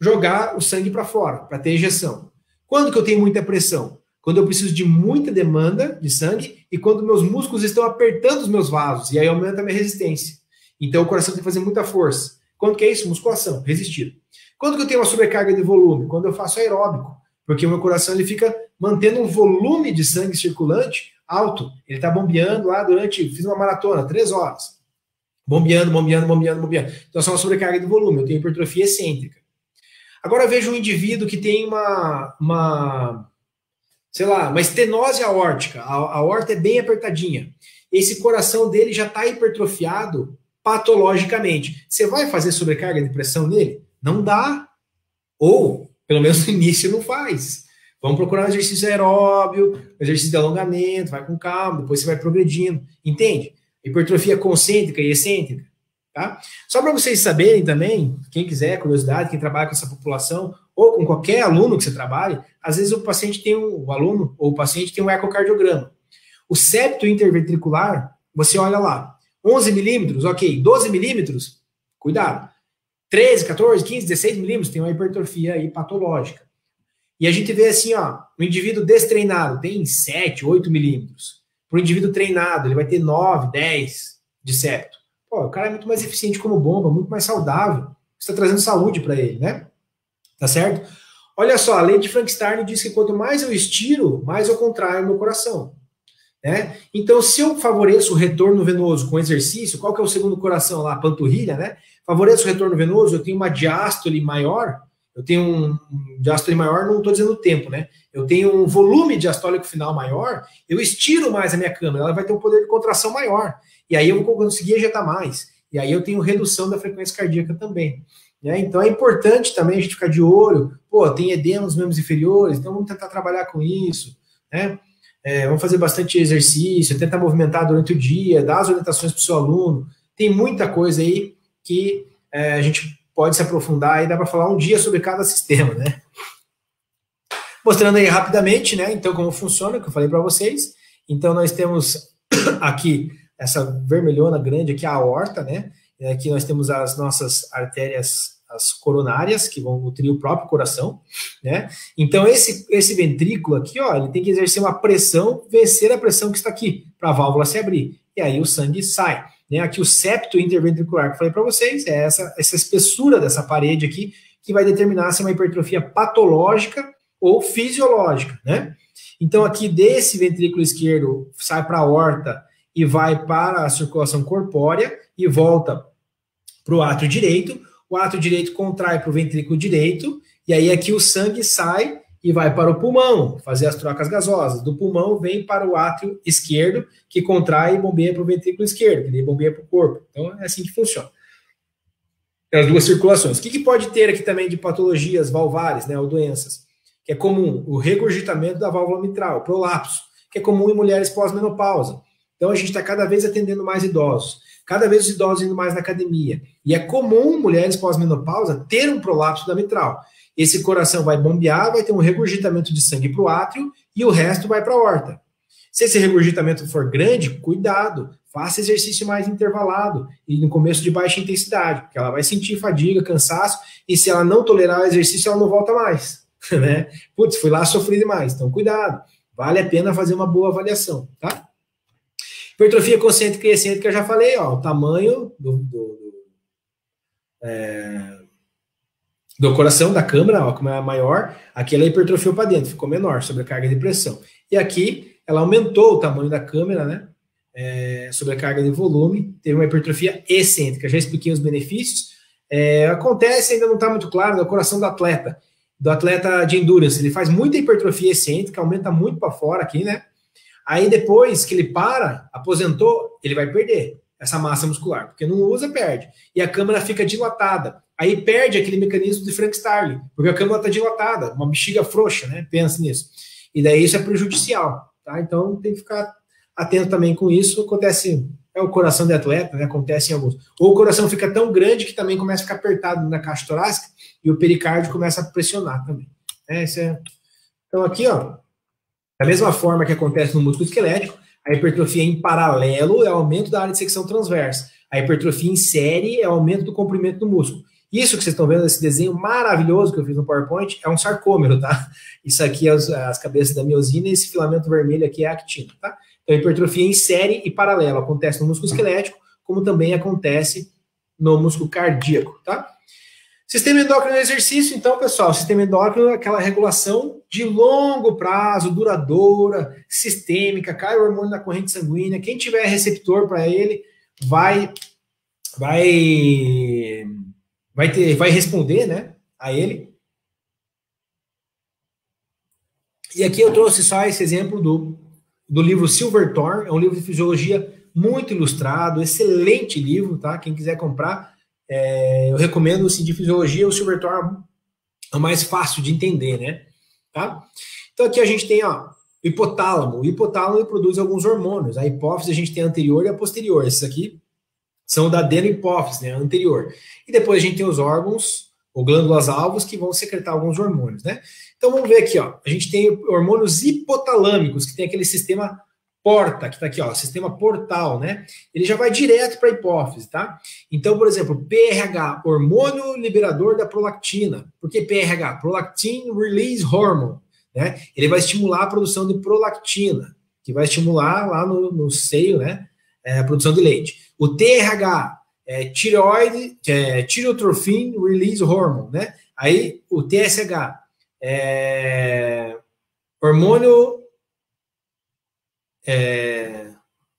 jogar o sangue para fora, para ter ejeção. Quando que eu tenho muita pressão? Quando eu preciso de muita demanda de sangue e quando meus músculos estão apertando os meus vasos, e aí aumenta a minha resistência. Então o coração tem que fazer muita força. Quando que é isso? Musculação, resistido. Quando que eu tenho uma sobrecarga de volume? Quando eu faço aeróbico, porque o meu coração ele fica mantendo um volume de sangue circulante alto. Ele está bombeando lá durante, fiz uma maratona, três horas. Bombeando, bombeando, bombeando, bombeando. Então, essa é uma sobrecarga de volume. Eu tenho hipertrofia excêntrica. Agora, vejo um indivíduo que tem uma, uma sei lá, uma estenose aórtica. A, aorta é bem apertadinha. Esse coração dele já está hipertrofiado patologicamente. Você vai fazer sobrecarga de pressão nele? Não dá. Ou, pelo menos no início, não faz. Vamos procurar um exercício aeróbio, exercício de alongamento, vai com calma, depois você vai progredindo. Entende? hipertrofia concêntrica e excêntrica, tá? Só para vocês saberem também, quem quiser, curiosidade, quem trabalha com essa população, ou com qualquer aluno que você trabalhe, às vezes o paciente tem um, o aluno ou o paciente tem um ecocardiograma. O septo interventricular, você olha lá, 11 milímetros, ok, 12 milímetros, cuidado. 13, 14, 15, 16 milímetros tem uma hipertrofia aí patológica. E a gente vê assim, ó, o indivíduo destreinado tem 7, 8 milímetros. Para o indivíduo treinado, ele vai ter 9, 10 de septo. Pô, o cara é muito mais eficiente como bomba, muito mais saudável. Está trazendo saúde para ele, né? Tá certo? Olha só, a lei de Frankenstein diz que quanto mais eu estiro, mais eu contraio meu coração. Né? Então, se eu favoreço o retorno venoso com exercício, qual que é o segundo coração lá? Panturrilha, né? Favoreço o retorno venoso, eu tenho uma diástole maior, eu tenho um, um diástole maior, não estou dizendo tempo, né? Eu tenho um volume diastólico final maior, eu estiro mais a minha câmera, ela vai ter um poder de contração maior. E aí eu vou conseguir ejetar mais. E aí eu tenho redução da frequência cardíaca também. Né? Então é importante também a gente ficar de olho. Pô, tem edema nos membros inferiores, então vamos tentar trabalhar com isso. Né? É, vamos fazer bastante exercício, tentar movimentar durante o dia, dar as orientações para o seu aluno. Tem muita coisa aí que é, a gente pode se aprofundar e dá para falar um dia sobre cada sistema, né? Mostrando aí rapidamente, né? Então, como funciona, que eu falei para vocês. Então, nós temos aqui essa vermelhona grande aqui, a aorta, né? Aqui nós temos as nossas artérias, as coronárias, que vão nutrir o próprio coração, né? Então, esse, esse ventrículo aqui, ó, ele tem que exercer uma pressão, vencer a pressão que está aqui, para a válvula se abrir. E aí o sangue sai. Né? Aqui o septo interventricular que eu falei para vocês é essa, essa espessura dessa parede aqui que vai determinar se é uma hipertrofia patológica ou fisiológica, né? Então aqui desse ventrículo esquerdo sai para a horta e vai para a circulação corpórea e volta para o átrio direito. O átrio direito contrai para o ventrículo direito e aí aqui o sangue sai e vai para o pulmão, fazer as trocas gasosas. Do pulmão vem para o átrio esquerdo, que contrai e bombeia para o ventrículo esquerdo, que bombeia para o corpo. Então é assim que funciona. as duas circulações. O que, que, pode ter aqui também de patologias valvares, né, ou doenças? Que é comum, o regurgitamento da válvula mitral, prolapso, que é comum em mulheres pós-menopausa. Então a gente está cada vez atendendo mais idosos, cada vez os idosos indo mais na academia. E é comum mulheres pós-menopausa ter um prolapso da mitral. Esse coração vai bombear, vai ter um regurgitamento de sangue para o átrio e o resto vai para a horta. Se esse regurgitamento for grande, cuidado, faça exercício mais intervalado e no começo de baixa intensidade, porque ela vai sentir fadiga, cansaço, e se ela não tolerar o exercício, ela não volta mais, né? Putz, fui lá sofrer demais, então cuidado, vale a pena fazer uma boa avaliação, tá? Hipertrofia crescente, que eu já falei, ó, o tamanho do, do, é, do coração da câmara, ó, como é maior, aqui ela hipertrofiou para dentro, ficou menor, sobrecarga de pressão. E aqui ela aumentou o tamanho da câmera, né? É, sobrecarga de volume, teve uma hipertrofia excêntrica. Já expliquei os benefícios. É, acontece, ainda não está muito claro, no coração do atleta, do atleta de endurance. Ele faz muita hipertrofia excêntrica, aumenta muito para fora aqui, né? Aí depois que ele para, aposentou, ele vai perder essa massa muscular, porque não usa, perde. E a câmera fica dilatada. Aí perde aquele mecanismo de Frank Starling, porque a câmera está dilatada, uma bexiga frouxa, né? Pensa nisso. E daí isso é prejudicial. Tá? Então tem que ficar atento também com isso. Acontece, é o coração de atleta, né? acontece em alguns. Ou o coração fica tão grande que também começa a ficar apertado na caixa torácica e o pericárdio começa a pressionar também. É, é... Então aqui, ó, da mesma forma que acontece no músculo esquelético, a hipertrofia em paralelo é o aumento da área de secção transversa. A hipertrofia em série é o aumento do comprimento do músculo. Isso que vocês estão vendo, esse desenho maravilhoso que eu fiz no PowerPoint, é um sarcômero, tá? Isso aqui é as, as cabeças da miosina e esse filamento vermelho aqui é a actina, tá? Então, hipertrofia em série e paralela acontece no músculo esquelético, como também acontece no músculo cardíaco, tá? Sistema endócrino no exercício, então, pessoal, sistema endócrino é aquela regulação de longo prazo, duradoura, sistêmica, cai o hormônio na corrente sanguínea, quem tiver receptor para ele vai vai vai ter, vai responder, né, a ele. E aqui eu trouxe só esse exemplo do, do livro Silverthorne, é um livro de fisiologia muito ilustrado, excelente livro, tá? Quem quiser comprar, é, eu recomendo assim, de fisiologia, o Silverthorne é o mais fácil de entender, né? Tá? Então aqui a gente tem, ó, hipotálamo. O hipotálamo produz alguns hormônios. A hipófise a gente tem a anterior e a posterior. Esses aqui são da adenohipófise, né, anterior. E depois a gente tem os órgãos, ou glândulas alvos, que vão secretar alguns hormônios, né? Então vamos ver aqui, ó. A gente tem hormônios hipotalâmicos, que tem aquele sistema porta, que está aqui, ó, sistema portal, né? Ele já vai direto para a hipófise, tá? Então, por exemplo, PRH, hormônio liberador da prolactina. Por que PRH? Prolactin Release Hormone, né? Ele vai estimular a produção de prolactina, que vai estimular lá no, no seio, né? É, a produção de leite. O TRH é tireoide, é, release hormone, né? Aí o TSH é hormônio é,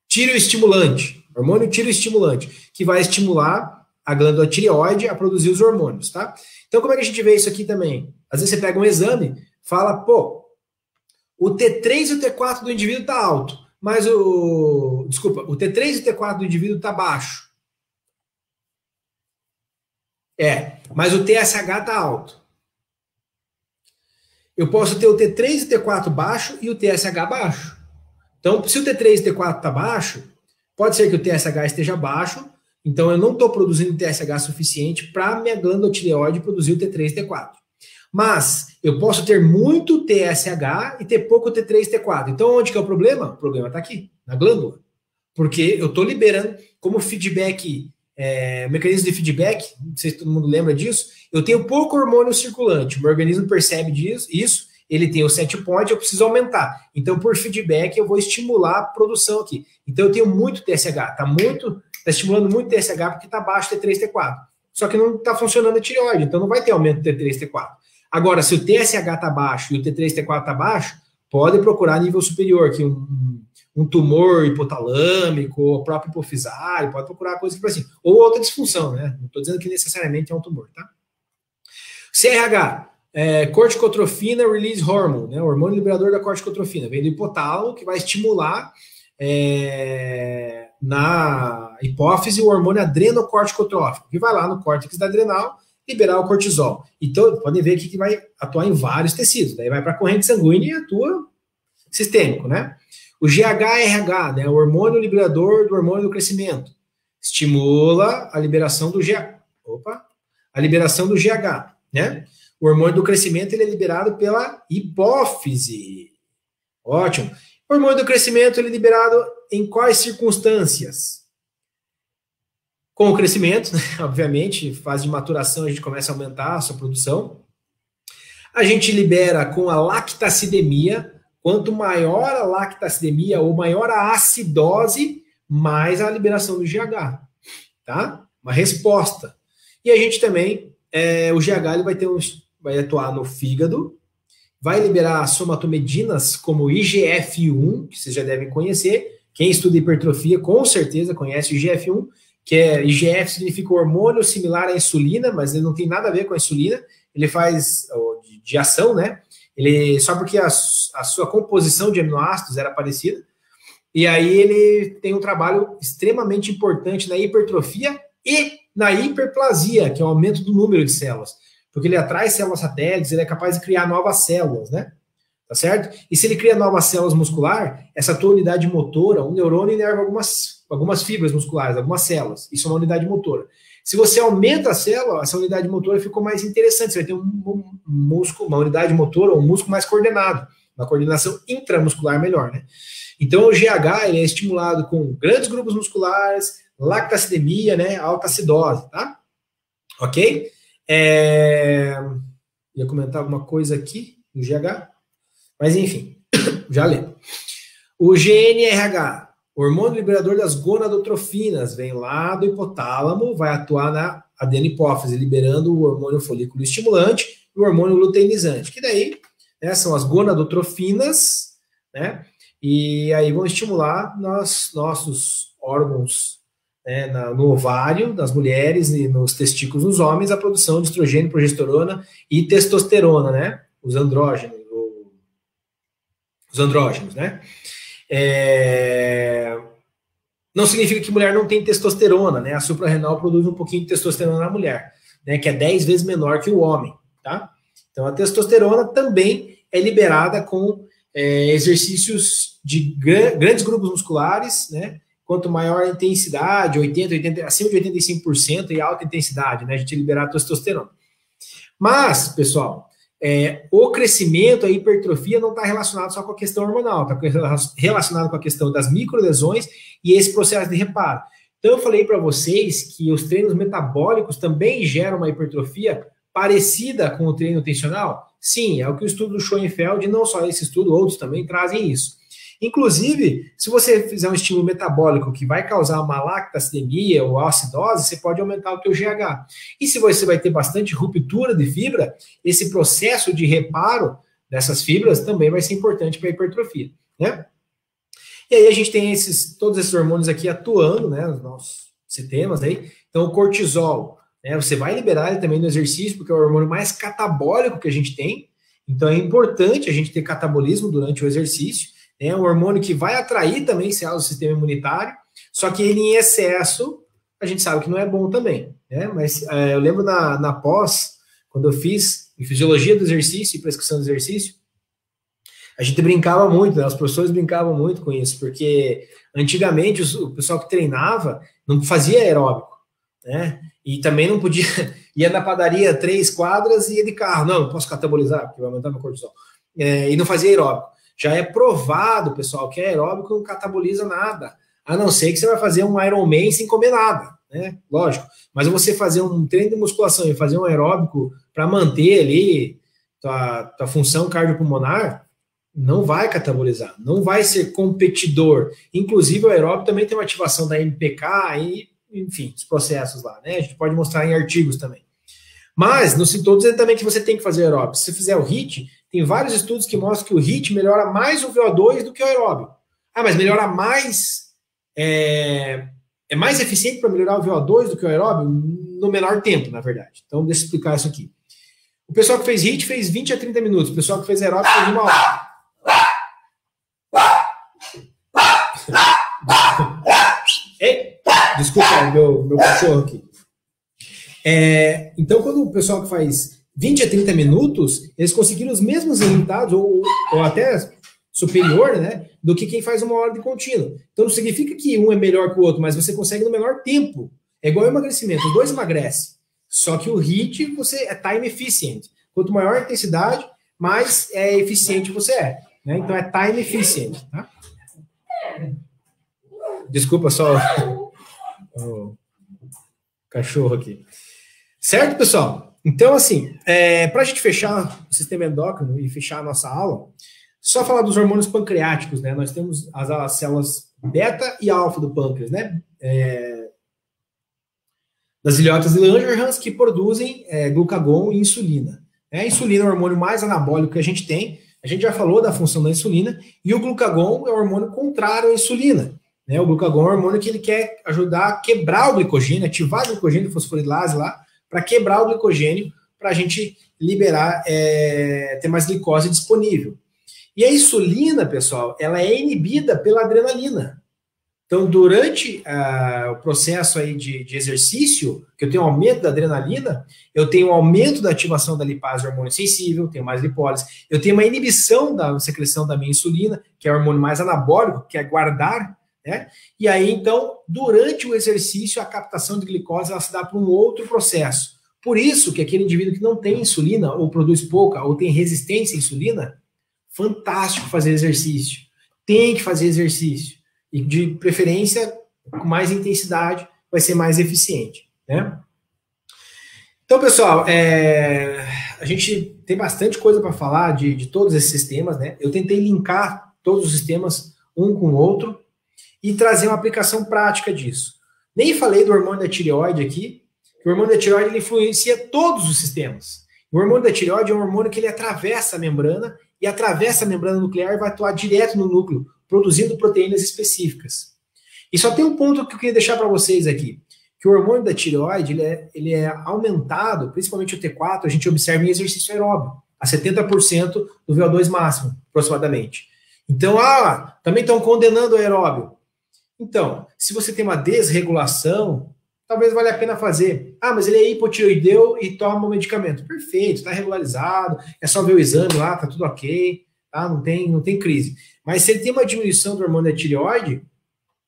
tiroestimulante, hormônio tiroestimulante, que vai estimular a glândula tireoide a produzir os hormônios, tá? Então, como é que a gente vê isso aqui também? Às vezes você pega um exame, fala, pô, o T3 e o T4 do indivíduo tá alto mas o. Desculpa, o T3 e o T4 do indivíduo está baixo. É, mas o TSH está alto. Eu posso ter o T3 e o T4 baixo e o TSH baixo. Então, se o T3 e o T4 está baixo, pode ser que o TSH esteja baixo, então eu não estou produzindo TSH suficiente para minha glândula tireoide produzir o T3 e T4. Mas eu posso ter muito TSH e ter pouco T3 e T4. Então, onde que é o problema? O problema está aqui, na glândula. Porque eu estou liberando, como feedback, é, mecanismo de feedback, não sei se todo mundo lembra disso, eu tenho pouco hormônio circulante. O meu organismo percebe disso, isso, ele tem o set point, eu preciso aumentar. Então, por feedback, eu vou estimular a produção aqui. Então, eu tenho muito TSH, está muito, está estimulando muito TSH porque está baixo T3 T4. Só que não está funcionando a tireoide, então não vai ter aumento de T3 T4. Agora, se o TSH está baixo e o T3 T4 está baixo, pode procurar nível superior, que um, um tumor hipotalâmico, ou próprio hipofisário, pode procurar coisa tipo assim. Ou outra disfunção, né? Não estou dizendo que necessariamente é um tumor, tá? CRH, é, corticotrofina release hormone, né? Hormônio liberador da corticotrofina. Vem do hipotálamo, que vai estimular é, na na hipófise o hormônio adrenocorticotrófico, que vai lá no córtex da adrenal liberar o cortisol. Então, podem ver aqui que vai atuar em vários tecidos. Daí vai para a corrente sanguínea e atua sistêmico, né? O GHRH, né, o hormônio liberador do hormônio do crescimento, estimula a liberação do GH. Opa! A liberação do GH, né? O hormônio do crescimento ele é liberado pela hipófise. Ótimo. O hormônio do crescimento ele é liberado em quais circunstâncias? Com o crescimento, né? obviamente, fase de maturação, a gente começa a aumentar a sua produção. A gente libera com a lactacidemia. Quanto maior a lactacidemia ou maior a acidose, mais a liberação do GH. Tá? Uma resposta. E a gente também, é, o GH ele vai, ter um, vai atuar no fígado, vai liberar somatomedinas como IGF-1, que vocês já devem conhecer. Quem estuda hipertrofia com certeza conhece o IGF-1 que é IGF significa hormônio similar à insulina, mas ele não tem nada a ver com a insulina, ele faz de, de ação, né? Ele só porque a, a, sua composição de aminoácidos era parecida. E aí ele tem um trabalho extremamente importante na hipertrofia e na hiperplasia, que é o aumento do número de células, porque ele atrai células satélites, ele é capaz de criar novas células, né? Tá certo? E se ele cria novas células muscular, essa tua unidade motora, um neurônio inerva algumas algumas fibras musculares, algumas células. Isso é uma unidade motora. Se você aumenta a célula, essa unidade motora ficou mais interessante. Você vai ter um, um músculo, uma unidade motora, um músculo mais coordenado, uma coordenação intramuscular melhor, né? Então o GH ele é estimulado com grandes grupos musculares, lactacidemia, né, alta acidose, tá? Ok? É... Ia comentar alguma coisa aqui do GH, mas enfim, já lembro. O GNRH hormônio liberador das gonadotrofinas vem lá do hipotálamo, vai atuar na adenipófise, liberando o hormônio folículo estimulante e o hormônio luteinizante, que daí né, são as gonadotrofinas, né? E aí vão estimular nos, nossos órgãos né, no ovário das mulheres e nos testículos dos homens a produção de estrogênio, progesterona e testosterona, né? Os andrógenos, os andrógenos, né? É... Não significa que mulher não tem testosterona, né? A suprarrenal produz um pouquinho de testosterona na mulher, né? Que é 10 vezes menor que o homem, tá? Então a testosterona também é liberada com é, exercícios de grandes grupos musculares, né? Quanto maior a intensidade, 80, 80, acima de 85% e alta intensidade, né? A gente liberar a testosterona. Mas, pessoal, é, o crescimento, a hipertrofia não está relacionado só com a questão hormonal, está relacionado com a questão das microlesões e esse processo de reparo. Então, eu falei para vocês que os treinos metabólicos também geram uma hipertrofia parecida com o treino tensional? Sim, é o que o estudo do Schoenfeld, não só esse estudo, outros também trazem isso. Inclusive, se você fizer um estímulo metabólico que vai causar uma lactacidemia ou acidose, você pode aumentar o teu GH. E se você vai ter bastante ruptura de fibra, esse processo de reparo dessas fibras também vai ser importante para a hipertrofia, né? E aí a gente tem esses, todos esses hormônios aqui atuando, né, nos nossos sistemas aí. Então o cortisol, né, você vai liberar ele também no exercício, porque é o hormônio mais catabólico que a gente tem. Então é importante a gente ter catabolismo durante o exercício é um hormônio que vai atrair também células do sistema imunitário, só que ele em excesso, a gente sabe que não é bom também, né? Mas é, eu lembro na, na pós, quando eu fiz em fisiologia do exercício e prescrição do exercício, a gente brincava muito, né? os professores brincavam muito com isso, porque antigamente o pessoal que treinava não fazia aeróbico, né? E também não podia, ia na padaria três quadras e ia de carro, não, não posso catabolizar, porque vai aumentar meu cortisol. É, e não fazia aeróbico. Já é provado, pessoal, que aeróbico não cataboliza nada, a não ser que você vai fazer um Ironman sem comer nada, né? Lógico. Mas você fazer um treino de musculação e fazer um aeróbico para manter ali tua, tua função cardiopulmonar, não vai catabolizar, não vai ser competidor. Inclusive, o aeróbico também tem uma ativação da MPK e, enfim, os processos lá, né? A gente pode mostrar em artigos também. Mas não estou dizendo também que você tem que fazer aeróbico. Se você fizer o HIT, tem vários estudos que mostram que o HIT melhora mais o VO2 do que o aeróbio. Ah, mas melhora mais. É, é mais eficiente para melhorar o VO2 do que o aeróbio no menor tempo, na verdade. Então, deixa eu explicar isso aqui. O pessoal que fez HIT fez 20 a 30 minutos. O pessoal que fez aeróbio fez uma hora. Ei! Desculpa, meu, meu cachorro aqui. É, então, quando o pessoal que faz 20 a 30 minutos, eles conseguiram os mesmos resultados, ou, ou até superior, né, do que quem faz uma hora de contínuo. Então, não significa que um é melhor que o outro, mas você consegue no menor tempo. É igual emagrecimento, dois emagrecem. Só que o HIT, você é time efficient. Quanto maior a intensidade, mais é eficiente você é. Né? Então, é time efficient. Tá? Desculpa só o cachorro aqui. Certo, pessoal? Então, assim, é, para a gente fechar o sistema endócrino e fechar a nossa aula, só falar dos hormônios pancreáticos, né? Nós temos as, as células beta e alfa do pâncreas, né? É, das ilhotas Langerhans que produzem é, glucagon e insulina. É, a insulina é o hormônio mais anabólico que a gente tem. A gente já falou da função da insulina e o glucagon é o hormônio contrário à insulina. Né? O glucagon é o hormônio que ele quer ajudar a quebrar o glicogênio, ativar a glicogênio fosforilase lá para quebrar o glicogênio, para a gente liberar, é, ter mais glicose disponível. E a insulina, pessoal, ela é inibida pela adrenalina. Então, durante uh, o processo aí de, de, exercício, que eu tenho um aumento da adrenalina, eu tenho um aumento da ativação da lipase hormônio sensível, tenho mais lipólise, eu tenho uma inibição da secreção da minha insulina, que é o hormônio mais anabólico, que é guardar né? E aí, então, durante o exercício, a captação de glicose ela se dá para um outro processo. Por isso que aquele indivíduo que não tem insulina, ou produz pouca, ou tem resistência à insulina, fantástico fazer exercício. Tem que fazer exercício. E de preferência, com mais intensidade, vai ser mais eficiente. Né? Então, pessoal, é, a gente tem bastante coisa para falar de, de todos esses sistemas. Né? Eu tentei linkar todos os sistemas um com o outro e trazer uma aplicação prática disso. Nem falei do hormônio da tireoide aqui, o hormônio da tireoide ele influencia todos os sistemas. O hormônio da tireoide é um hormônio que ele atravessa a membrana e atravessa a membrana nuclear e vai atuar direto no núcleo, produzindo proteínas específicas. E só tem um ponto que eu queria deixar para vocês aqui, que o hormônio da tireoide ele é, ele é aumentado, principalmente o T4, a gente observa em exercício aeróbio, a 70% do VO2 máximo, aproximadamente. Então, ah, também estão condenando o aeróbio. Então, se você tem uma desregulação, talvez valha a pena fazer. Ah, mas ele é hipotiroideu e toma o medicamento. Perfeito, está regularizado, é só ver o exame lá, tá tudo ok, tá? Não tem, não tem crise. Mas se ele tem uma diminuição do hormônio da tireoide,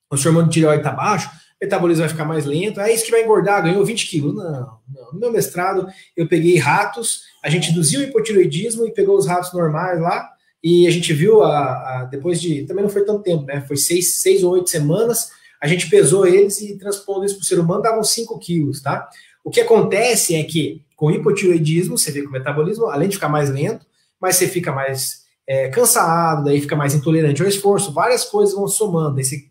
o seu hormônio de tireoide está baixo, o metabolismo vai ficar mais lento, é isso que vai engordar, ganhou 20 quilos. Não, não. No meu mestrado, eu peguei ratos, a gente induziu o hipotiroidismo e pegou os ratos normais lá, e a gente viu, a, a, depois de. Também não foi tanto tempo, né? Foi seis, seis ou oito semanas. A gente pesou eles e transpondo isso para o ser humano, davam 5 quilos, tá? O que acontece é que com hipotiroidismo, você vê que o metabolismo, além de ficar mais lento, mas você fica mais é, cansado, daí fica mais intolerante ao esforço, várias coisas vão somando, daí você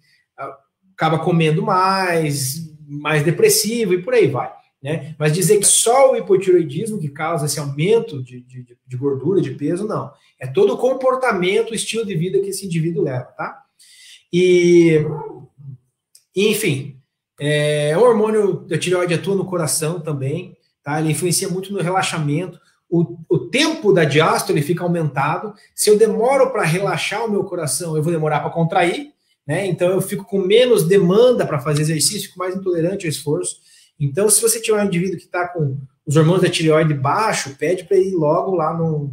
acaba comendo mais, mais depressivo e por aí vai. Né? Mas dizer que só o hipotiroidismo que causa esse aumento de, de, de gordura, de peso, não. É todo o comportamento, o estilo de vida que esse indivíduo leva, tá? E, enfim, é, o hormônio da tireoide atua no coração também, tá? Ele influencia muito no relaxamento. O, o tempo da diástole fica aumentado. Se eu demoro para relaxar o meu coração, eu vou demorar para contrair, né? Então eu fico com menos demanda para fazer exercício, fico mais intolerante ao esforço. Então, se você tiver um indivíduo que está com os hormônios da tireoide baixo, pede para ir logo lá no,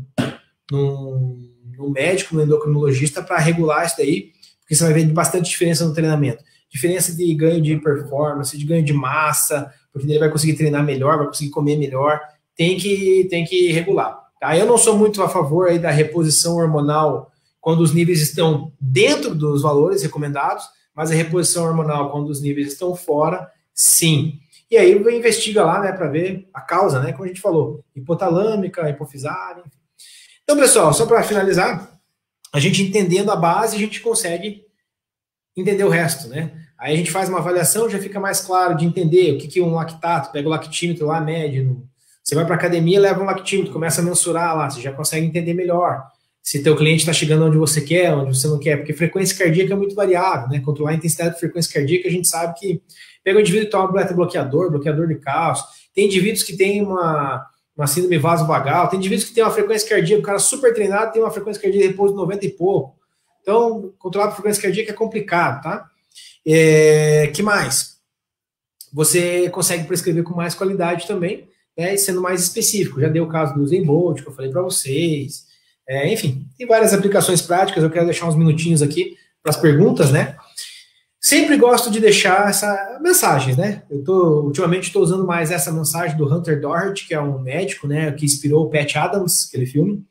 no, no médico, no endocrinologista, para regular isso daí, porque você vai ver bastante diferença no treinamento. Diferença de ganho de performance, de ganho de massa, porque ele vai conseguir treinar melhor, vai conseguir comer melhor, tem que, tem que regular. Tá? Eu não sou muito a favor aí da reposição hormonal quando os níveis estão dentro dos valores recomendados, mas a reposição hormonal quando os níveis estão fora, sim. E aí investiga lá, né, para ver a causa, né, como a gente falou, hipotalâmica, hipofisária, enfim. Então, pessoal, só para finalizar, a gente entendendo a base, a gente consegue entender o resto, né? Aí a gente faz uma avaliação, já fica mais claro de entender o que, que é um lactato, pega o lactímetro lá, mede. Você vai para academia, leva um lactímetro, começa a mensurar lá, você já consegue entender melhor. Se teu cliente está chegando onde você quer, onde você não quer, porque frequência cardíaca é muito variável, né? Controlar a intensidade de frequência cardíaca, a gente sabe que Pega um indivíduo que toma beta-bloqueador, bloqueador de cálcio. Tem indivíduos que têm uma, uma síndrome vasovagal. Tem indivíduos que têm uma frequência cardíaca, o cara super treinado tem uma frequência cardíaca de repouso de 90 e pouco. Então, controlar a frequência cardíaca é complicado, tá? É, que mais? você consegue prescrever com mais qualidade também, né, sendo mais específico. Já deu o caso do Zen Bolt, que eu falei para vocês. É, enfim, tem várias aplicações práticas. Eu quero deixar uns minutinhos aqui para as perguntas, né? Sempre gosto de deixar essa mensagem, né? Eu tô ultimamente estou usando mais essa mensagem do Hunter Doherty, que é um médico, né, que inspirou o Pat Adams, aquele filme.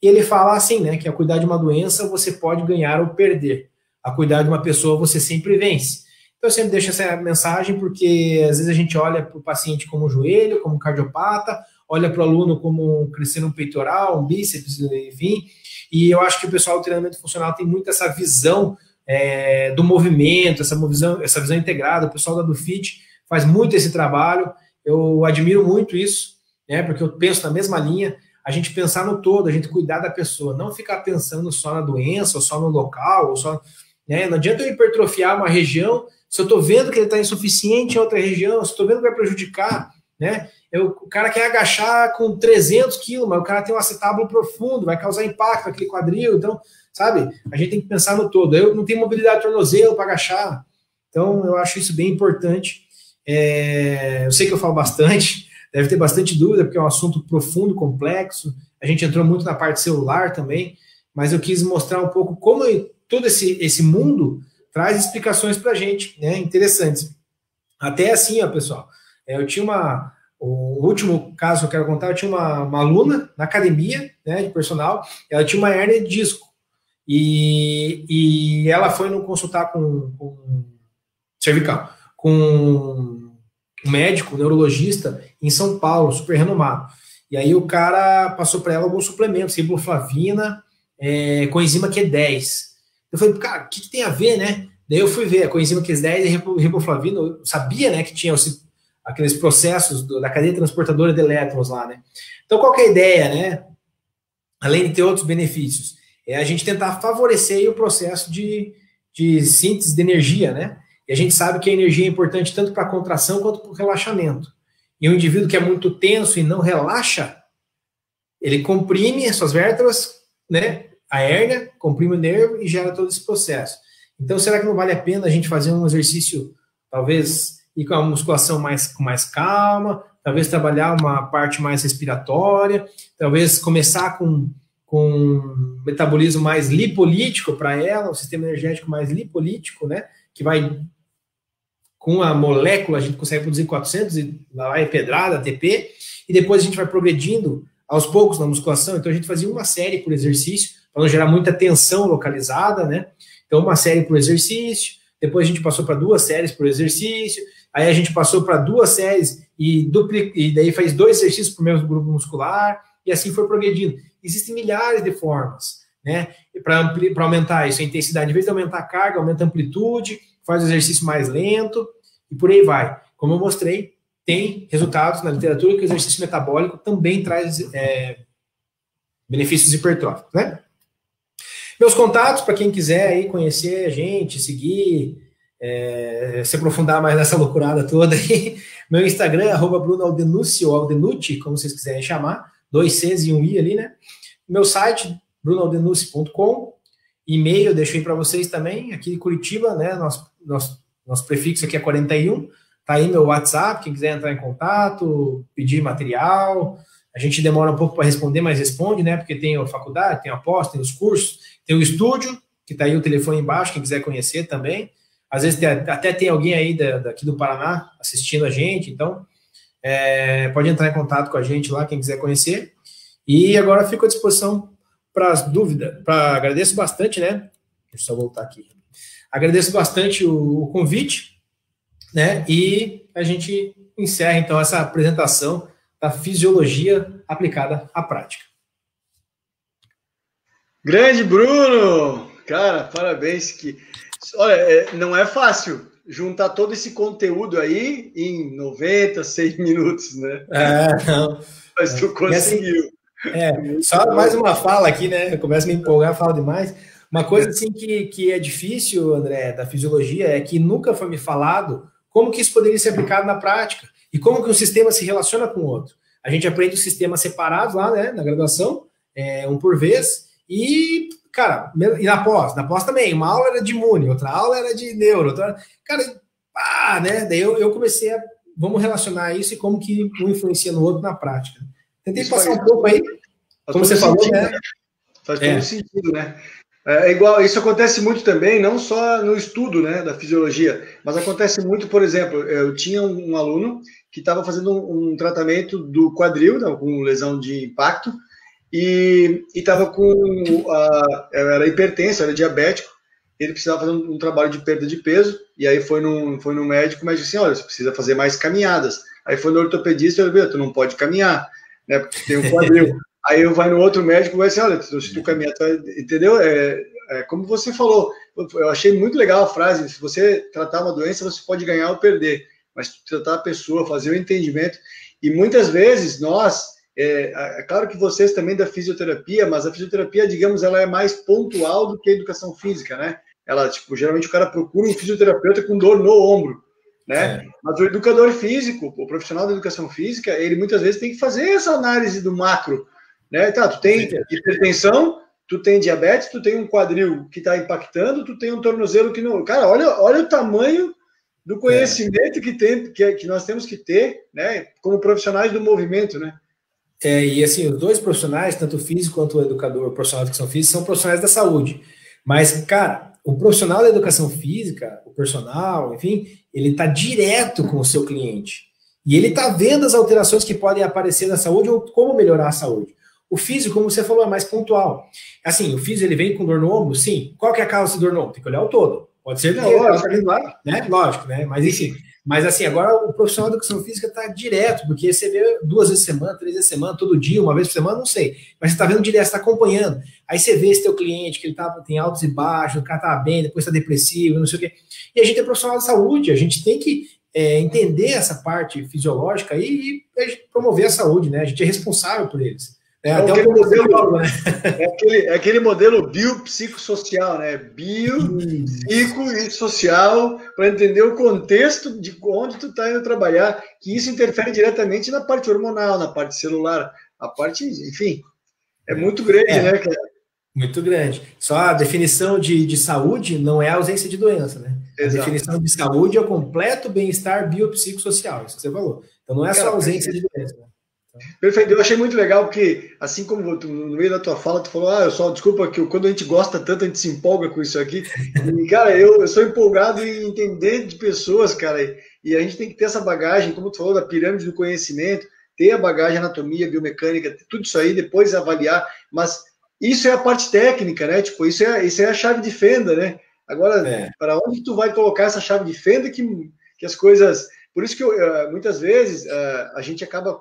E ele fala assim, né, que a cuidar de uma doença você pode ganhar ou perder. A cuidar de uma pessoa você sempre vence. Então eu sempre deixo essa mensagem porque às vezes a gente olha para o paciente como um joelho, como um cardiopata, olha para o aluno como crescendo um peitoral, um bíceps, enfim. E eu acho que o pessoal do treinamento funcional tem muito essa visão é, do movimento, essa visão, essa visão integrada. O pessoal da do Fit faz muito esse trabalho. Eu admiro muito isso, né? Porque eu penso na mesma linha. A gente pensar no todo, a gente cuidar da pessoa, não ficar pensando só na doença, ou só no local, ou só. Né? Não adianta eu hipertrofiar uma região se eu estou vendo que ele está insuficiente em outra região, se estou vendo que vai prejudicar, né? Eu, o cara quer agachar com 300 quilos, mas o cara tem um acetábulo profundo, vai causar impacto naquele quadril, então sabe? A gente tem que pensar no todo. Eu não tenho mobilidade de tornozelo para agachar, então eu acho isso bem importante. É, eu sei que eu falo bastante, deve ter bastante dúvida, porque é um assunto profundo, complexo. A gente entrou muito na parte celular também, mas eu quis mostrar um pouco como todo esse, esse mundo traz explicações para a gente, né? Interessantes. Até assim, ó, pessoal. É, eu tinha uma. O último caso que eu quero contar, eu tinha uma, uma aluna na academia né, de personal, ela tinha uma hernia de disco. E, e ela foi no consultar com, com cervical, com um médico, um neurologista em São Paulo, super renomado. E aí o cara passou para ela alguns suplementos, riboflavina, é, coenzima Q10. Eu falei, cara, o que, que, tem a ver, né? Daí eu fui ver a coenzima Q10 e riboflavina, eu sabia, né, que tinha aqueles processos do, da cadeia transportadora de elétrons lá, né? Então, qual é a ideia, né? Além de ter outros benefícios, é a gente tentar favorecer o processo de, de síntese de energia, né? E a gente sabe que a energia é importante tanto para a contração quanto para o relaxamento. E um indivíduo que é muito tenso e não relaxa, ele comprime as suas vértebras, né? A hérnia, comprime o nervo e gera todo esse processo. Então, será que não vale a pena a gente fazer um exercício, talvez, ir com a musculação mais, com mais calma, talvez trabalhar uma parte mais respiratória, talvez começar com com um metabolismo mais lipolítico para ela, um sistema energético mais lipolítico, né? Que vai com a molécula a gente consegue produzir 400 e lá vai pedrada, ATP, e depois a gente vai progredindo aos poucos na musculação. Então a gente fazia uma série por exercício para não gerar muita tensão localizada, né? Então uma série por exercício, depois a gente passou para duas séries por exercício, aí a gente passou para duas séries e, dupli, e daí faz dois exercícios por mesmo grupo muscular, e assim foi progredindo. Existem milhares de formas, né? Para aumentar isso, a intensidade, em vez de aumentar a carga, aumenta a amplitude, faz o exercício mais lento e por aí vai. Como eu mostrei, tem resultados na literatura que o exercício metabólico também traz é, benefícios hipertróficos, né? Meus contatos, para quem quiser aí conhecer a gente, seguir, é, se aprofundar mais nessa loucurada toda aí, meu Instagram é arroba Bruno Aldenucci, ou Aldenucci, como vocês quiserem chamar dois Cs e um I ali, né? Meu site, brunoaldenucci.com, e-mail eu deixei para vocês também, aqui em Curitiba, né? Nosso, nosso, nosso prefixo aqui é 41, tá aí meu WhatsApp, quem quiser entrar em contato, pedir material, a gente demora um pouco para responder, mas responde, né? Porque tem a faculdade, tem a pós, tem os cursos, tem o estúdio, que tá aí o telefone embaixo, quem quiser conhecer também. Às vezes tem, até tem alguém aí da, daqui do Paraná assistindo a gente, então é, pode entrar em contato com a gente lá, quem quiser conhecer. E agora fico à disposição para as dúvidas. Pra, agradeço bastante, né? Deixa eu só voltar aqui. Agradeço bastante o, o convite, né? E a gente encerra então essa apresentação da fisiologia aplicada à prática. Grande Bruno! Cara, parabéns que olha, é, não é fácil juntar todo esse conteúdo aí em 90, 100 minutos, né? É, não. Mas tu conseguiu. Assim, é, só mais uma fala aqui, né? Eu começo a me empolgar, falo demais. Uma coisa assim que, que é difícil, André, da fisiologia, é que nunca foi me falado como que isso poderia ser aplicado na prática e como que um sistema se relaciona com o outro. A gente aprende os sistemas separados lá, né, na graduação, é, um por vez, e cara, e na pós, na pós também, uma aula era de imune, outra aula era de neuro, outra... cara, pá, né? Daí eu, eu comecei a, vamos relacionar isso e como que um influencia no outro na prática. Tentei isso passar um pouco aí, como você falou, né? né? Faz todo é. sentido, né? É, é igual, isso acontece muito também, não só no estudo né, da fisiologia, mas acontece muito, por exemplo, eu tinha um, um aluno que estava fazendo um, um, tratamento do quadril, né, com lesão de impacto, e estava com. A, era hipertenso, era diabético, ele precisava fazer um, um, trabalho de perda de peso, e aí foi no, foi no médico, mas disse assim: olha, você precisa fazer mais caminhadas. Aí foi no ortopedista, ele falou: tu não pode caminhar, né, porque tem um quadril. Aí eu vai no outro médico e vai assim, olha, se tu caminhar, tu entendeu? É, é, como você falou, eu achei muito legal a frase, se você tratar uma doença, você pode ganhar ou perder, mas tratar a pessoa, fazer o entendimento, e muitas vezes nós, é, é, claro que vocês também da fisioterapia, mas a fisioterapia, digamos, ela é mais pontual do que a educação física, né? Ela, tipo, geralmente o cara procura um fisioterapeuta com dor no ombro, né? É. Mas o educador físico, o profissional da educação física, ele muitas vezes tem que fazer essa análise do macro, né? Tá, tu tem hipertensão, tu tem diabetes, tu tem um quadril que está impactando, tu tem um tornozelo que não. Cara, olha, olha o tamanho do conhecimento é. que, tem, que, que nós temos que ter, né? Como profissionais do movimento, né? É, e assim, os dois profissionais, tanto o físico quanto o educador, o profissional de educação física, são profissionais da saúde. Mas, cara, o profissional da educação física, o personal, enfim, ele está direto com o seu cliente. E ele está vendo as alterações que podem aparecer na saúde ou como melhorar a saúde. O físico, como você falou, é mais pontual. Assim, o físico ele vem com dor no ombro? Sim. Qual que é a causa de dor no ombro? Tem que olhar o todo. Pode ser não, lógico, né? Lógico, né? Mas enfim. Mas assim, agora o profissional de educação física está direto, porque você vê duas vezes por semana, três vezes por semana, todo dia, uma vez por semana, não sei. Mas você está vendo direto, está acompanhando. Aí você vê esse teu cliente, que ele tá, tem altos e baixos, o cara tá bem, depois está depressivo, não sei o quê. E a gente é profissional de saúde, a gente tem que é, entender essa parte fisiológica e, e promover a saúde, né? A gente é responsável por eles. É, é, aquele modelo, né? é, aquele, é aquele modelo biopsicossocial, né? Bio, psico e social, para entender o contexto de onde tu está indo trabalhar, que isso interfere diretamente na parte hormonal, na parte celular, a parte, enfim, é muito grande, é, né, cara? Muito grande. Só a definição de, de saúde não é a ausência de doença, né? Exato. A definição de saúde é o completo bem-estar biopsicossocial, isso que você falou. Então não é só ausência de doença. Né? Perfeito, eu achei muito legal porque, assim como tu, no meio da tua fala, tu falou, ah, eu só, desculpa, que quando a gente gosta tanto, a gente se empolga com isso aqui. E, cara, eu, eu sou empolgado em entender de pessoas, cara, e a gente tem que ter essa bagagem, como tu falou, da pirâmide do conhecimento, ter a bagagem, anatomia, biomecânica, tudo isso aí, depois avaliar, mas isso é a parte técnica, né? Tipo, isso é, isso é a chave de fenda, né? Agora, é. para onde tu vai colocar essa chave de fenda que, que as coisas por isso que uh, muitas vezes uh, a gente acaba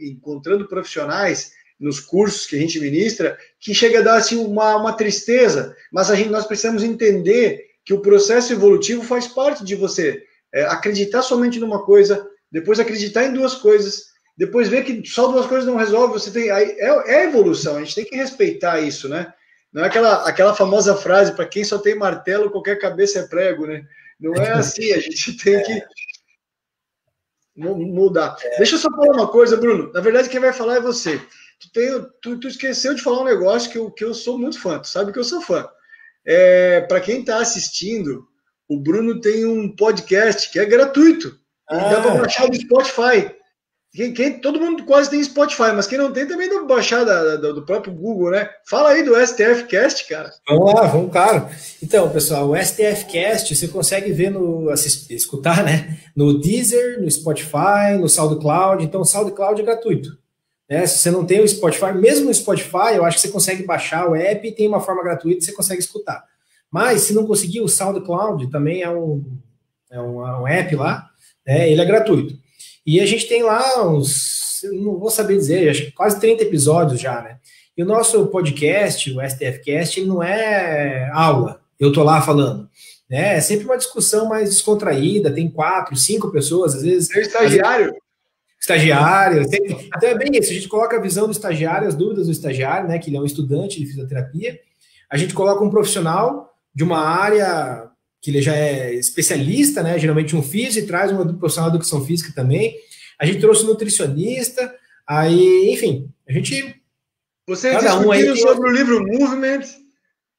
encontrando profissionais nos cursos que a gente ministra que chega a dar assim, uma, uma tristeza, mas a gente, nós precisamos entender que o processo evolutivo faz parte de você é, acreditar somente numa coisa, depois acreditar em duas coisas, depois ver que só duas coisas não resolve, você tem aí é, é evolução, a gente tem que respeitar isso, né? Não é aquela, aquela famosa frase para quem só tem martelo, qualquer cabeça é prego, né? Não é assim, a gente tem que mudar. É. Deixa eu só falar uma coisa, Bruno. Na verdade, quem vai falar é você. Tu, tem, tu, tu esqueceu de falar um negócio que eu, que eu sou muito fã. Tu sabe que eu sou fã. É, Para quem está assistindo, o Bruno tem um podcast que é gratuito. Ah. Dá para baixar no Spotify. Quem, quem, todo mundo quase tem Spotify, mas quem não tem também dá baixar da, do próprio Google, né? Fala aí do STF Cast, cara. Vamos lá, vamos, claro. Então, pessoal, o STF Cast você consegue ver no assistir, escutar, né? No Deezer, no Spotify, no SoundCloud. Então, o SoundCloud é gratuito. Né? Se você não tem o Spotify, mesmo no Spotify, eu acho que você consegue baixar o app e tem uma forma gratuita, você consegue escutar. Mas se não conseguir, o SoundCloud também é um, é um, é um app lá, né? Ele é gratuito. E a gente tem lá uns, não vou saber dizer, acho que quase 30 episódios já, né? E o nosso podcast, o STFcast, ele não é aula, eu tô lá falando. Né? É sempre uma discussão mais descontraída, tem quatro, cinco pessoas, às vezes. É estagiário. Vezes, estagiário. Tem, então é bem isso, a gente coloca a visão do estagiário, as dúvidas do estagiário, né? Que ele é um estudante de fisioterapia. A gente coloca um profissional de uma área que ele já é especialista, né? Geralmente um físico e traz um profissional de educação física também. A gente trouxe um nutricionista, aí, enfim, a gente. Vocês cada um aí sobre o livro Movement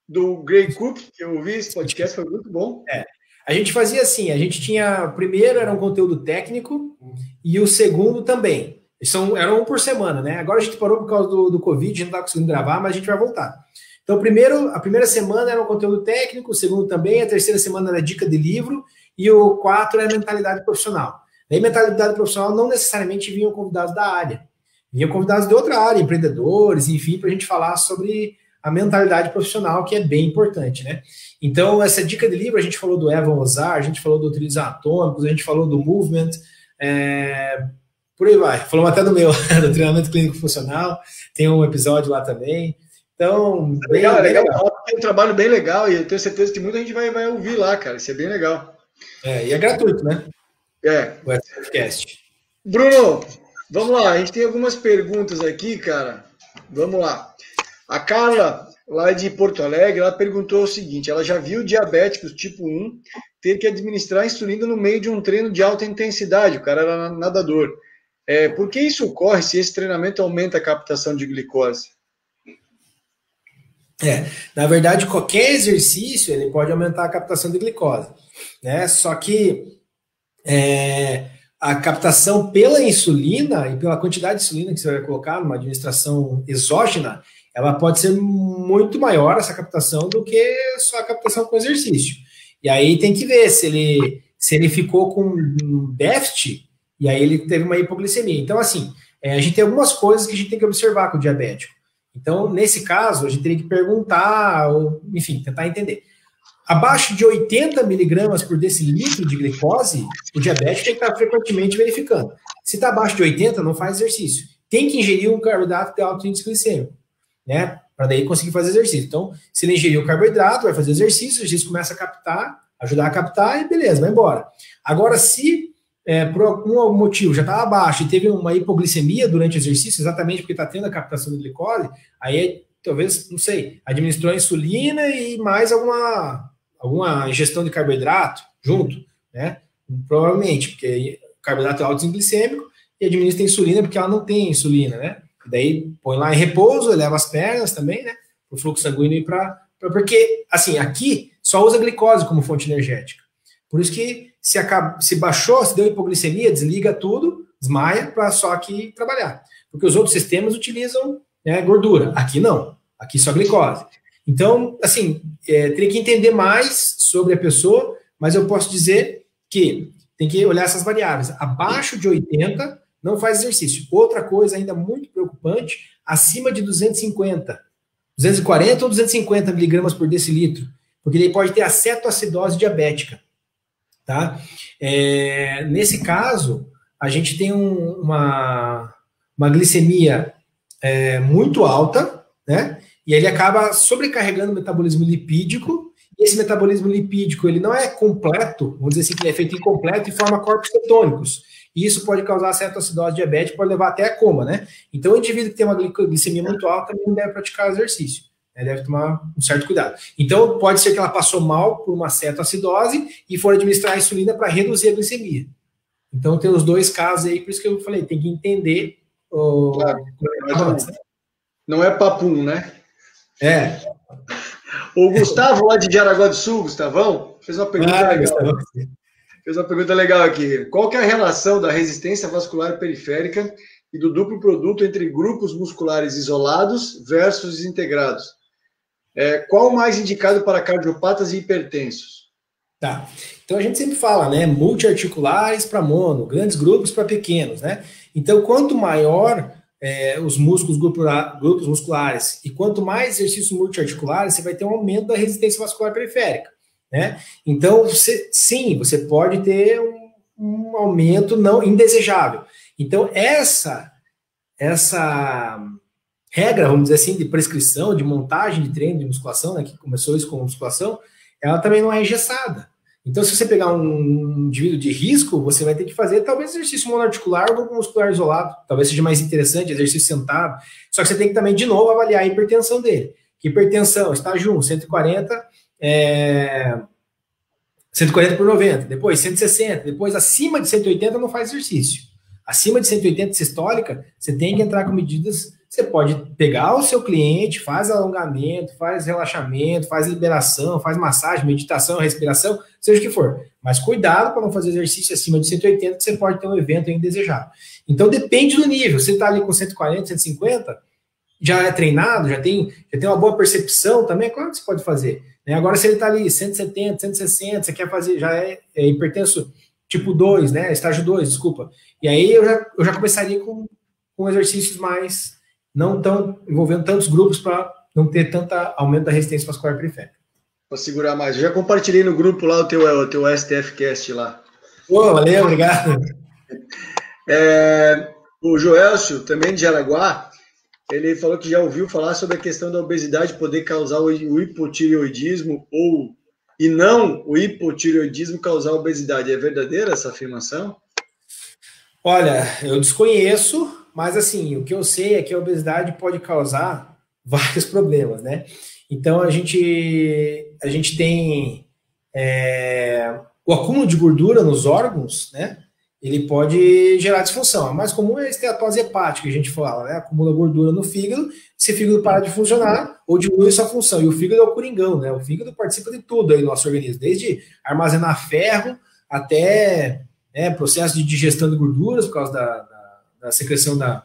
do Gray Cook, que eu ouvi esse podcast, foi muito bom. É. A gente fazia assim, a gente tinha, o primeiro era um conteúdo técnico e o segundo também. São, eram um por semana, né? Agora a gente parou por causa do, do Covid, a gente não está conseguindo gravar, mas a gente vai voltar. Então, primeiro, a primeira semana era um conteúdo técnico, o segundo também, a terceira semana era dica de livro, e o quatro era mentalidade profissional. Daí, mentalidade profissional não necessariamente vinham convidados da área, vinham convidados de outra área, empreendedores, enfim, para a gente falar sobre a mentalidade profissional, que é bem importante, né? Então, essa dica de livro, a gente falou do Evan Ozar, a gente falou do Utilizar Atômicos, a gente falou do Movement, é, por aí vai. Falamos até do meu, do treinamento clínico funcional, tem um episódio lá também. Então, é legal, bem, legal. legal. Tem um trabalho bem legal e eu tenho certeza que muita gente vai, vai ouvir lá, cara. Isso é bem legal. É, e é gratuito, né? É. O podcast. Bruno, vamos lá. A gente tem algumas perguntas aqui, cara. Vamos lá. A Carla, lá de Porto Alegre, ela perguntou o seguinte: ela já viu diabéticos tipo 1 ter que administrar insulina no meio de um treino de alta intensidade. O cara era nadador. É, por que isso ocorre se esse treinamento aumenta a captação de glicose? É, na verdade, qualquer exercício ele pode aumentar a captação de glicose, né? Só que é, a captação pela insulina e pela quantidade de insulina que você vai colocar numa administração exógena, ela pode ser muito maior essa captação do que só a captação com exercício. E aí tem que ver se ele se ele ficou com um déficit e aí ele teve uma hipoglicemia. Então, assim, é, a gente tem algumas coisas que a gente tem que observar com o diabético. Então, nesse caso, a gente teria que perguntar, ou, enfim, tentar entender. Abaixo de 80 miligramas por decilitro de glicose, o diabético tem que estar frequentemente verificando. Se está abaixo de 80, não faz exercício. Tem que ingerir um carboidrato de alto índice glicêmico, né? Para daí conseguir fazer exercício. Então, se ele ingerir o carboidrato, vai fazer exercício, o exercício começa a captar, ajudar a captar e beleza, vai embora. Agora, se é, por algum motivo já estava abaixo e teve uma hipoglicemia durante o exercício, exatamente porque está tendo a captação de glicose, aí talvez, não sei, administrou insulina e mais alguma, alguma ingestão de carboidrato junto, né? Provavelmente, porque carboidrato é alto glicêmico e administra insulina porque ela não tem insulina, né? Daí põe lá em repouso, eleva as pernas também, né? O fluxo sanguíneo ir para. Porque, assim, aqui só usa glicose como fonte energética. Por isso que se, acaba, se baixou, se deu hipoglicemia, desliga tudo, desmaia para só aqui trabalhar. Porque os outros sistemas utilizam né, gordura. Aqui não. Aqui só glicose. Então, assim, é, que entender mais sobre a pessoa, mas eu posso dizer que tem que olhar essas variáveis. Abaixo de 80, não faz exercício. Outra coisa ainda muito preocupante, acima de 250. 240 ou 250 miligramas por decilitro. Porque ele pode ter acetoacidose diabética. Tá? É, nesse caso, a gente tem um, uma, uma glicemia é, muito alta, né? E ele acaba sobrecarregando o metabolismo lipídico. E esse metabolismo lipídico ele não é completo, vamos dizer assim, que ele é feito incompleto e forma corpos cetônicos. E isso pode causar cetoacidose diabética, pode levar até a coma, né? Então, o indivíduo que tem uma glicemia muito alta não deve praticar exercício. Né, deve tomar um certo cuidado. Então, pode ser que ela passou mal por uma cetoacidose e for administrar a insulina para reduzir a glicemia. Então, tem os dois casos aí, por isso que eu falei, tem que entender. O... Claro, não é papum, né? É. O Gustavo, lá de Jaraguá do Sul, Gustavão, fez uma pergunta ah, legal. Gustavo. Fez uma pergunta legal aqui. Qual que é a relação da resistência vascular periférica e do duplo produto entre grupos musculares isolados versus integrados? É, qual o mais indicado para cardiopatas e hipertensos? Tá. Então a gente sempre fala, né? Multiarticulares para mono, grandes grupos para pequenos, né? Então, quanto maior é, os músculos grupos musculares e quanto mais exercícios multiarticulares, você vai ter um aumento da resistência vascular periférica, né? Então, você, sim, você pode ter um, um aumento não indesejável. Então, essa essa regra, vamos dizer assim, de prescrição, de montagem de treino de musculação, né, que começou isso com musculação, ela também não é engessada. Então, se você pegar um indivíduo de risco, você vai ter que fazer talvez exercício monoarticular ou grupo muscular isolado. Talvez seja mais interessante, exercício sentado. Só que você tem que também, de novo, avaliar a hipertensão dele. Que hipertensão, estágio 1, 140, é... 140 por 90, depois 160, depois acima de 180 não faz exercício. Acima de 180 sistólica, você tem que entrar com medidas você pode pegar o seu cliente, faz alongamento, faz relaxamento, faz liberação, faz massagem, meditação, respiração, seja o que for. Mas cuidado para não fazer exercício acima de 180, que você pode ter um evento indesejado. Então depende do nível. Você está ali com 140, 150, já é treinado, já tem, já tem uma boa percepção também, é claro que você pode fazer. Né? Agora, se ele está ali 170, 160, você quer fazer, já é, é hipertenso tipo 2, né? Estágio 2, desculpa. E aí eu já, eu já começaria com, com exercícios mais, não tão, envolvendo tantos grupos para não ter tanto aumento da resistência vascular periférica. Para segurar mais. Eu já compartilhei no grupo lá o teu, o teu STFcast lá. Pô, valeu, obrigado. É, o Joelcio, também de Araguá, ele falou que já ouviu falar sobre a questão da obesidade poder causar o hipotireoidismo ou e não o hipotireoidismo causar obesidade. É verdadeira essa afirmação? Olha, eu desconheço, mas assim, o que eu sei é que a obesidade pode causar vários problemas, né? Então a gente a gente tem é, o acúmulo de gordura nos órgãos, né? ele pode gerar disfunção. A mais comum é a esteatose hepática, a gente fala, né? Acumula gordura no fígado, se o fígado para de funcionar, ou diminui sua função. E o fígado é o coringão, né? O fígado participa de tudo aí no nosso organismo, desde armazenar ferro até né, processo de digestão de gorduras por causa da, da, da secreção da,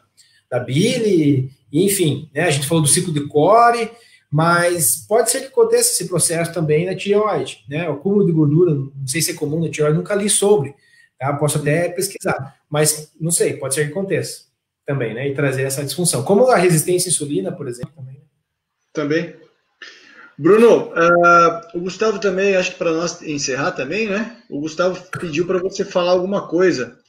da bile, enfim, né? A gente falou do ciclo de core, mas pode ser que aconteça esse processo também na tireoide, né? O acúmulo de gordura, não sei se é comum na tireoide, nunca li sobre Tá? Posso até pesquisar, mas não sei, pode ser que aconteça também, né? E trazer essa disfunção. Como a resistência à insulina, por exemplo, também. Né? Também. Bruno, uh, o Gustavo também, acho que para nós encerrar também, né? O Gustavo pediu para você falar alguma coisa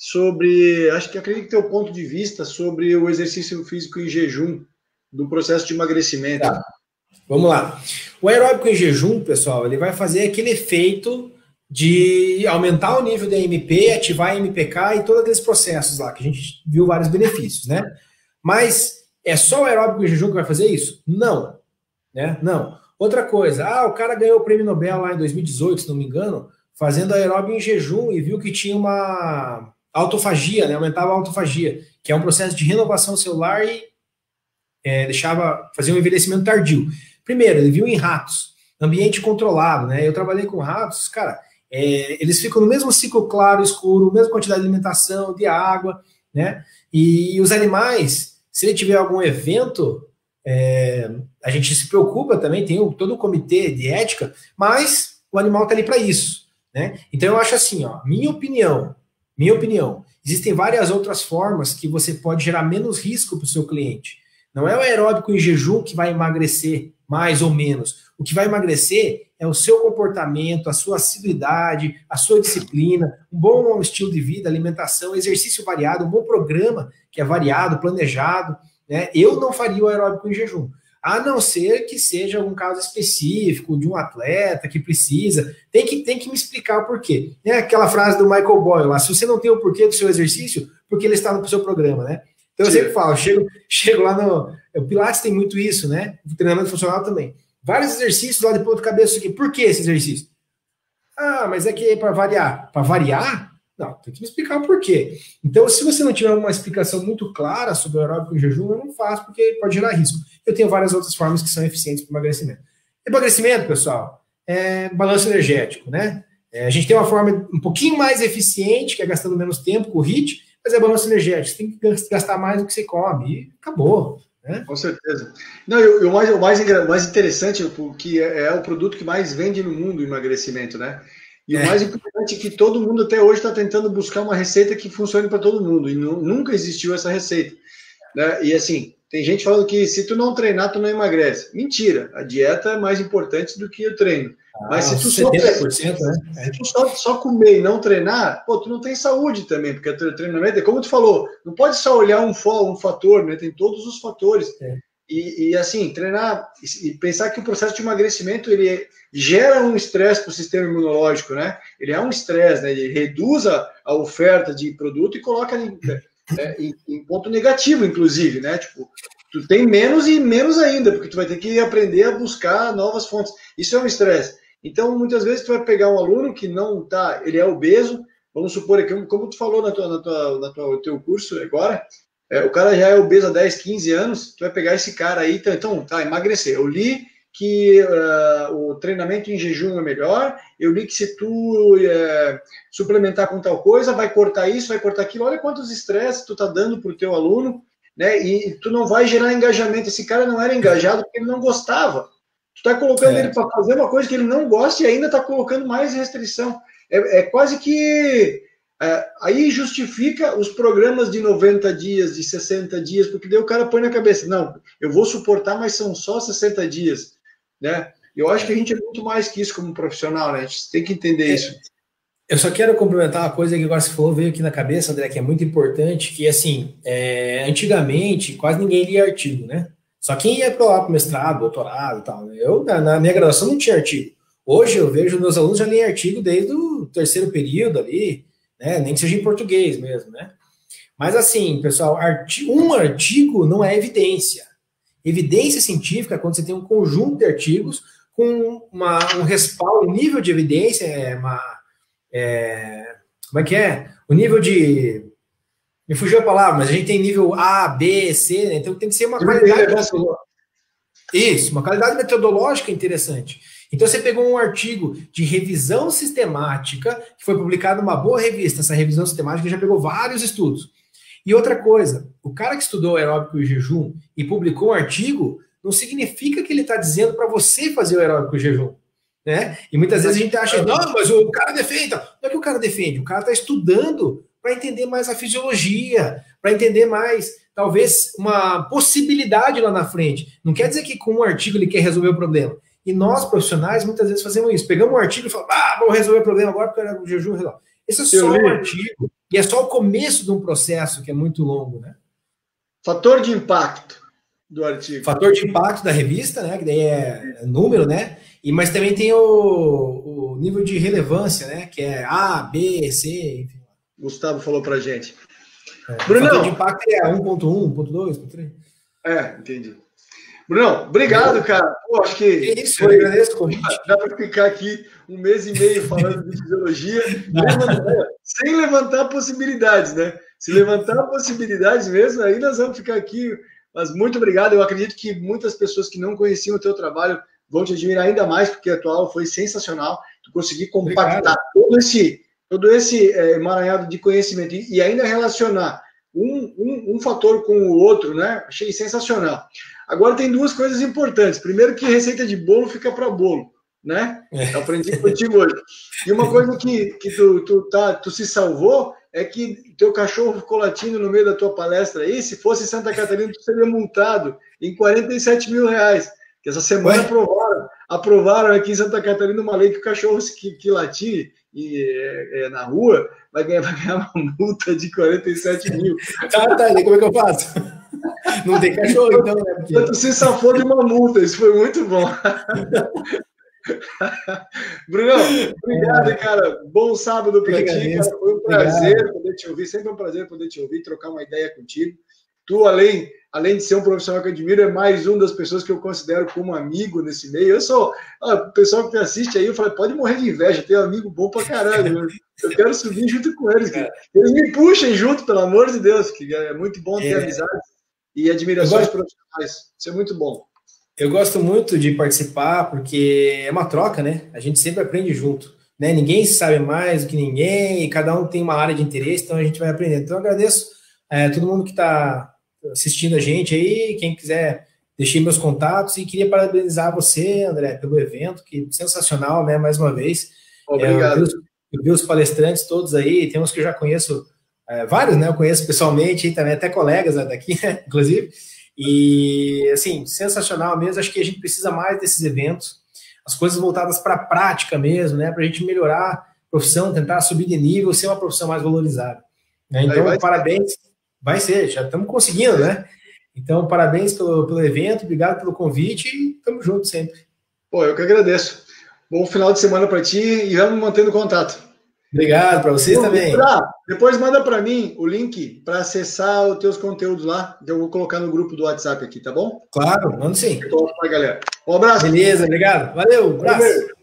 sobre, acho que acredito que teu ponto de vista sobre o exercício físico em jejum do processo de emagrecimento. Tá. Vamos lá. O aeróbico em jejum, pessoal, ele vai fazer aquele efeito de aumentar o nível da MP, ativar a MPK e todos aqueles processos lá, que a gente viu vários benefícios, né? Mas é só o aeróbico em jejum que vai fazer isso? Não. Né? Não. Outra coisa, ah, o cara ganhou o prêmio Nobel lá em 2018, se não me engano, fazendo aeróbico em jejum e viu que tinha uma autofagia, né? Aumentava a autofagia, que é um processo de renovação celular e é, deixava fazer um envelhecimento tardio. Primeiro, ele viu em ratos, ambiente controlado, né? Eu trabalhei com ratos, cara, é, eles ficam no mesmo ciclo claro, escuro, mesma quantidade de alimentação, de água, né? E os animais, se ele tiver algum evento, é, a gente se preocupa também, tem todo o comitê de ética, mas o animal está ali para isso, né? Então eu acho assim, ó, minha opinião, minha opinião, existem várias outras formas que você pode gerar menos risco para o seu cliente. Não é o aeróbico em jejum que vai emagrecer mais ou menos. O que vai emagrecer é o seu comportamento, a sua assiduidade, a sua disciplina, um bom estilo de vida, alimentação, exercício variado, um bom programa que é variado, planejado. Né? Eu não faria o aeróbico em jejum, a não ser que seja algum caso específico de um atleta que precisa. Tem que, tem que me explicar o porquê. É aquela frase do Michael Boyle lá: se você não tem o porquê do seu exercício, porque ele está no seu programa, né? Então eu sempre falo, chego, chego lá no. O Pilates tem muito isso, né? O treinamento funcional também. Vários exercícios lá de ponta cabeça aqui. Por que esse exercício? Ah, mas é que é para variar. Para variar? Não, tem que me explicar o porquê. Então, se você não tiver uma explicação muito clara sobre o aeróbico em jejum, eu não faço, porque pode gerar risco. Eu tenho várias outras formas que são eficientes para emagrecimento. Emagrecimento, pessoal, é balanço energético, né? É, a gente tem uma forma um pouquinho mais eficiente, que é gastando menos tempo com o HIT, mas é balanço energético. Você tem que gastar mais do que você come. E acabou. Né? Com certeza. Não, e o mais, o mais, mais interessante, que é, é, o produto que mais vende no mundo, o emagrecimento, né? E é. o mais importante é que todo mundo até hoje está tentando buscar uma receita que funcione para todo mundo. E nunca existiu essa receita. Né? E assim, tem gente falando que se tu não treinar, tu não emagrece. Mentira. A dieta é mais importante do que o treino. Mas se tu, só, né? se tu só, só, comer e não treinar, pô, tu não tem saúde também, porque o treinamento é como tu falou, não pode só olhar um, um fator, né? Tem todos os fatores. É. E, e, assim, treinar e pensar que o processo de emagrecimento ele gera um estresse para o sistema imunológico, né? Ele é um estresse, né? Ele reduz a, a oferta de produto e coloca em, é, em, em ponto negativo, inclusive, né? Tipo, tu tem menos e menos ainda, porque tu vai ter que aprender a buscar novas fontes. Isso é um estresse. Então, muitas vezes, tu vai pegar um aluno que não tá, ele é obeso, vamos supor que, como tu falou na tua, na tua, na tua teu curso agora, É, o cara já é obeso há 10, 15 anos, tu vai pegar esse cara aí, então, então tá, emagrecer. Eu li que uh, o treinamento em jejum é melhor, eu li que se tu uh, suplementar com tal coisa, vai cortar isso, vai cortar aquilo, olha quantos estresses tu tá dando pro teu aluno, né, e, e tu não vai gerar engajamento, esse cara não era engajado porque ele não gostava, tu tá colocando é. ele para fazer uma coisa que ele não gosta e ainda tá colocando mais restrição, é, é quase que é, aí justifica os programas de 90 dias, de 60 dias, porque daí o cara põe na cabeça, não, eu vou suportar, mas são só 60 dias, né? Eu acho que a gente é muito mais que isso como profissional, né? A gente tem que entender é, isso. Eu só quero complementar uma coisa que agora você falou, veio aqui na cabeça, André, que é muito importante, que assim, é, antigamente quase ninguém lia artigo, né? Só quem ia para lá para mestrado, doutorado e tal. Né? Eu, na, na, minha graduação, não tinha artigo. Hoje eu vejo meus alunos já leem artigo desde o terceiro período ali, né? Nem que seja em português mesmo, né? Mas assim, pessoal, artigo, um artigo não é evidência. Evidência científica é quando você tem um conjunto de artigos com uma, um respaldo, um nível de evidência, é uma, é, como é que é? O nível de. Me fugiu a palavra, mas a gente tem nível A, B, C, né? então tem que ser uma qualidade. Isso, uma qualidade metodológica interessante. Então você pegou um artigo de revisão sistemática, que foi publicado numa boa revista, essa revisão sistemática já pegou vários estudos. E outra coisa, o cara que estudou aeróbico e jejum e publicou um artigo, não significa que ele está dizendo para você fazer o aeróbico e jejum. Né? E muitas vezes a gente acha, não, mas o cara defende. Não é que o cara defende, o cara está estudando para entender mais a fisiologia, para entender mais, talvez, uma possibilidade lá na frente. Não quer dizer que com um artigo ele quer resolver o problema. E nós, profissionais, muitas vezes fazemos isso. Pegamos um artigo e falamos, ah, vamos resolver o problema agora porque o jejum resolve. Esse é só um artigo. E é só o começo de um processo que é muito longo, né? Fator de impacto do artigo. Fator de impacto da revista, né? Que daí é número, né? E, mas também tem o, o nível de relevância, né? Que é A, B, C, enfim. Gustavo falou pra gente. É, o fator de impacto é 1.1, 1.2, 1.3. É, entendi. Brunão, obrigado, cara. Pô, acho que. que isso, foi, eu agradeço o convite. Dá para ficar aqui um mês e meio falando de fisiologia, sem levantar possibilidades, né? Se levantar possibilidades mesmo, aí nós vamos ficar aqui. Mas muito obrigado. Eu acredito que muitas pessoas que não conheciam o teu trabalho vão te admirar ainda mais, porque a tua aula foi sensacional. Tu conseguir compactar obrigado. todo esse, todo esse é, emaranhado de conhecimento e, e ainda relacionar um, um, um fator com o outro, né? Achei sensacional. Agora tem duas coisas importantes. Primeiro que receita de bolo fica para bolo, né? É. Eu aprendi contigo hoje. E uma coisa que, que tu, tu, tá, tu se salvou é que teu cachorro ficou latindo no meio da tua palestra aí. Se fosse Santa Catarina, tu seria multado em 47 mil reais. Que essa semana aprovaram, aprovaram aqui em Santa Catarina uma lei que o cachorro que, que latir e, é, é, na rua vai ganhar, vai ganhar uma multa de 47 mil. Tá, tá, como é que eu faço? Não tem cachorro, então, né? Porque... Tu se safou de uma multa, isso foi muito bom. Brunão, obrigado, cara. Bom sábado para ti, cara. Foi um prazer obrigado. poder te ouvir, sempre um prazer poder te ouvir, trocar uma ideia contigo. Tu, além, além de ser um profissional que eu admiro, é mais um das pessoas que eu considero como amigo nesse meio. Eu sou, ó, o pessoal que me assiste aí, eu falo, pode morrer de inveja, tem um amigo bom pra caralho. Eu quero subir junto com eles. Que eles me puxem junto, pelo amor de Deus, que é muito bom ter é. amizade e admirações gosto, profissionais. Isso é muito bom. Eu gosto muito de participar porque é uma troca, né? A gente sempre aprende junto. Né? Ninguém sabe mais do que ninguém, e cada um tem uma área de interesse, então a gente vai aprendendo. Então eu agradeço é, todo mundo que está assistindo a gente aí, quem quiser, deixei meus contatos e queria parabenizar você, André, pelo evento, que sensacional, né? Mais uma vez. Obrigado. É, eu, vi os, eu vi os palestrantes todos aí, tem uns que eu já conheço é, vários, né? Eu conheço pessoalmente e também até colegas né, daqui, né, inclusive. E, assim, sensacional mesmo. Acho que a gente precisa mais desses eventos, as coisas voltadas para a prática mesmo, né? Para a gente melhorar a profissão, tentar subir de nível, ser uma profissão mais valorizada. Né? Então, vai parabéns. Vai ser, já estamos conseguindo, né? Então, parabéns pelo, pelo evento, obrigado pelo convite e estamos juntos sempre. Pô, eu que agradeço. Bom final de semana para ti e vamos mantendo contato. Obrigado para vocês também. depois manda para mim o link para acessar os teus conteúdos lá, eu vou colocar no grupo do WhatsApp aqui, tá bom? Claro, mando sim. Então, galera. Um abraço. Beleza, obrigado. Valeu, um abraço. Valeu.